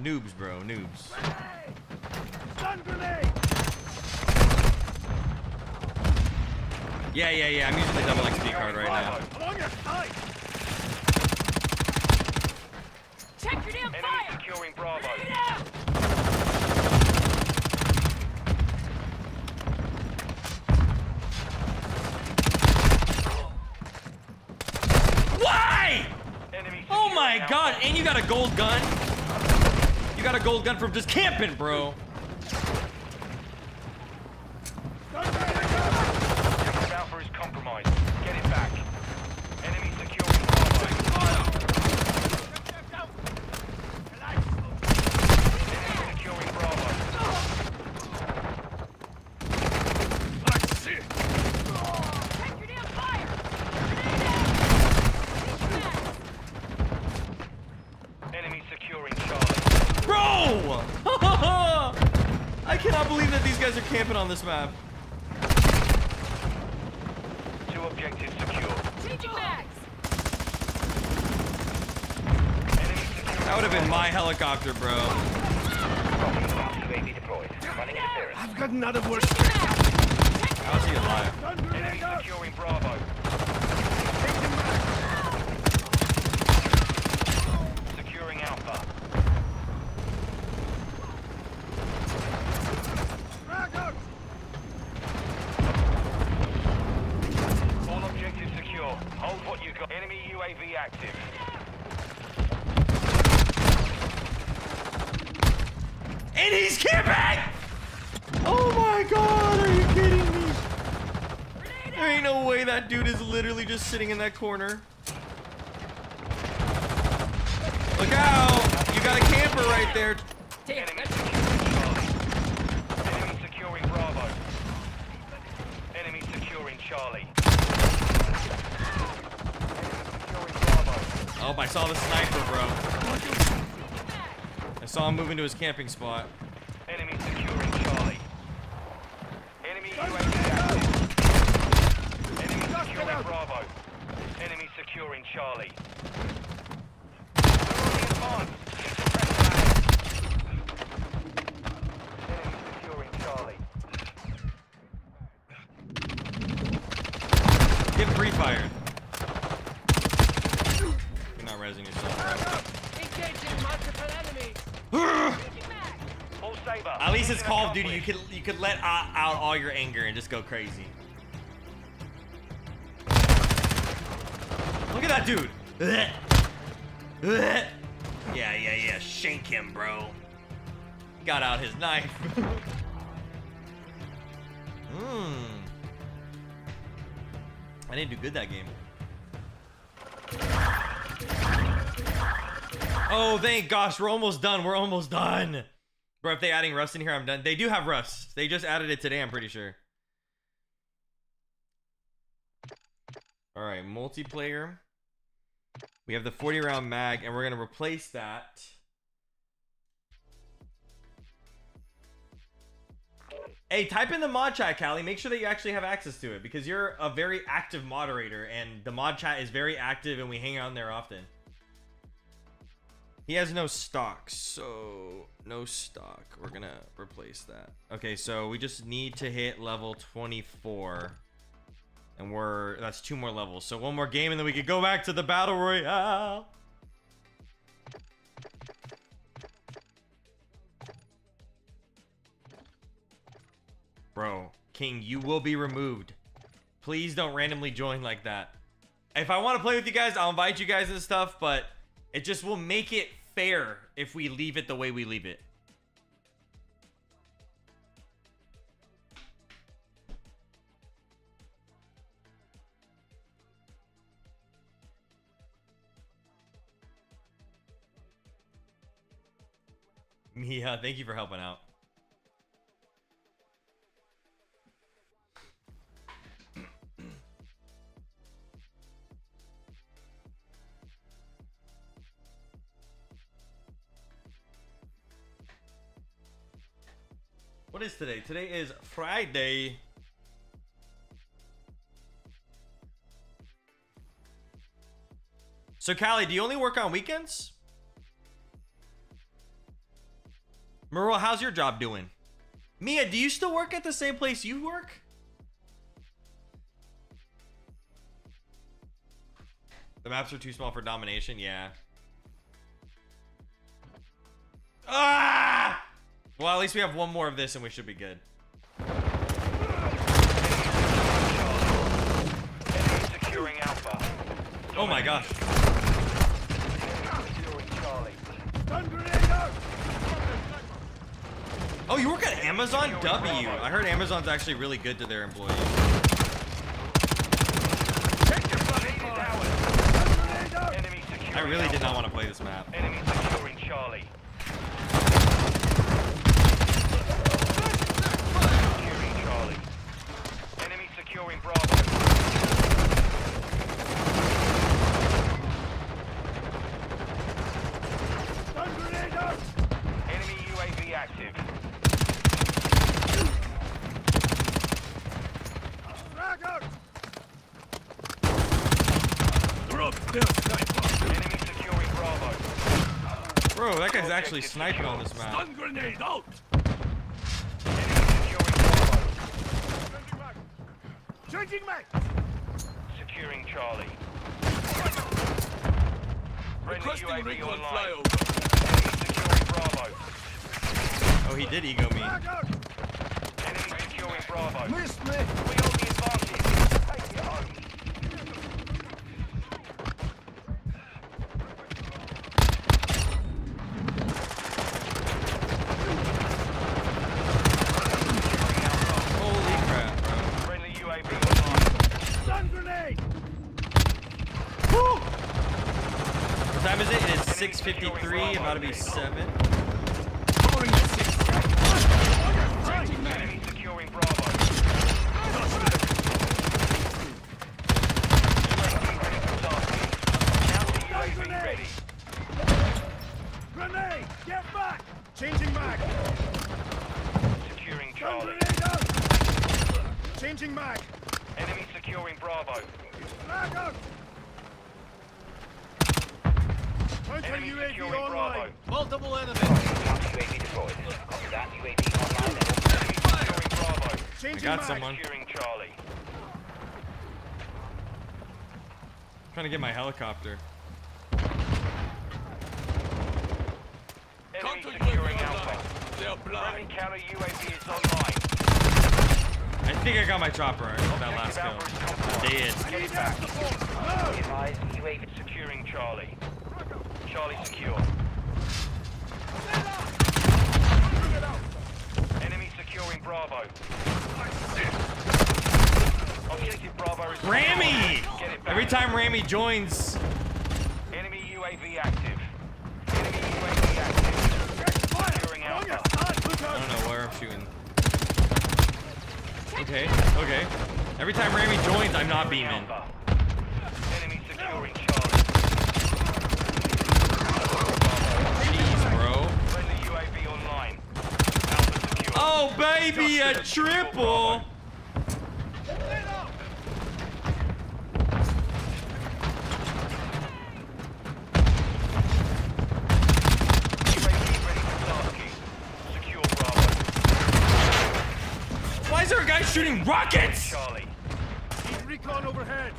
Noobs, bro, noobs. Yeah, yeah, yeah. I'm using the double XP card right now. Check your damn fire. Bravo. Why? Oh my god! And you got a gold gun. You got a gold gun from just camping, bro. map. Two objectives secure. Taking bags. That would have been my helicopter, bro. Just sitting in that corner. Look out! You got a camper right there. Damn, Enemy securing Charlie. Enemy securing Bravo. Enemy securing Charlie. Enemy securing Bravo. Oh, I saw the sniper, bro. I saw him moving to his camping spot. Enemy securing Charlie. Enemy UAV active. Enemy securing Bravo. Enemy securing Charlie. They're on the advance. Enemy securing Charlie. Get pre-fired. You're not resing yourself. engaging multiple enemies. Changing mags. All saber. At least it's Mission Call of Duty. You accomplished. could you could let out, out all your anger and just go crazy. Look at that dude. Yeah, yeah, yeah. Shank him, bro. Got out his knife. (laughs) Hmm. I didn't do good that game. Oh, thank gosh, we're almost done. We're almost done. Bro, if they're adding Rust in here, I'm done. They do have Rust. They just added it today, I'm pretty sure. All right, multiplayer. We have the 40 round mag, and we're gonna replace that. Hey, type in the mod chat, Callie. Make sure that you actually have access to it because you're a very active moderator, and the mod chat is very active, and we hang out in there often. He has no stock, so no stock. We're gonna replace that. Okay, so we just need to hit level 24. And we're that's two more levels. So one more game and then we could go back to the battle royale. Bro, King, you will be removed. Please don't randomly join like that. If I want to play with you guys, I'll invite you guys and stuff, but it just will make it fair if we leave it the way we leave it. (laughs) Mia, thank you for helping out. What is today? Today is Friday. So, Callie, do you only work on weekends? Merle, how's your job doing? Mia, do you still work at the same place you work? The maps are too small for domination, yeah. Ah! Well, at least we have one more of this and we should be good. Oh my gosh. Oh, you work at Amazon? W. I heard Amazon's actually really good to their employees. I really did not want to play this map. Enemy securing Charlie. Securing Charlie. Enemy securing Bravo. Stun grenade out. Enemy UAV active. Enemy securing Bravo. Bro, that guy's actually sniping on this map. Stun grenade out! Securing Bravo. Changing mag! Securing Charlie. Friendly Requesting UAV recon online. flyover. Enemy securing Bravo. Oh, he did ego me. Enemy securing Bravo. Missed me! We hold the advantage. Take it home. Holy crap, bro. Friendly UAV online. Stun grenade! What time is it? It is 6.53, about to be 7. Covering the six. Changing mag! Enemy securing Bravo. UAV ready for tasking. Counter UAV ready. Grenade! Get back! Changing mag! Securing Stun Charlie. grenade out! Changing mag! Enemy securing Bravo. Mag out! Counter Enemy UAV securing online! Bravo. Multiple enemies! Counter UAV deployed. Copy that. UAV online level. Enemy securing Bravo. I Changing got mag! someone. Securing Charlie. trying to get my helicopter. Enemy Counter securing Alpha. They are Friendly counter UAV is online. I think I got my chopper on that last Objective kill. Alpha is Dead. compromised. Get it back. Be advised. UAV Securing Charlie. Charlie secure. Enemy securing Bravo. Objective Bravo is Rammy! Get it back. Every time Rammy joins, Enemy UAV active. Enemy UAV active. Securing Alpha. I don't know where I'm shooting. Okay, okay. Every time Rammy joins, I'm not Securing beaming. Alpha. Enemy securing Charlie. Jeez, bro. Friendly UAV online. Alpha secure. Oh, baby, a triple! UAV ready for tasking. Secure Bravo. Why is there a guy shooting rockets? Charlie. Need recon overhead!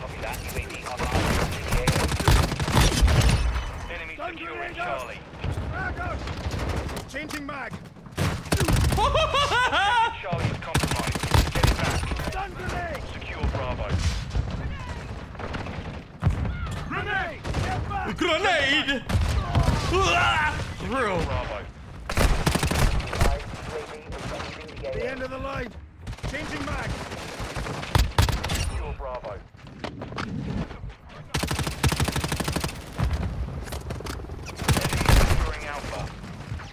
Copy that. UAV online. CTA. Enemy Gun securing grenade out. Charlie. Mag out! Changing mag! Charlie is compromised. Get it back. Stun grenade! Secure Bravo. Grenade! Get back! Grenade! Ah! Bro. Bravo. Advised. UAV is leaving the The AO. end of the line! Changing mag! Secure Bravo. Enemy securing Alpha.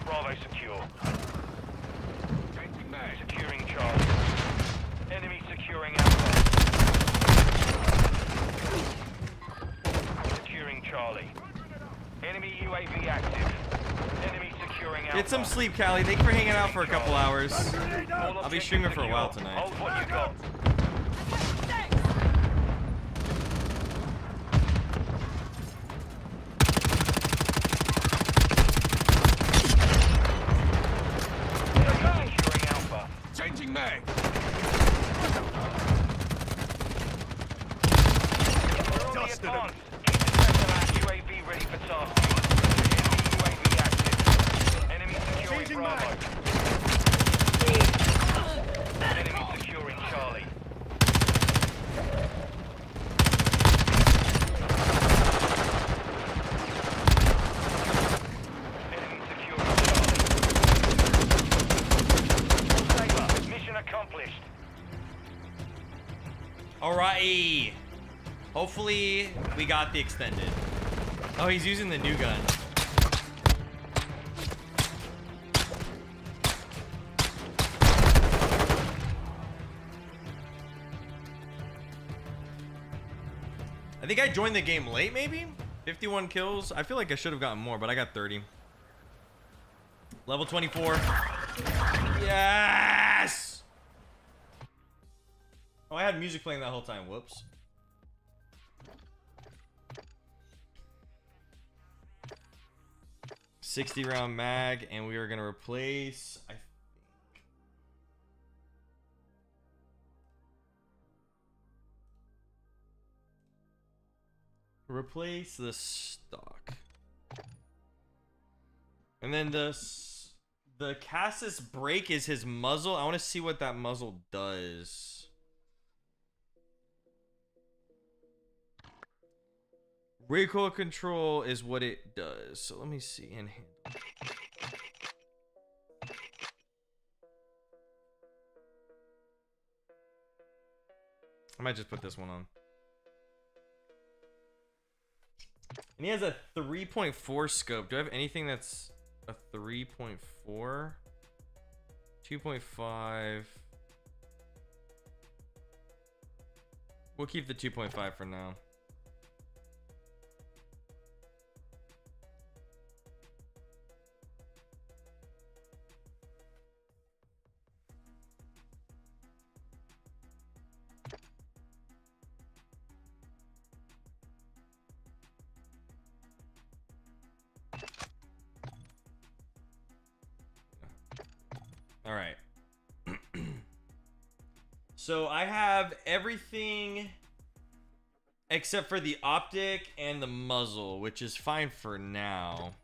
Bravo secure. Changing mag! Securing Charlie. Enemy securing Alpha. Securing Charlie. Enemy UAV active. Enemy securing Alpha. Get some sleep, Callie. Thank you for hanging out for a couple hours. I'll be streaming for a while tonight. Hold what you got. Enemy securing Alpha. Changing mag! We're on the Dusted him. advance. Keep the sector at UAV ready for tasking. Enemy UAV active. Enemy securing Changing Bravo. mag. Enemy securing Charlie. Enemy securing Charlie. Saber, mission accomplished. Alright. Hopefully, we got the extended. Oh, he's using the new gun. I think I joined the game late, maybe? 51 kills. I feel like I should have gotten more, but I got 30. Level 24. Yes! Oh, I had music playing that whole time. Whoops. 60 round mag, and we are gonna replace. I think. Replace the stock, and then the the Casus Brake is his muzzle. I want to see what that muzzle does. Recoil control is what it does. So let me see. in And I might just put this one on. And he has a 3.4 scope. Do I have anything that's a 3.4? 2.5. We'll keep the 2.5 for now. So I have everything except for the optic and the muzzle, which is fine for now.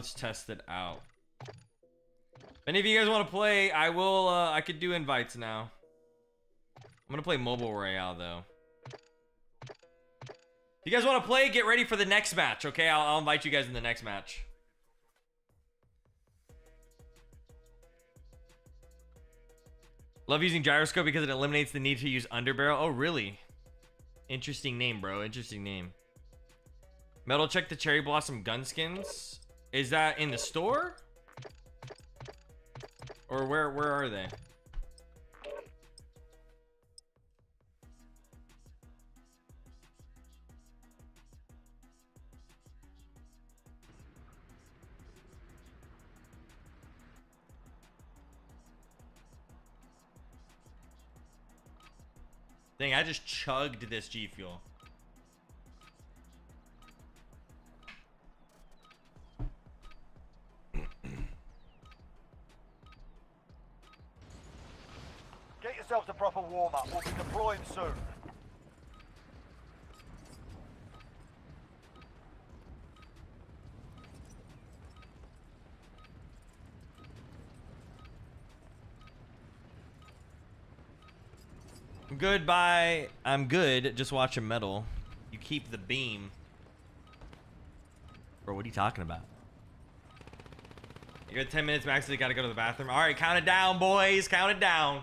Let's test it out. Any of you guys want to play, I will, uh, I could do invites now. I'm gonna play Mobile Royale, though. If you guys want to play, get ready for the next match, okay? I'll, I'll invite you guys in the next match. Love using gyroscope because it eliminates the need to use underbarrel. Oh, really? Interesting name, bro. Interesting name. Medal check the cherry blossom gun skins. Is that in the store? Or where where are they? Dang, I just chugged this G Fuel. Yourself to proper warm-up. We'll be deploying soon. Goodbye. I'm good. Just watching Medal. You keep the beam. Bro, what are you talking about? You got 10 minutes max, you gotta go to the bathroom. Alright, count it down, boys. Count it down.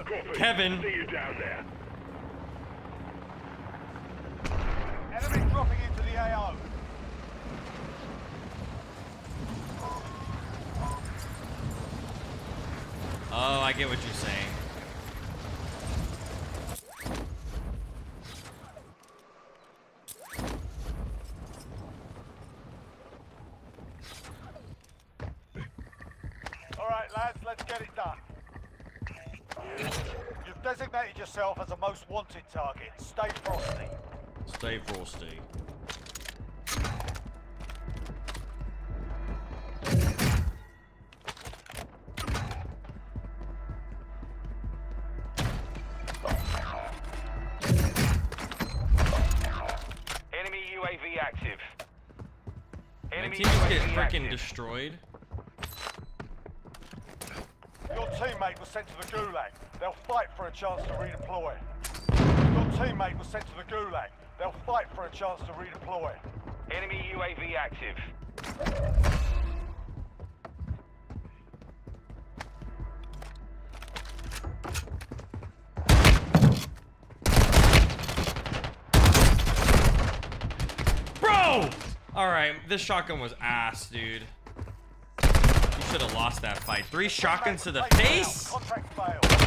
Copy. Kevin. See you down there. Enemy dropping into the AO. Oh, I get what you're saying. stay. Enemy UAV active. Enemy My team's getting freaking destroyed. Your teammate was sent to the gulag. They'll fight for a chance to redeploy. Your teammate was sent to the gulag. They'll fight for a chance to redeploy. Enemy UAV active. Bro! Alright, this shotgun was ass, dude. You should have lost that fight. Three shotguns to the Take them out. face?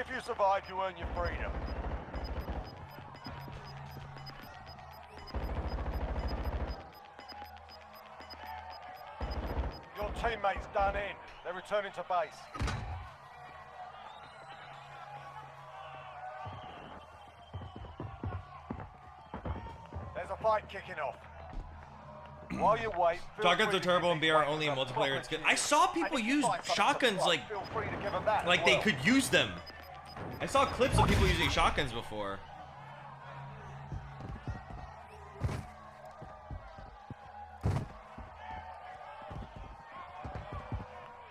If you survive, you earn your freedom. Your teammate's done in. They're returning to base. There's a fight kicking off. While you wait, Shotguns are terrible in these BR only multiplayer, it's good. I saw people use shotguns, like- feel free to give them that as Like they could use them. I saw clips of people using shotguns before.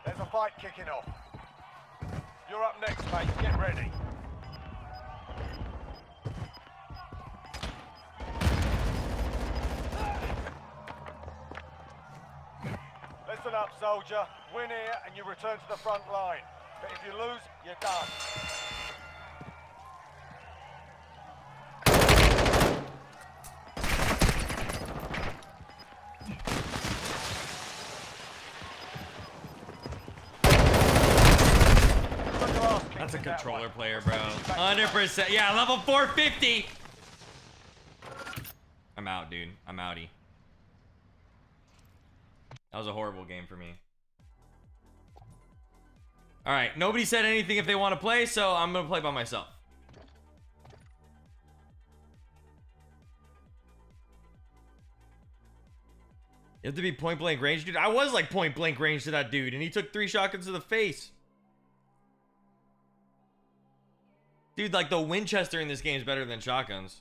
There's a fight kicking off. You're up next, mate. Get ready. Listen up, soldier. Win here and you return to the front line. But if you lose, you're done. Controller player, bro. 100%. Yeah, level 450. I'm out, dude. I'm outie. That was a horrible game for me. All right, nobody said anything if they want to play, so I'm going to play by myself. You have to be point blank range, dude. I was like point blank range to that dude, and he took three shotguns to the face. Dude, like the Winchester in this game is better than shotguns.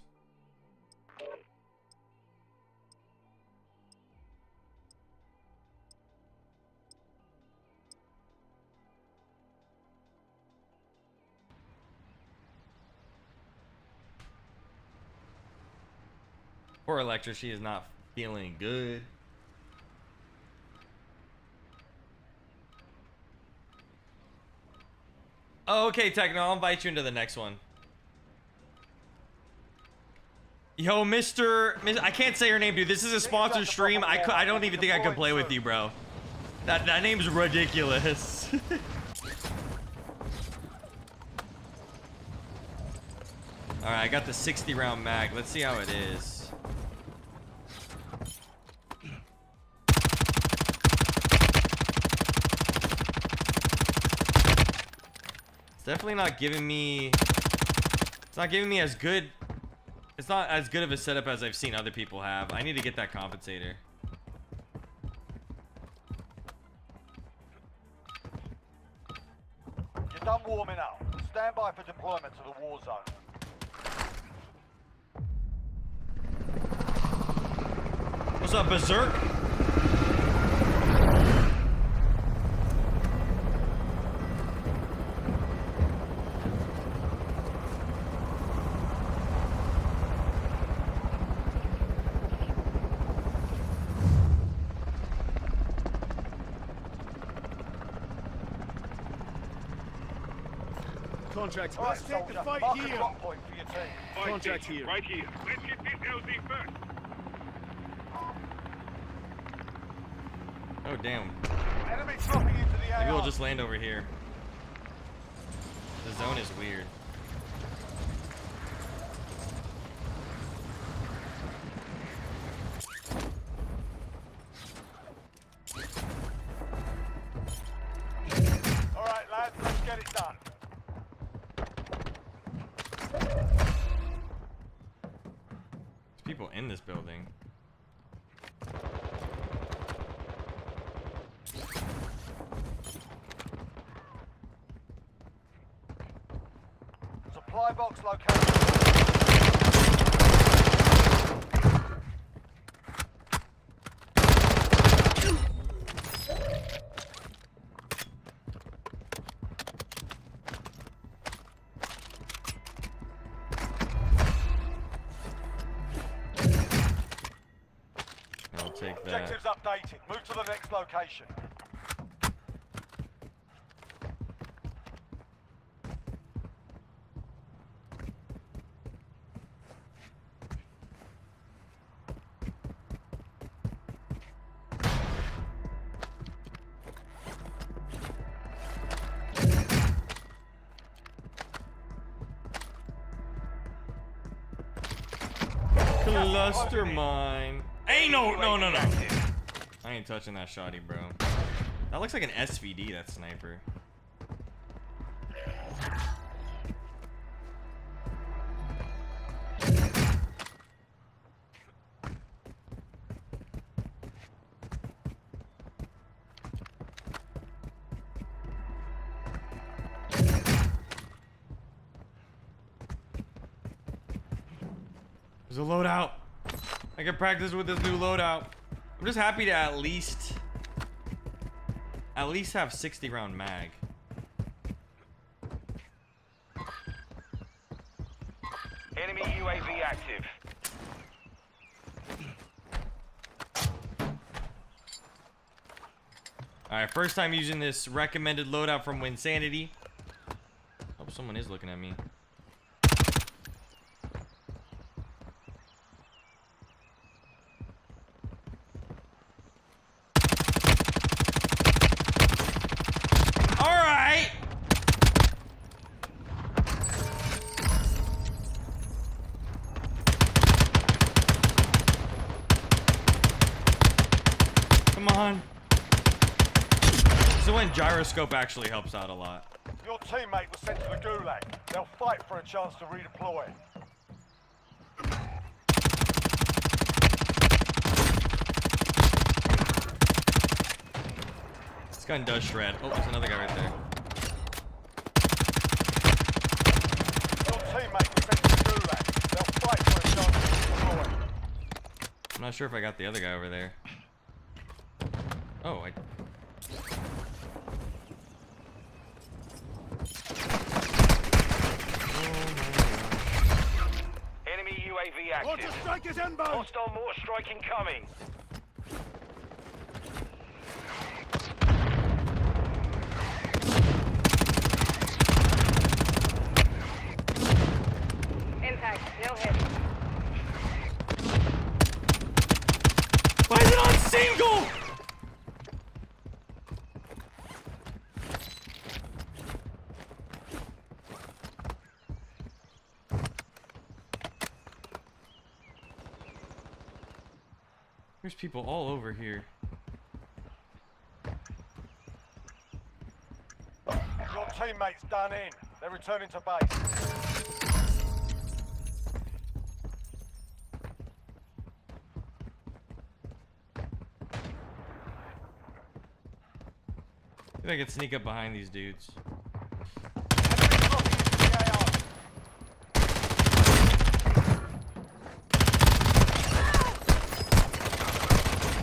Poor Electra, she is not feeling good. Oh, okay, Techno. I'll invite you into the next one. Yo, Mr. I can't say your name, dude. This is a sponsored stream. I, I don't even think I can play with you, bro. That that name's ridiculous. (laughs) All right, I got the 60 round mag. Let's see how it is. Definitely not giving me. It's not giving me as good. It's not as good of a setup as I've seen other people have. I need to get that compensator. You're done warming up. Stand by for deployment to the war zone. What's up, Berserk? Contract. All right, Let's take the fight Mark here. drop point for your team. Contract here. Right here. Let's get this LZ first. Oh, damn. Enemy dropping into the AO. Maybe we'll just land over here. The zone is weird. Location. Cluster mine. Ain't no, no, no, no. I ain't touching that shoddy, bro. That looks like an SVD, that sniper. There's a loadout. I can practice with this new loadout. I'm just happy to at least, at least have 60 round mag. Enemy UAV active. All right, first time using this recommended loadout from Winsanity. Hope someone is looking at me. All right. Come on. Gyroscope actually helps out a lot. Your teammate was sent to the Gulag. They'll fight for a chance to redeploy. This gun does shred. Oh, there's another guy right there. Your teammate was sent to the Gulag. They'll fight for a chance to redeploy. I'm not sure if I got the other guy over there. Oh, I. Enemy UAV Launch active. strike is inbound! Hostile mortar strike incoming. Impact, no hit. Why is it on single? There's people all over here. Your teammate's done in. They're returning to base. Maybe I could sneak up behind these dudes. Enemy dropping into the AO.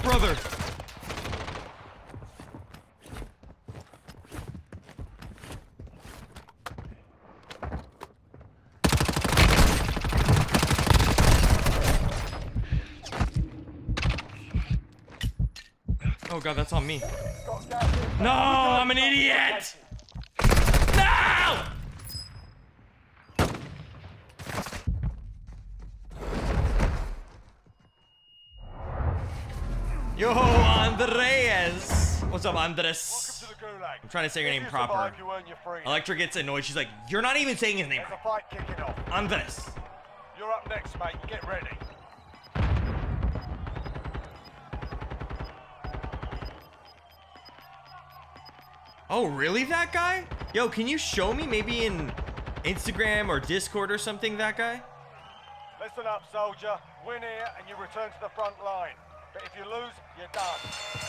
Brother! Oh god, that's on me. No, I'm an idiot! What's up, Andres? Welcome to the Gulag. I'm trying to say your name proper. survive, you earn your freedom. Electra gets annoyed. She's like, You're not even saying his name. There's a fight kicking off. Andres. You're up next, mate. Get ready. Oh, really, that guy? Yo, can you show me maybe in Instagram or Discord or something, that guy? Listen up, soldier. Win here and you return to the front line. But if you lose, you're done.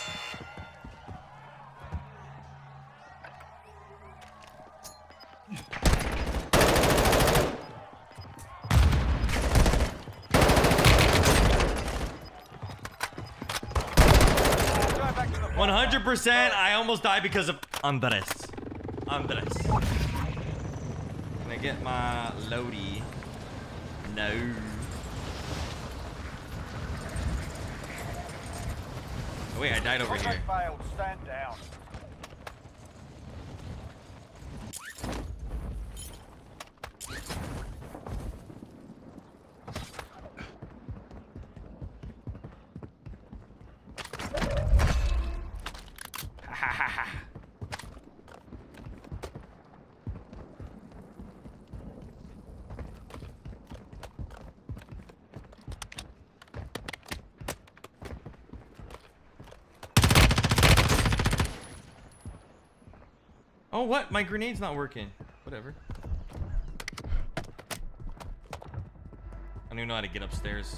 100%. I almost died because of Andres. Andres. Can I get my loady? No. Oh, wait, I died over here. Stand down. Oh, what? My grenade's not working. Whatever. I don't even know how to get upstairs.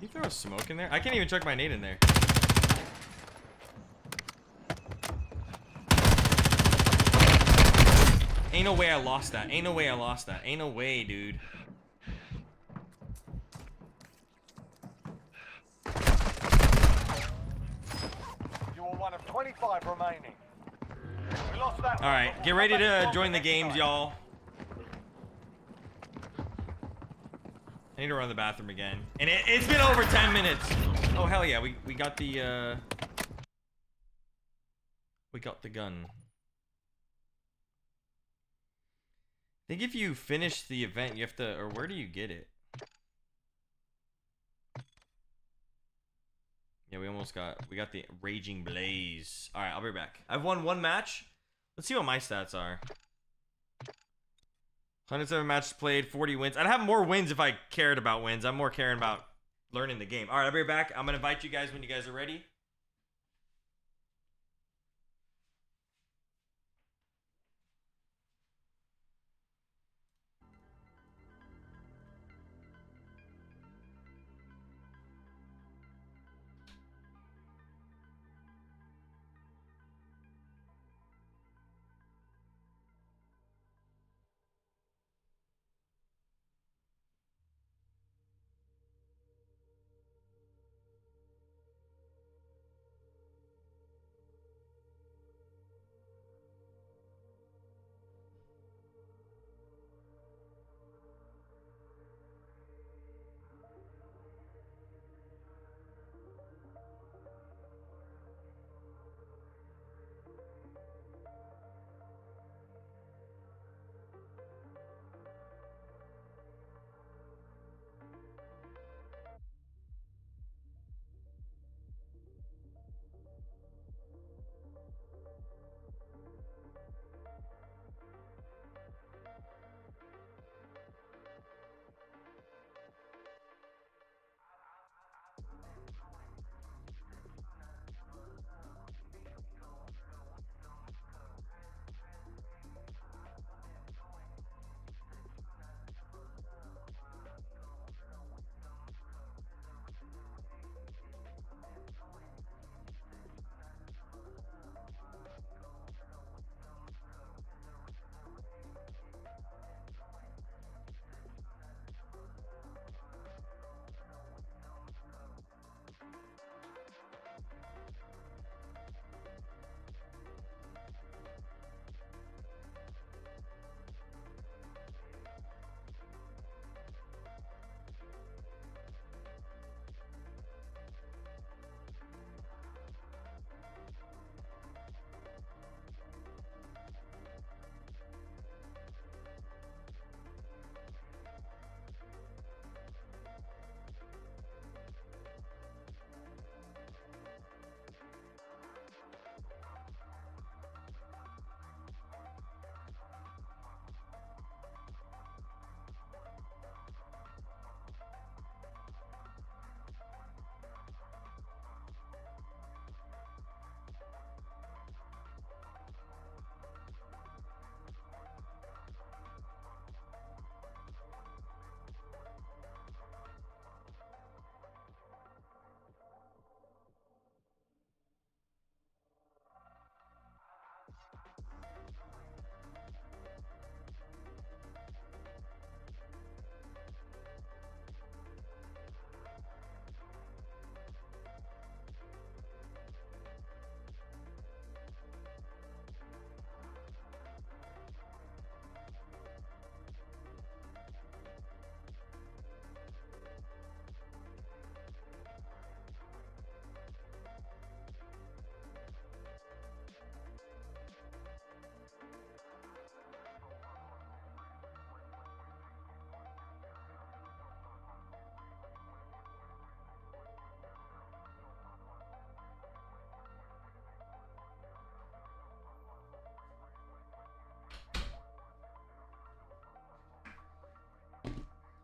You throw a smoke in there? I can't even chuck my nade in there. Ain't no way I lost that. Ain't no way I lost that. Ain't no way, dude. You are one of 25 remaining. We lost that All one, right, but get we'll ready to join the games, y'all. I need to run to the bathroom again. And it, it's been over 10 minutes. Oh, hell yeah. We, we got the, uh... We got the gun. I think if you finish the event, you have to... Or where do you get it? Yeah, we almost got... We got the Raging Blaze. Alright, I'll be back. I've won one match. Let's see what my stats are. 107 matches played, 40 wins. I'd have more wins if I cared about wins. I'm more caring about learning the game. All right, I'll be right back. I'm going to invite you guys when you guys are ready.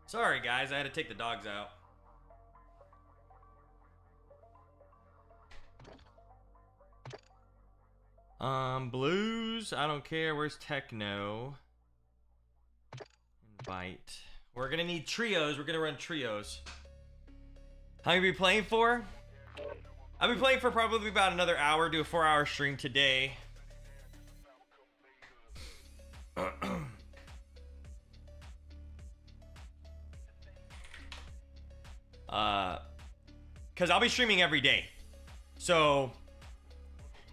Sorry, guys. I had to take the dogs out. Um, blues. I don't care. Where's techno? Invite. We're gonna need trios. We're gonna run trios. How are we playing for? I'll be playing for probably about another hour. Do a four-hour stream today. Because I'll be streaming every day. So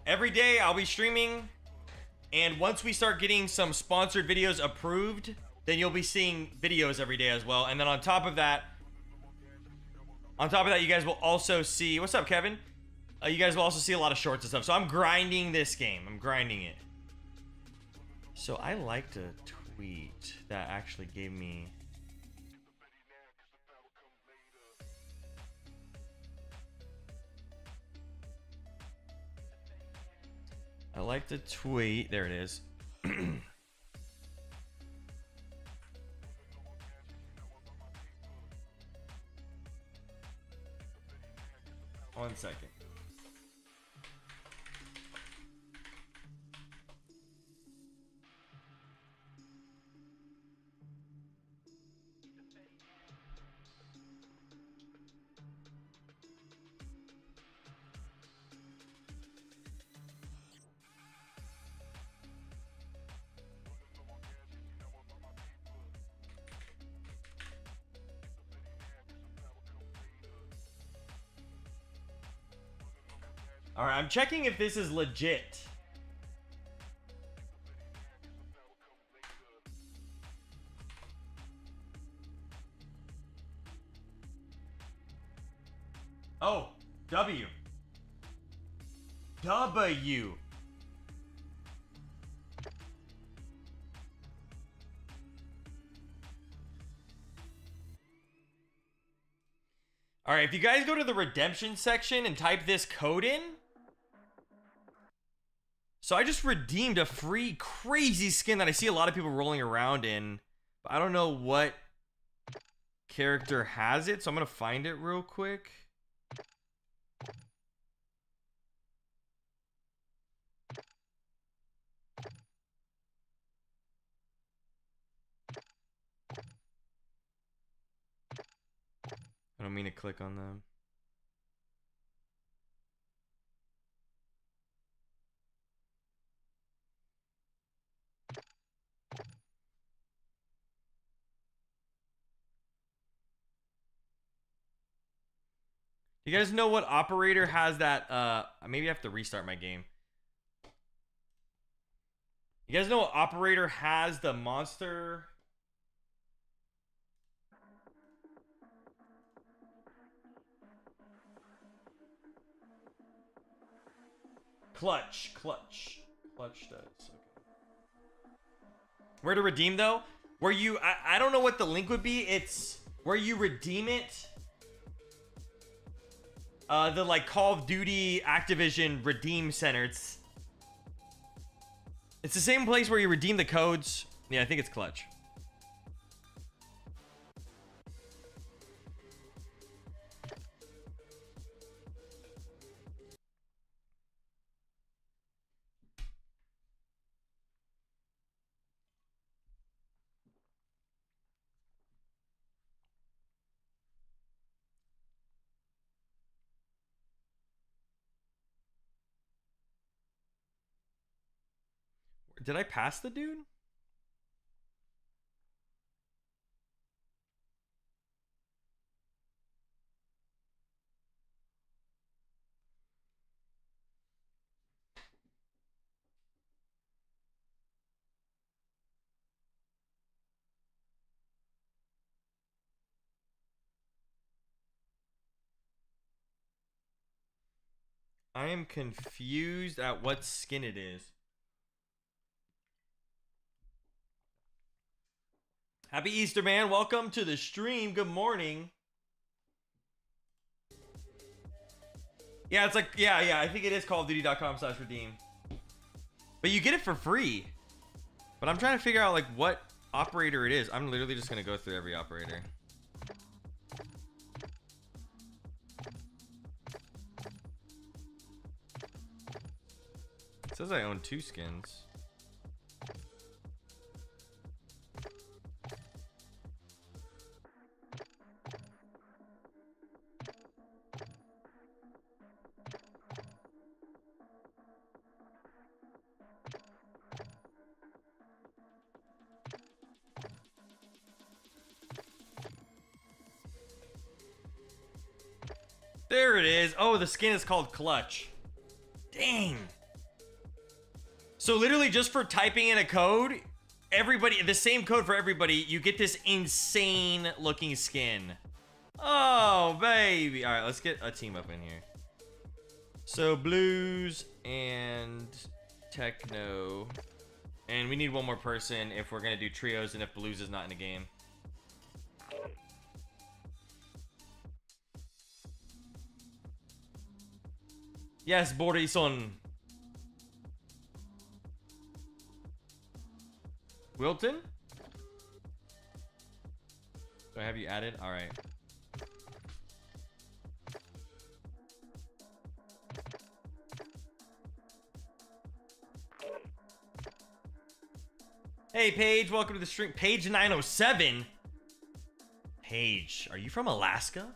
every day I'll be streaming, and once we start getting some sponsored videos approved, then you'll be seeing videos every day as well. And then on top of that, on top of that, you guys will also see what's up, Kevin. Uh, you guys will also see a lot of shorts and stuff. So I'm grinding this game. I'm grinding it. So I liked a tweet that actually gave me. I like the tweet. There it is. (clears throat) One second. All right, I'm checking if this is legit. Oh, W. W. All right, if you guys go to the redemption section and type this code in, so I just redeemed a free crazy skin that I see a lot of people rolling around in, but I don't know what character has it, so I'm gonna find it real quick. I don't mean to click on them. You guys know what operator has that? Uh, maybe I have to restart my game. You guys know what operator has the monster? Clutch, clutch, clutch does. Okay. Where to redeem though? Where you? I, I don't know what the link would be. It's where you redeem it. Uh, the like Call of Duty Activision Redeem Center. It's it's the same place where you redeem the codes. Yeah, I think it's Clutch. Did I pass the dude? I am confused at what skin it is. Happy Easter, man. Welcome to the stream. Good morning. Yeah, it's like, yeah, yeah. I think it is callofduty.com slash redeem. But you get it for free. But I'm trying to figure out like what operator it is. I'm literally just going to go through every operator. It says I own two skins. There it is. Oh, the skin is called Clutch. Dang. So literally just for typing in a code, everybody, the same code for everybody, you get this insane looking skin. Oh, baby. All right, let's get a team up in here. So blues and techno. And we need one more person if we're going to do trios and if blues is not in the game. Yes, Borison. Wilton? Do I have you added? All right. Hey, Paige, welcome to the stream. Paige 907. Paige, are you from Alaska?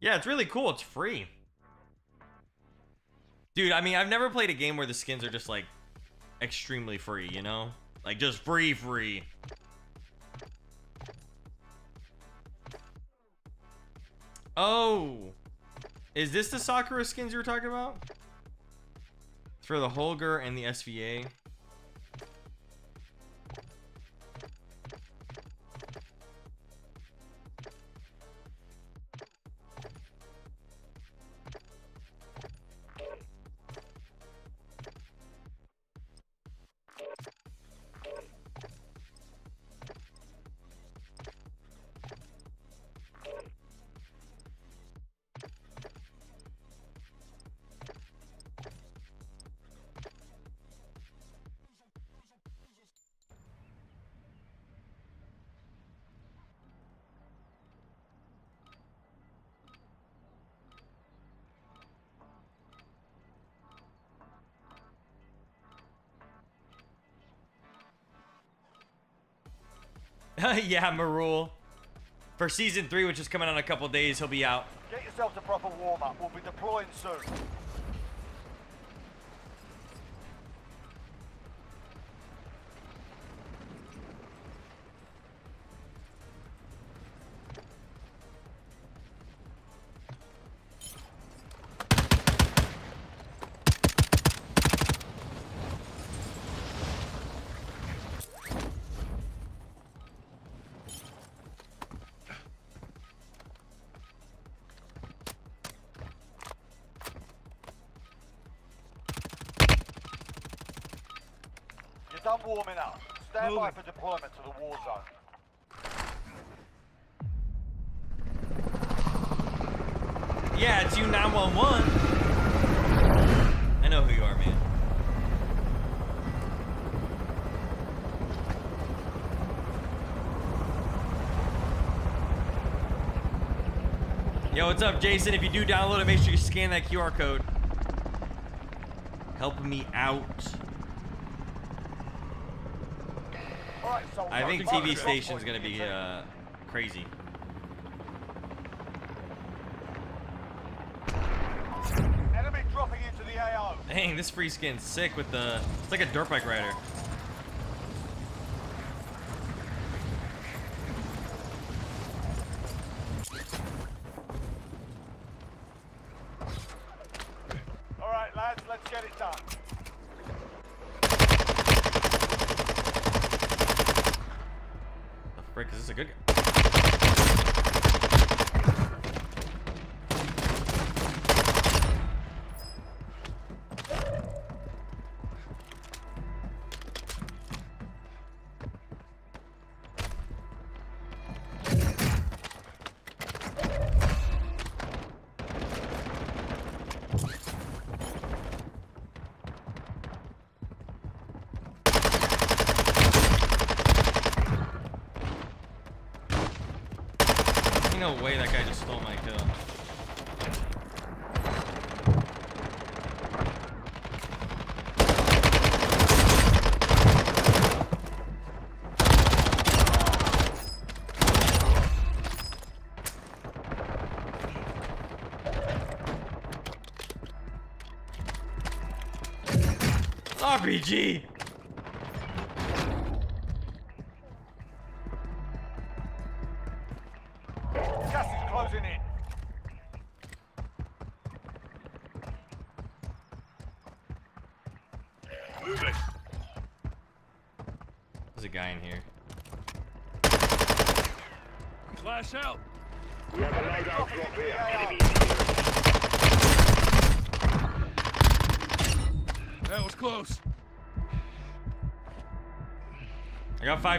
Yeah, it's really cool. It's free. Dude, I mean, I've never played a game where the skins are just like extremely free, you know? Like just free, free. Oh. Is this the Sakura skins you were talking about? For the Holger and the SVA. (laughs) yeah, Marul. For season three, which is coming out in a couple days, he'll be out. Get yourselves a proper warm-up. We'll be deploying soon. Warming up. Stand by for deployment to the war zone. Yeah, it's you 911. I know who you are, man. Yo, what's up, Jason? If you do download it, make sure you scan that QR code. Help me out. I think TV station's gonna be uh, crazy. Enemy dropping into the AO. Dang, this free skin's sick with the. It's like a dirt bike rider.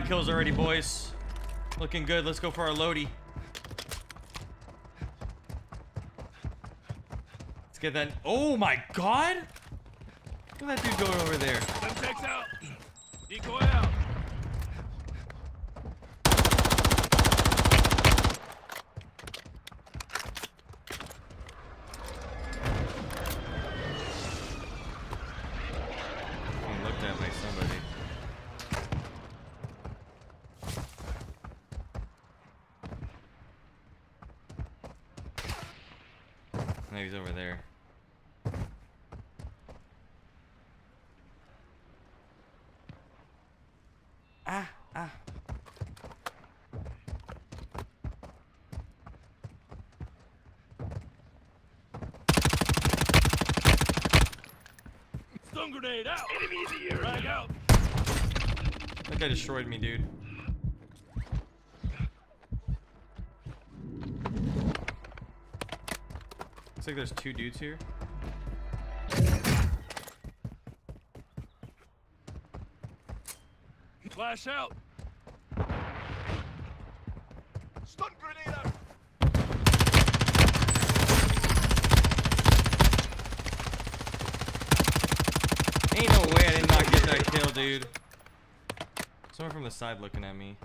Kills already, boys. Looking good. Let's go for our loady. Let's get that. Oh my god! Look at that dude going over there. Out. Decoy out. Being looked at by somebody. Maybe he's over there. Ah, ah. Stun grenade out. Enemy in the area. Frag out. That guy destroyed me, dude. Looks like there's two dudes here. Flash out. Stun grenade out. Ain't no way I did not get that kill, dude. Someone from the side looking at me.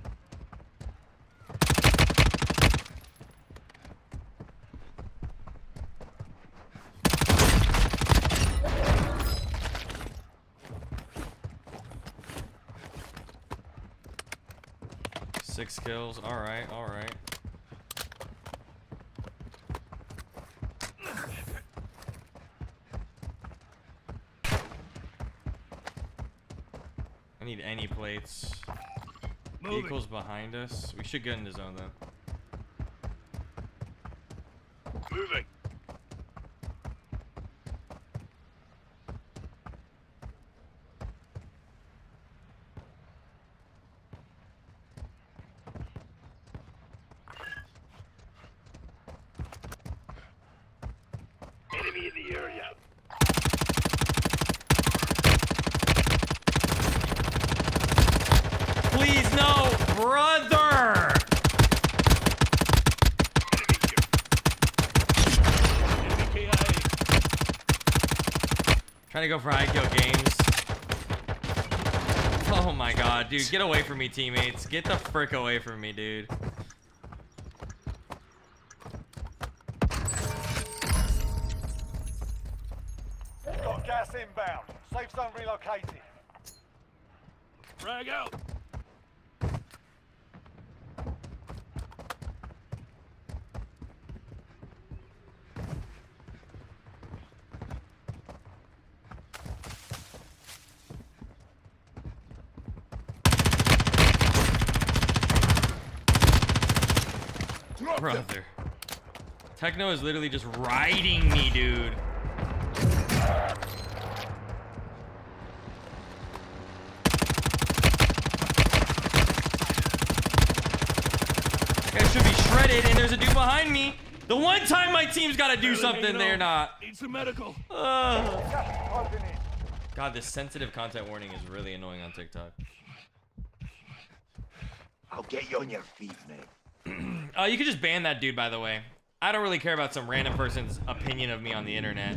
Six kills. All right, all right. I need any. Moving. Vehicles behind us. We should get in the zone though. Moving. Enemy in the area. Please no, brother. Enemy KIA. Trying to go for high kill games. Oh my god, dude, get away from me, teammates. Get the frick away from me, dude. Got gas inbound. Safe zone relocated. Frag out. Drop them. Brother. Techno is literally just riding me, dude. Guy should be shredded, and there's a dude behind me. The one time my team's got to do something, they're not. Need some medical. Ugh. Gas is closing in. God, this sensitive content warning is really annoying on TikTok. I'll get you on your feet, mate. (clears throat) Uh, you could just ban that dude, by the way. I don't really care about some random person's opinion of me on the internet.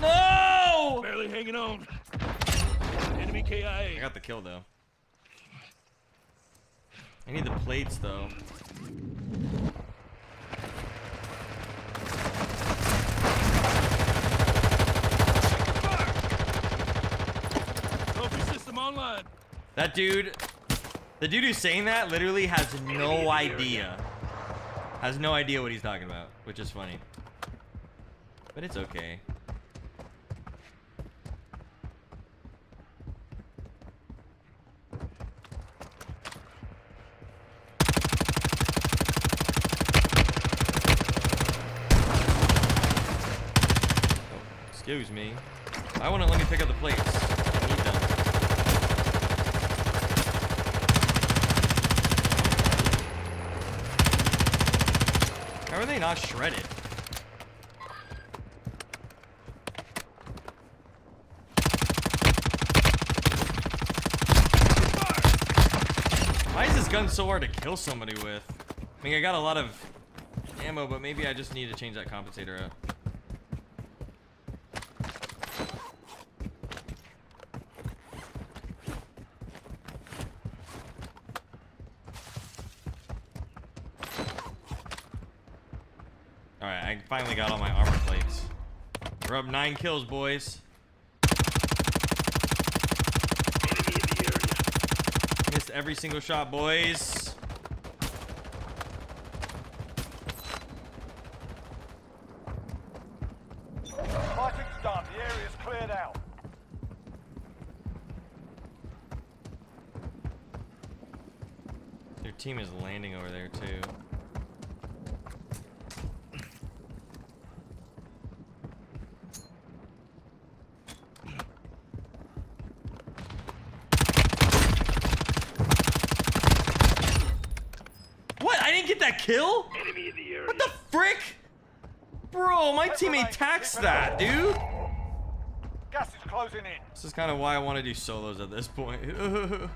No! Barely hanging on. Enemy KIA. I got the kill though. I need the plates though. Online. That dude, the dude who's saying that literally has no idea. Has no idea what he's talking about, which is funny. But it's okay. Oh, excuse me. I want to let me pick up the plates. I need them. How are they not shredded? Why is this gun so hard to kill somebody with? I mean, I got a lot of ammo, but maybe I just need to change that compensator up. Alright, I finally got all my armor plates. We're up nine kills, boys. Missed every single shot, boys. Fighting's done. The area's cleared out. Their team is landing over there, too. What? I didn't get that kill? Enemy in the area. What the frick? Bro, my teammate taxed that, dude. Gas is closing in. This is kind of why I want to do solos at this point. (laughs)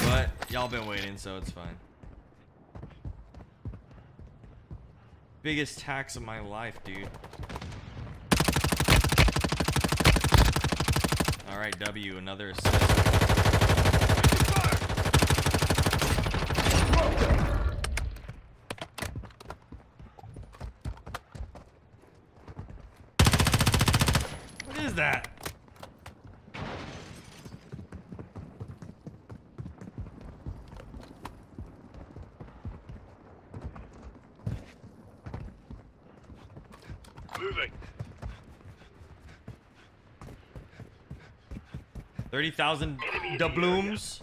but y'all been waiting, so it's fine. Biggest tax of my life, dude. All right, W, another assist. What is that? 30,000 doubloons.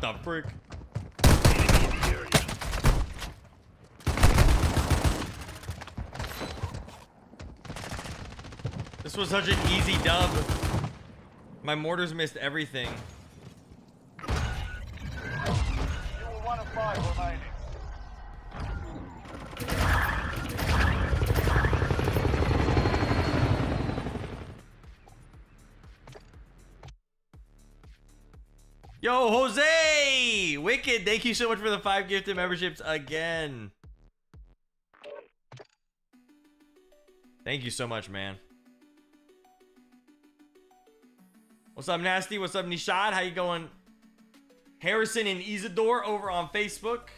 What the frick? This was such an easy dub. My mortars missed everything. Yo, Jose! Wicked, thank you so much for the five gifted memberships again. Thank you so much, man. What's up, Nasty? What's up, Nishad? How you going? Harrison and Isadore over on Facebook.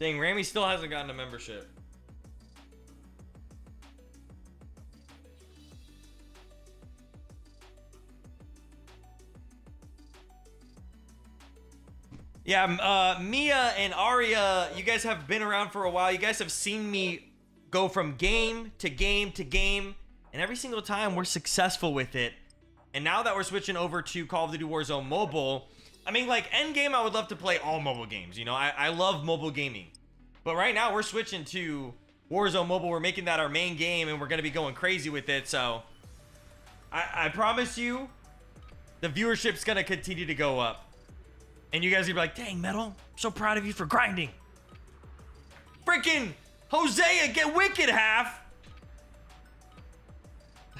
Dang, Ramy still hasn't gotten a membership. Yeah, uh, Mia and Aria, you guys have been around for a while. You guys have seen me go from game to game to game, and every single time we're successful with it. And now that we're switching over to Call of Duty Warzone Mobile, I mean, like, Endgame, I would love to play all mobile games. You know, I, I love mobile gaming. But right now, we're switching to Warzone Mobile. We're making that our main game, and we're going to be going crazy with it. So, I, I promise you, the viewership's going to continue to go up. And you guys are gonna be like, dang, Medal, I'm so proud of you for grinding. Freaking Hosea, get wicked half.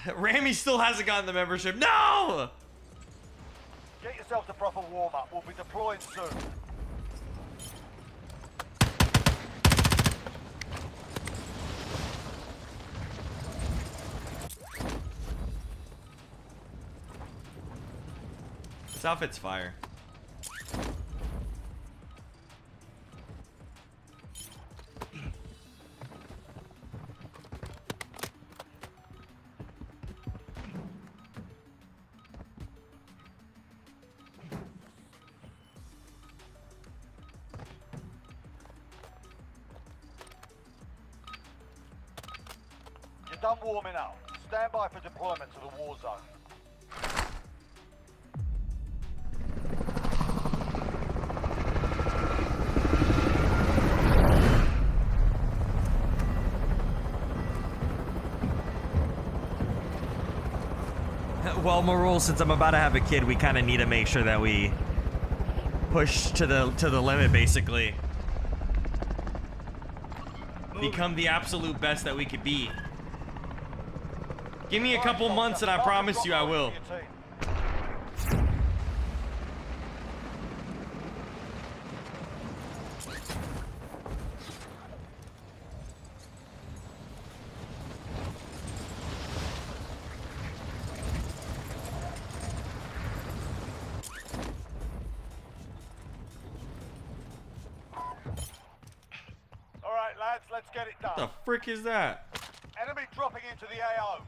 (laughs) Ramy still hasn't gotten the membership. No! Get yourself the proper warm-up. We'll be deploying soon. This outfit's fire. You're done warming up. Stand by for deployment to the war zone. (laughs) Well, Marul, since I'm about to have a kid, we kind of need to make sure that we push to the to the limit, basically. Become the absolute best that we could be. Give me a couple months, and I promise you, I will. All right, lads, let's get it done. What The frick is that? Enemy dropping into the AO.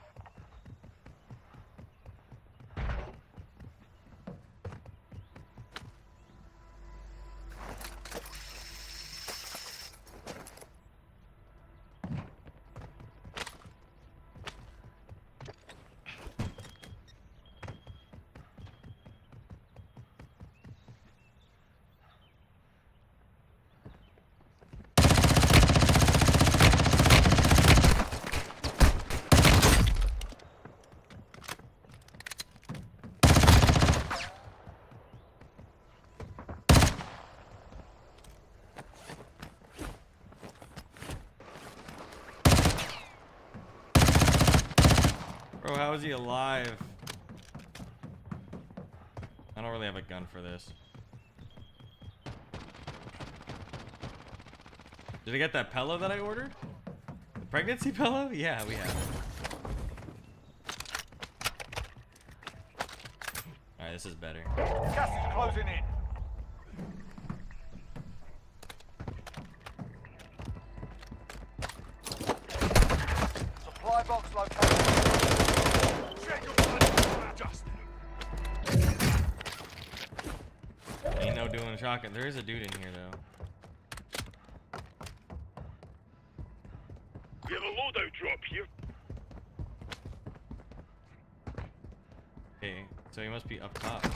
Bro, how is he alive? I don't really have a gun for this. Did I get that pillow that I ordered? The pregnancy (laughs) pillow? Yeah, we have it. Alright, this is better. Gas is closing in. Shotgun. There is a dude in here though. We have a loadout drop here. Okay, so he must be up top.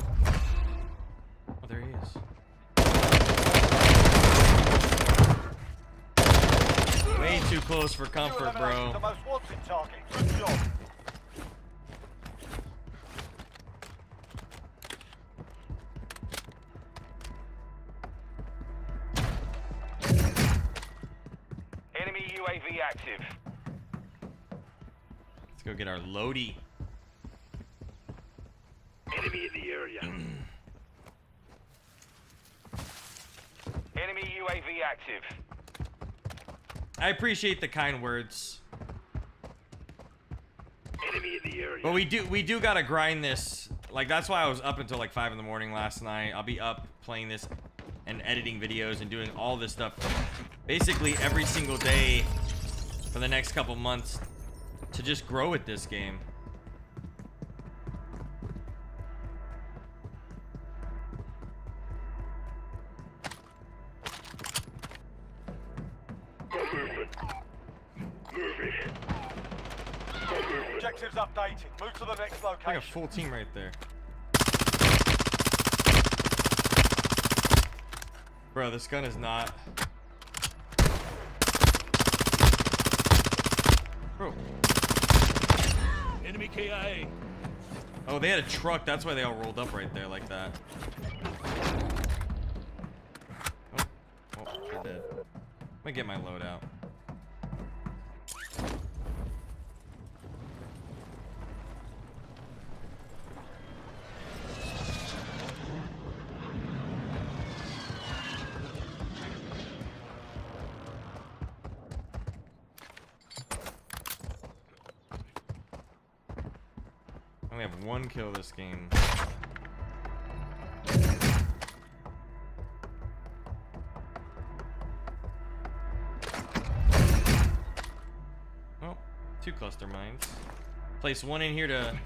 Oh, there he is. Way too close for comfort, eliminated The bro. Go get our loady. Enemy in the area. Enemy UAV active. I appreciate the kind words, Enemy in the area. but we do we do gotta grind this. Like that's why I was up until like five in the morning last night. I'll be up playing this and editing videos and doing all this stuff basically every single day for the next couple months just grow at this game. Objectives updated. Move to the next Like a location. full team right there. Bro, this gun is not. Bro. Enemy KIA. Oh, they had a truck. That's why they all rolled up right there like that. Oh, oh dead. Let me get my load out. I only have one kill this game. Oh, two cluster mines. Place one in here to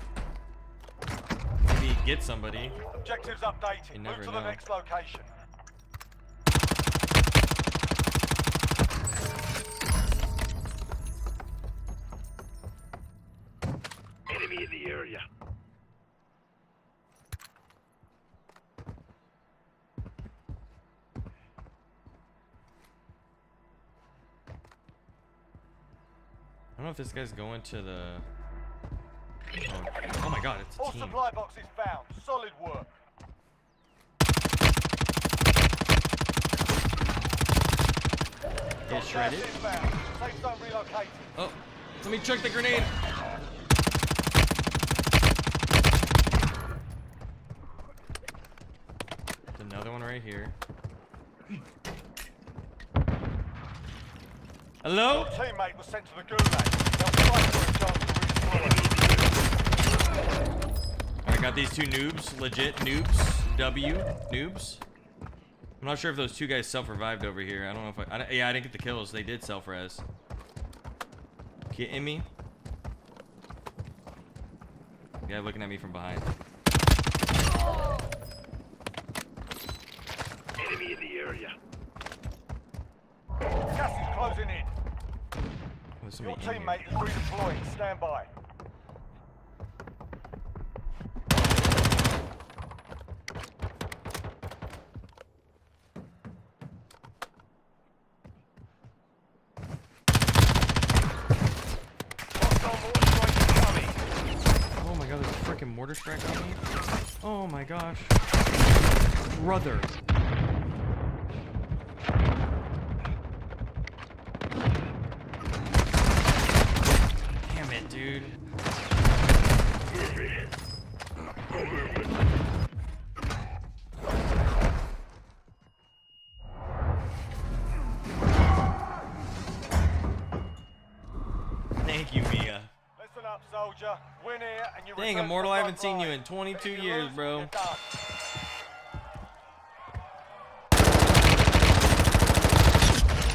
maybe get somebody. Objectives updated. Move to know. the next location. Know if this guy's going to the. Oh, oh my god, it's All team. supply boxes found. Solid work. Get shredded. inbound. Safe zone relocated. Oh, let me check the grenade. There's another one right here. Hello? Your teammate was sent to the gulag. They'll fight for a chance to redeploy. I got these two noobs, legit noobs. W noobs. I'm not sure if those two guys self-revived over here. I don't know if I, I yeah, I didn't get the kills. They did self-res. Kidding me? Yeah, looking at me from behind. Enemy in the area. Gas is closing in. There's Your teammate is redeploying. Stand by. Hostile mortar strike incoming. Oh my god, there's a freaking mortar strike on me. Oh my gosh. Brother. Soldier. Win here and you Dang, Immortal, I haven't seen you in 22 you years, lose, bro. you're done.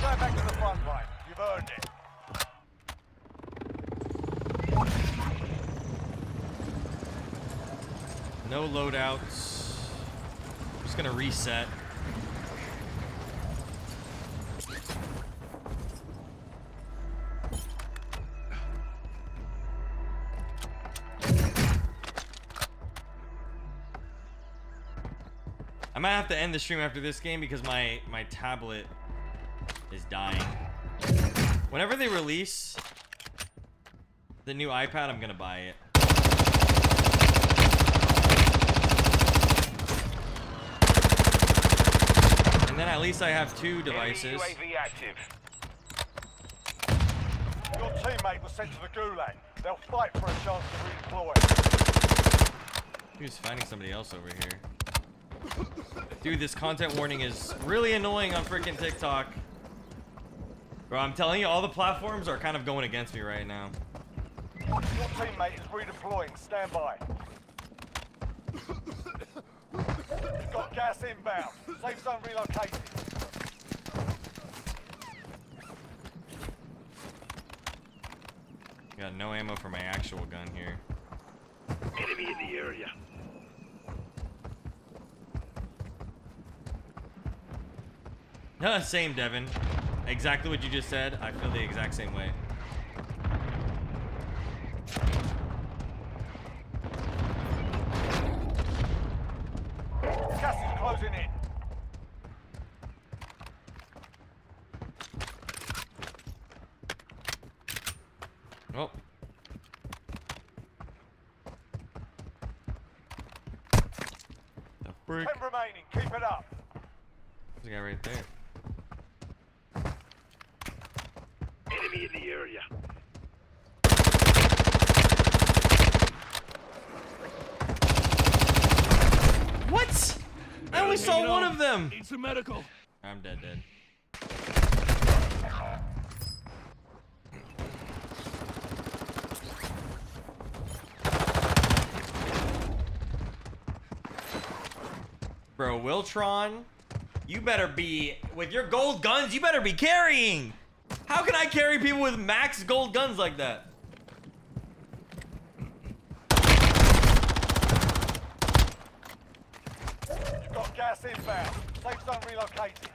Go back to the front line. You've earned it. No loadouts. I'm just gonna reset. Might have to end the stream after this game because my my tablet is dying. Whenever they release the new iPad, I'm gonna buy it. And then at least I have two devices. UAV active. Your teammate was sent to the gulag. They'll fight for a chance to redeploy. He was finding somebody else over here. Dude, this content warning is really annoying on freaking TikTok. Bro, I'm telling you, all the platforms are kind of going against me right now. Your teammate is redeploying. Stand by. You've got gas inbound. Safe zone relocated. Got no ammo for my actual gun here. Enemy in the area. (laughs) same, Devin. Exactly what you just said. I feel the exact same way. Gas is closing in. Oh. The frick? Ten remaining. Keep it up. There's a guy right there. Enemy in the area. What? I only saw one of them. Need some medical. I'm dead, dead. Bro, Wiltron, you better be, with your gold guns, you better be carrying. How can I carry people with max gold guns like that? You've got gas inbound. Safe zone relocated.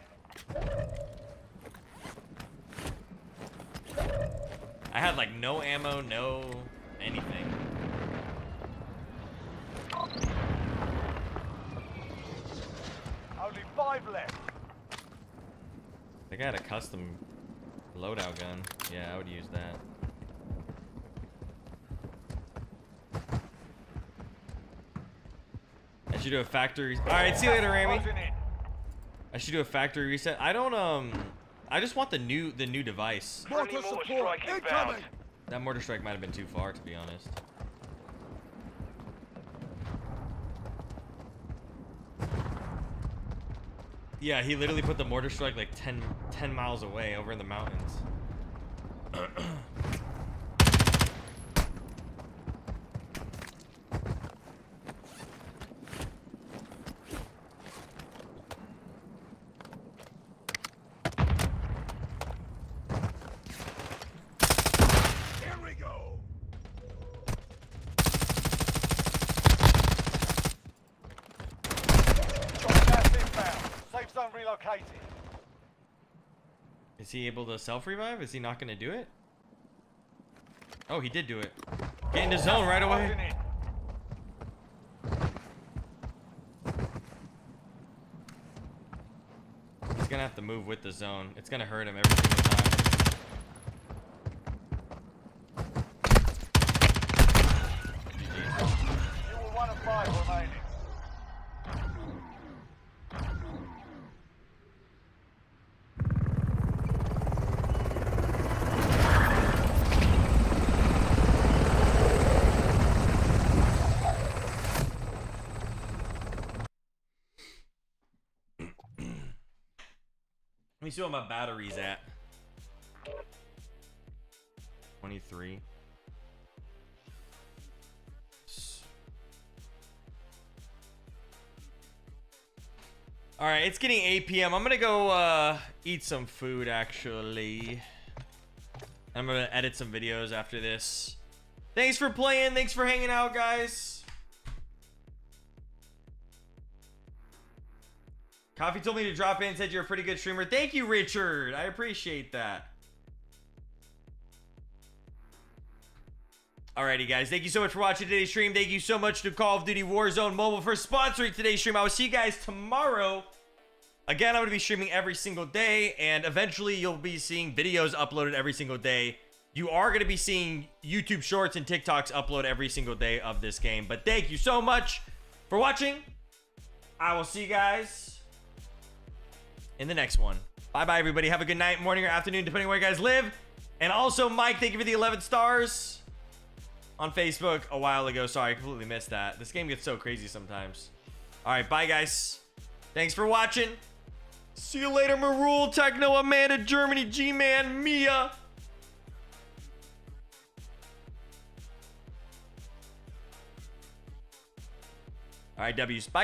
I had like no ammo, no anything. Only five left. I got a custom loadout gun. Yeah, I would use that. I should do a factory. All right, see you later, Ramy. I should do a factory reset. I don't um. I just want the new the new device. Mortar mortar support incoming. That mortar strike might have been too far, to be honest. Yeah, he literally put the mortar strike like 10, 10 miles away over in the mountains. (clears throat) Here we go. Got gas inbound. Safe zone relocated. Is he able to self revive? Is he not going to do it? Oh, he did do it. Get into zone right away. He's going to have to move with the zone. It's going to hurt him every single time. You were one of five remaining. Let me see what my battery's at. 23. All right, it's getting 8 p.m. I'm gonna go uh, eat some food. Actually, I'm gonna edit some videos after this. Thanks for playing. Thanks for hanging out, guys. Coffee told me to drop in. And said you're a pretty good streamer. Thank you, Richard. I appreciate that. Alrighty, guys. Thank you so much for watching today's stream. Thank you so much to Call of Duty Warzone Mobile for sponsoring today's stream. I will see you guys tomorrow. Again, I'm going to be streaming every single day, and eventually you'll be seeing videos uploaded every single day. You are going to be seeing YouTube Shorts and TikToks upload every single day of this game. But thank you so much for watching. I will see you guys in the next one. Bye-bye, everybody. Have a good night, morning, or afternoon, depending where you guys live. And also, Mike, thank you for the 11 stars on Facebook a while ago. Sorry, I completely missed that. This game gets so crazy sometimes. All right, bye, guys. Thanks for watching. See you later, Marul, Techno, Amanda, Germany, G-Man, Mia. All right, W's. Bye.